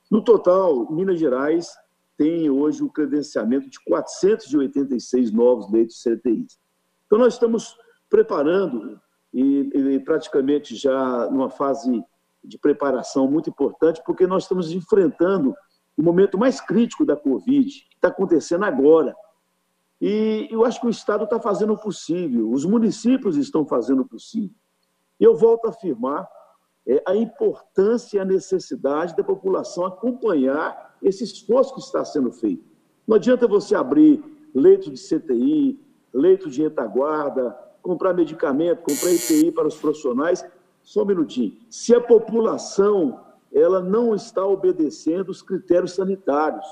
No total, Minas Gerais tem hoje o credenciamento de 486 novos leitos CTIs. Então, nós estamos preparando e, e praticamente já numa fase de preparação muito importante, porque nós estamos enfrentando o momento mais crítico da Covid, que está acontecendo agora. E eu acho que o Estado está fazendo o possível, os municípios estão fazendo o possível. E eu volto a afirmar é, a importância e a necessidade da população acompanhar esse esforço que está sendo feito. Não adianta você abrir leito de CTI, leito de retaguarda, comprar medicamento, comprar EPI para os profissionais. Só um minutinho. Se a população ela não está obedecendo os critérios sanitários,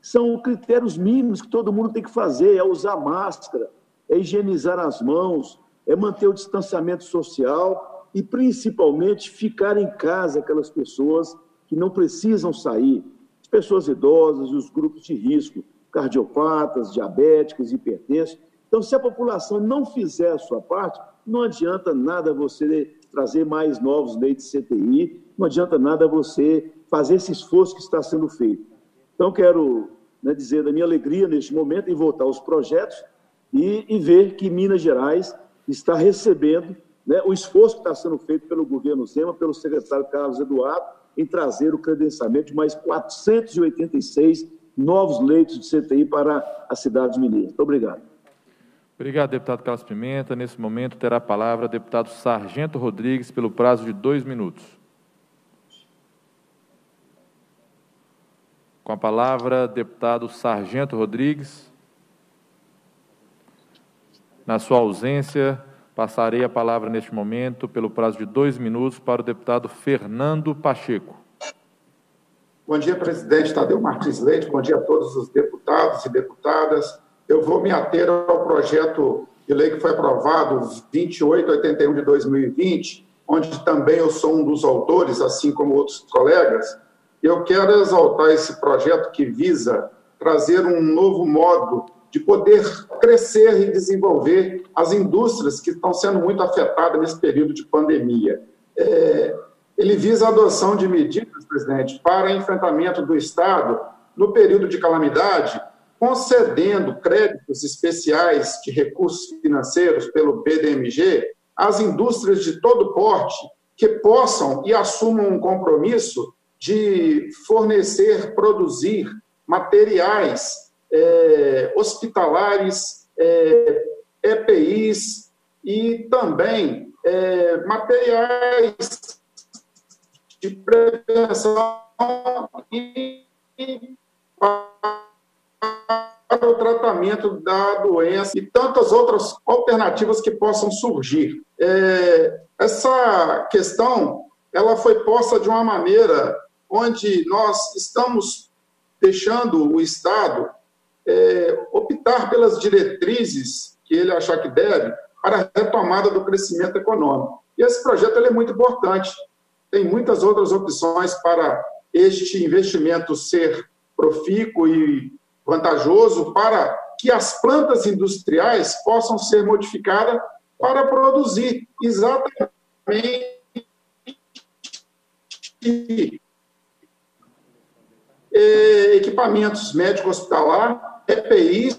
são critérios mínimos que todo mundo tem que fazer: é usar máscara, é higienizar as mãos, é manter o distanciamento social e, principalmente, ficar em casa aquelas pessoas que não precisam sair, as pessoas idosas e os grupos de risco, cardiopatas, diabéticos, hipertensos. Então, se a população não fizer a sua parte, não adianta nada você trazer mais novos leitos CTI, não adianta nada você fazer esse esforço que está sendo feito. Então, quero né, dizer da minha alegria neste momento em voltar aos projetos e, e ver que Minas Gerais está recebendo né, o esforço que está sendo feito pelo governo Zema, pelo secretário Carlos Eduardo, em trazer o credenciamento de mais 486 novos leitos de CTI para as cidades mineiras. Muito obrigado. Obrigado, deputado Carlos Pimenta. Nesse momento, terá a palavra o deputado Sargento Rodrigues, pelo prazo de dois minutos. Com a palavra, deputado Sargento Rodrigues. Na sua ausência, passarei a palavra neste momento, pelo prazo de dois minutos, para o deputado Fernando Pacheco. Bom dia, presidente Tadeu Martins Leite. Bom dia a todos os deputados e deputadas eu vou me ater ao projeto de lei que foi aprovado, 2881 de 2020, onde também eu sou um dos autores, assim como outros colegas. Eu quero exaltar esse projeto que visa trazer um novo modo de poder crescer e desenvolver as indústrias que estão sendo muito afetadas nesse período de pandemia. É, ele visa a adoção de medidas, presidente, para enfrentamento do Estado no período de calamidade concedendo créditos especiais de recursos financeiros pelo BDMG às indústrias de todo porte que possam e assumam um compromisso de fornecer, produzir materiais é, hospitalares é, EPIs e também é, materiais de prevenção e para o tratamento da doença e tantas outras alternativas que possam surgir. É, essa questão ela foi posta de uma maneira onde nós estamos deixando o Estado é, optar pelas diretrizes que ele achar que deve para a retomada do crescimento econômico. E esse projeto é muito importante. Tem muitas outras opções para este investimento ser profícuo e vantajoso para que as plantas industriais possam ser modificadas para produzir exatamente equipamentos médico-hospitalar, EPIs,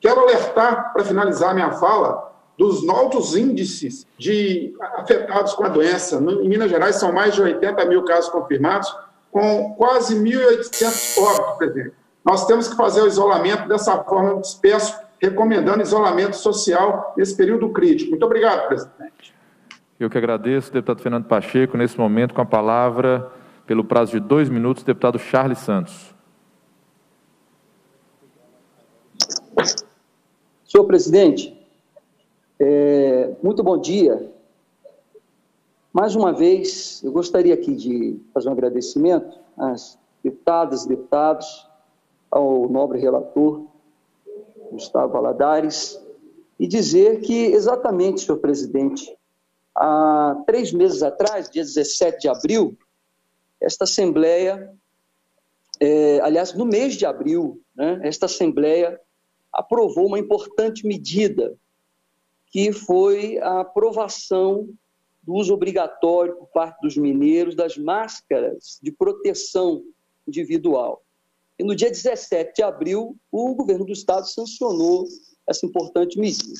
Quero alertar, para finalizar minha fala, dos altos índices de afetados com a doença. Em Minas Gerais, são mais de 80 mil casos confirmados, com quase 1.800 óbitos, presidente. Nós temos que fazer o isolamento dessa forma disperso, recomendando isolamento social nesse período crítico. Muito obrigado, presidente. Eu que agradeço, deputado Fernando Pacheco, nesse momento, com a palavra, pelo prazo de dois minutos, deputado Charles Santos. Senhor presidente, é, muito bom dia. Mais uma vez, eu gostaria aqui de fazer um agradecimento às deputadas e deputados ao nobre relator Gustavo Valadares e dizer que, exatamente, senhor presidente, há três meses atrás, dia 17 de abril, esta Assembleia, é, aliás, no mês de abril, né, esta Assembleia aprovou uma importante medida, que foi a aprovação do uso obrigatório por parte dos mineiros das máscaras de proteção individual. E no dia 17 de abril, o governo do estado sancionou essa importante medida.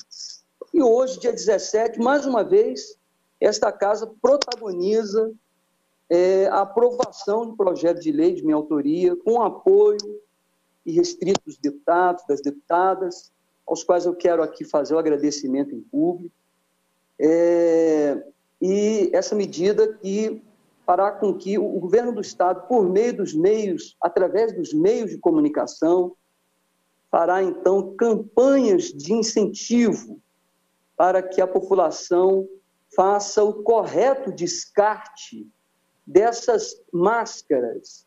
E hoje, dia 17, mais uma vez, esta casa protagoniza é, a aprovação de projeto de lei de minha autoria, com apoio e restrito dos deputados, das deputadas, aos quais eu quero aqui fazer o agradecimento em público. É, e essa medida que fará com que o governo do Estado, por meio dos meios, através dos meios de comunicação, fará então campanhas de incentivo para que a população faça o correto descarte dessas máscaras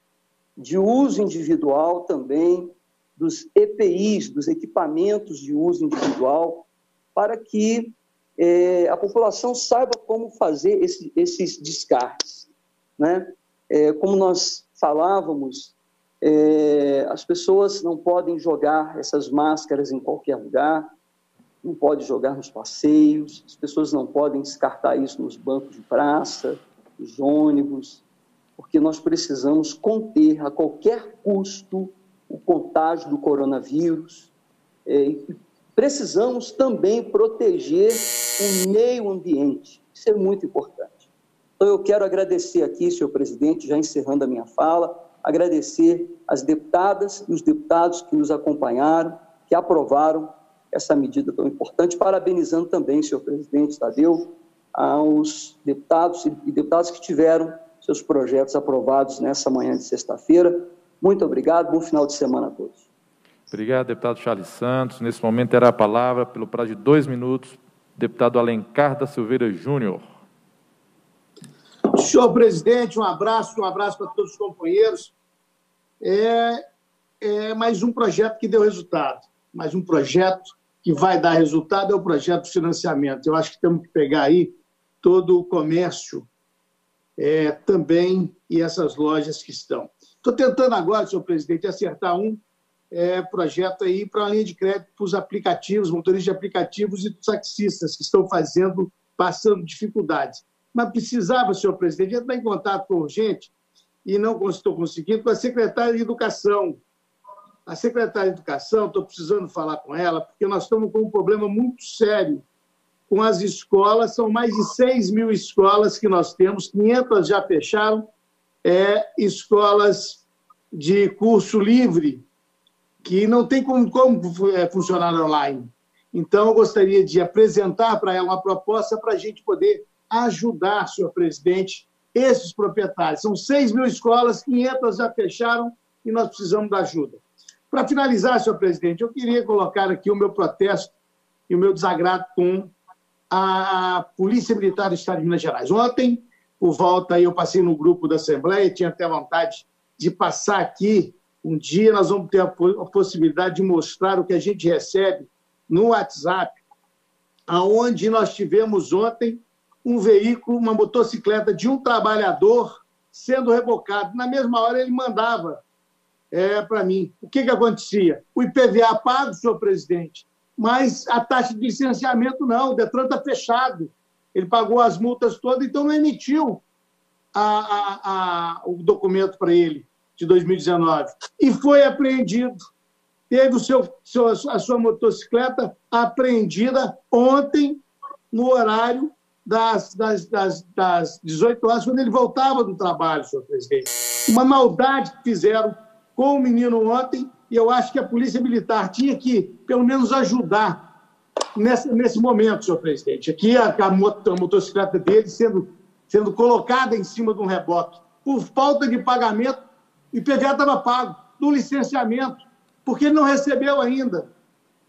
de uso individual também, dos EPIs, dos equipamentos de uso individual, para que é, a população saiba como fazer esse, esses descartes. Né? É, como nós falávamos, é, as pessoas não podem jogar essas máscaras em qualquer lugar, não pode jogar nos passeios, as pessoas não podem descartar isso nos bancos de praça, nos ônibus, porque nós precisamos conter a qualquer custo o contágio do coronavírus. É, precisamos também proteger o meio ambiente. Isso é muito importante. Então, eu quero agradecer aqui, senhor presidente, já encerrando a minha fala, agradecer as deputadas e os deputados que nos acompanharam, que aprovaram essa medida tão importante, parabenizando também, senhor presidente Tadeu, aos deputados e deputadas que tiveram seus projetos aprovados nessa manhã de sexta-feira. Muito obrigado, bom final de semana a todos. Obrigado, deputado Charles Santos. Nesse momento terá a palavra, pelo prazo de dois minutos, deputado Alencar da Silveira Júnior. Senhor presidente, um abraço, um abraço para todos os companheiros. É, é mais um projeto que deu resultado, mais um projeto que vai dar resultado é o projeto de financiamento. Eu acho que temos que pegar aí todo o comércio é, também e essas lojas que estão. Estou tentando agora, senhor presidente, acertar um é, projeto aí para a linha de crédito para os aplicativos, motoristas de aplicativos e taxistas que estão fazendo, passando dificuldades mas precisava, senhor presidente, entrar em contato com urgente e não estou conseguindo com a secretária de Educação. A secretária de Educação, estou precisando falar com ela, porque nós estamos com um problema muito sério com as escolas. São mais de 6 mil escolas que nós temos, 500 já fecharam, é, escolas de curso livre, que não tem como, como é, funcionar online. Então, eu gostaria de apresentar para ela uma proposta para a gente poder ajudar, senhor presidente, esses proprietários. São 6 mil escolas, 500 já fecharam e nós precisamos da ajuda. Para finalizar, senhor presidente, eu queria colocar aqui o meu protesto e o meu desagrado com a Polícia Militar do Estado de Minas Gerais. Ontem, por volta, eu passei no grupo da Assembleia, tinha até vontade de passar aqui. Um dia nós vamos ter a possibilidade de mostrar o que a gente recebe no WhatsApp, aonde nós tivemos ontem um veículo, uma motocicleta de um trabalhador sendo rebocado. Na mesma hora ele mandava é, para mim. O que, que acontecia? O IPVA pago, senhor presidente, mas a taxa de licenciamento não, o Detran está fechado. Ele pagou as multas todas, então não emitiu a, a, a, o documento para ele de 2019. E foi apreendido. Teve o seu, seu, a sua motocicleta apreendida ontem, no horário das, das, das, das 18 horas, quando ele voltava do trabalho, senhor presidente. Uma maldade que fizeram com o menino ontem, e eu acho que a Polícia Militar tinha que, pelo menos, ajudar nesse, momento, senhor presidente. Aqui a, a, motocicleta dele sendo, sendo colocada em cima de um reboque. Por falta de pagamento, o IPVA estava pago, do licenciamento, porque ele não recebeu ainda.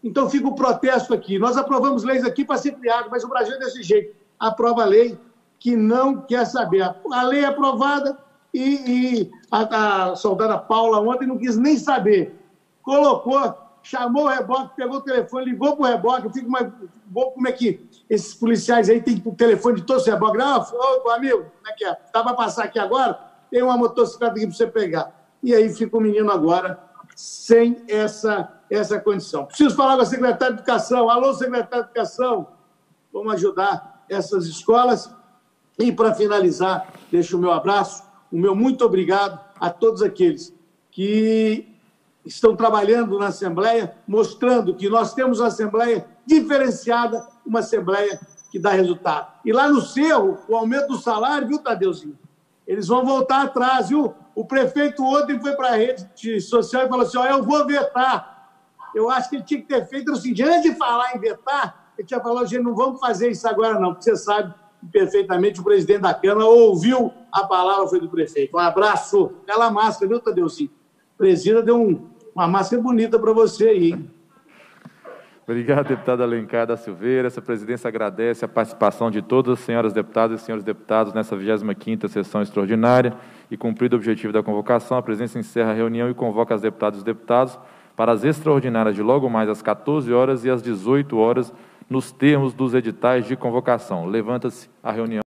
Então fica o protesto aqui. Nós aprovamos leis aqui para ser criado, mas o Brasil é desse jeito. Aprova a lei que não quer saber. A lei é aprovada, e, e a, a, soldada Paula ontem não quis nem saber. Colocou, chamou o reboque, pegou o telefone, ligou para o reboque. Eu fico mais. Como é que esses policiais aí têm o telefone de todos os reboques? Não, ô, amigo, como é que é? Dá para passar aqui agora? Tem uma motocicleta aqui para você pegar. E aí fica o menino agora sem essa, essa condição. Preciso falar com a secretária de Educação. Alô, secretária de Educação, vamos ajudar essas escolas. E, para finalizar, deixo o meu abraço o meu muito obrigado a todos aqueles que estão trabalhando na Assembleia, mostrando que nós temos uma Assembleia diferenciada, uma Assembleia que dá resultado. E lá no Cerro, o aumento do salário, viu, Tadeuzinho? Eles vão voltar atrás, viu? O prefeito ontem foi para a rede social e falou assim: ó, eu vou vetar. Eu acho que ele tinha que ter feito o seguinte: antes de falar em vetar, ele tinha falado, gente, não vamos fazer isso agora, não, porque você sabe perfeitamente o presidente da Câmara ouviu a palavra foi do prefeito. Um abraço. Aquela máscara, viu, Tadeuzinho? Presida deu um, uma máscara bonita para você aí, hein? Obrigado, deputado Alencar da Silveira. Essa presidência agradece a participação de todas as senhoras deputadas e senhores deputados nessa 25ª sessão extraordinária e cumprido o objetivo da convocação, a presidência encerra a reunião e convoca as deputadas e deputados para as extraordinárias de logo mais às 14 horas e às 18 horas nos termos dos editais de convocação. Levanta-se a reunião.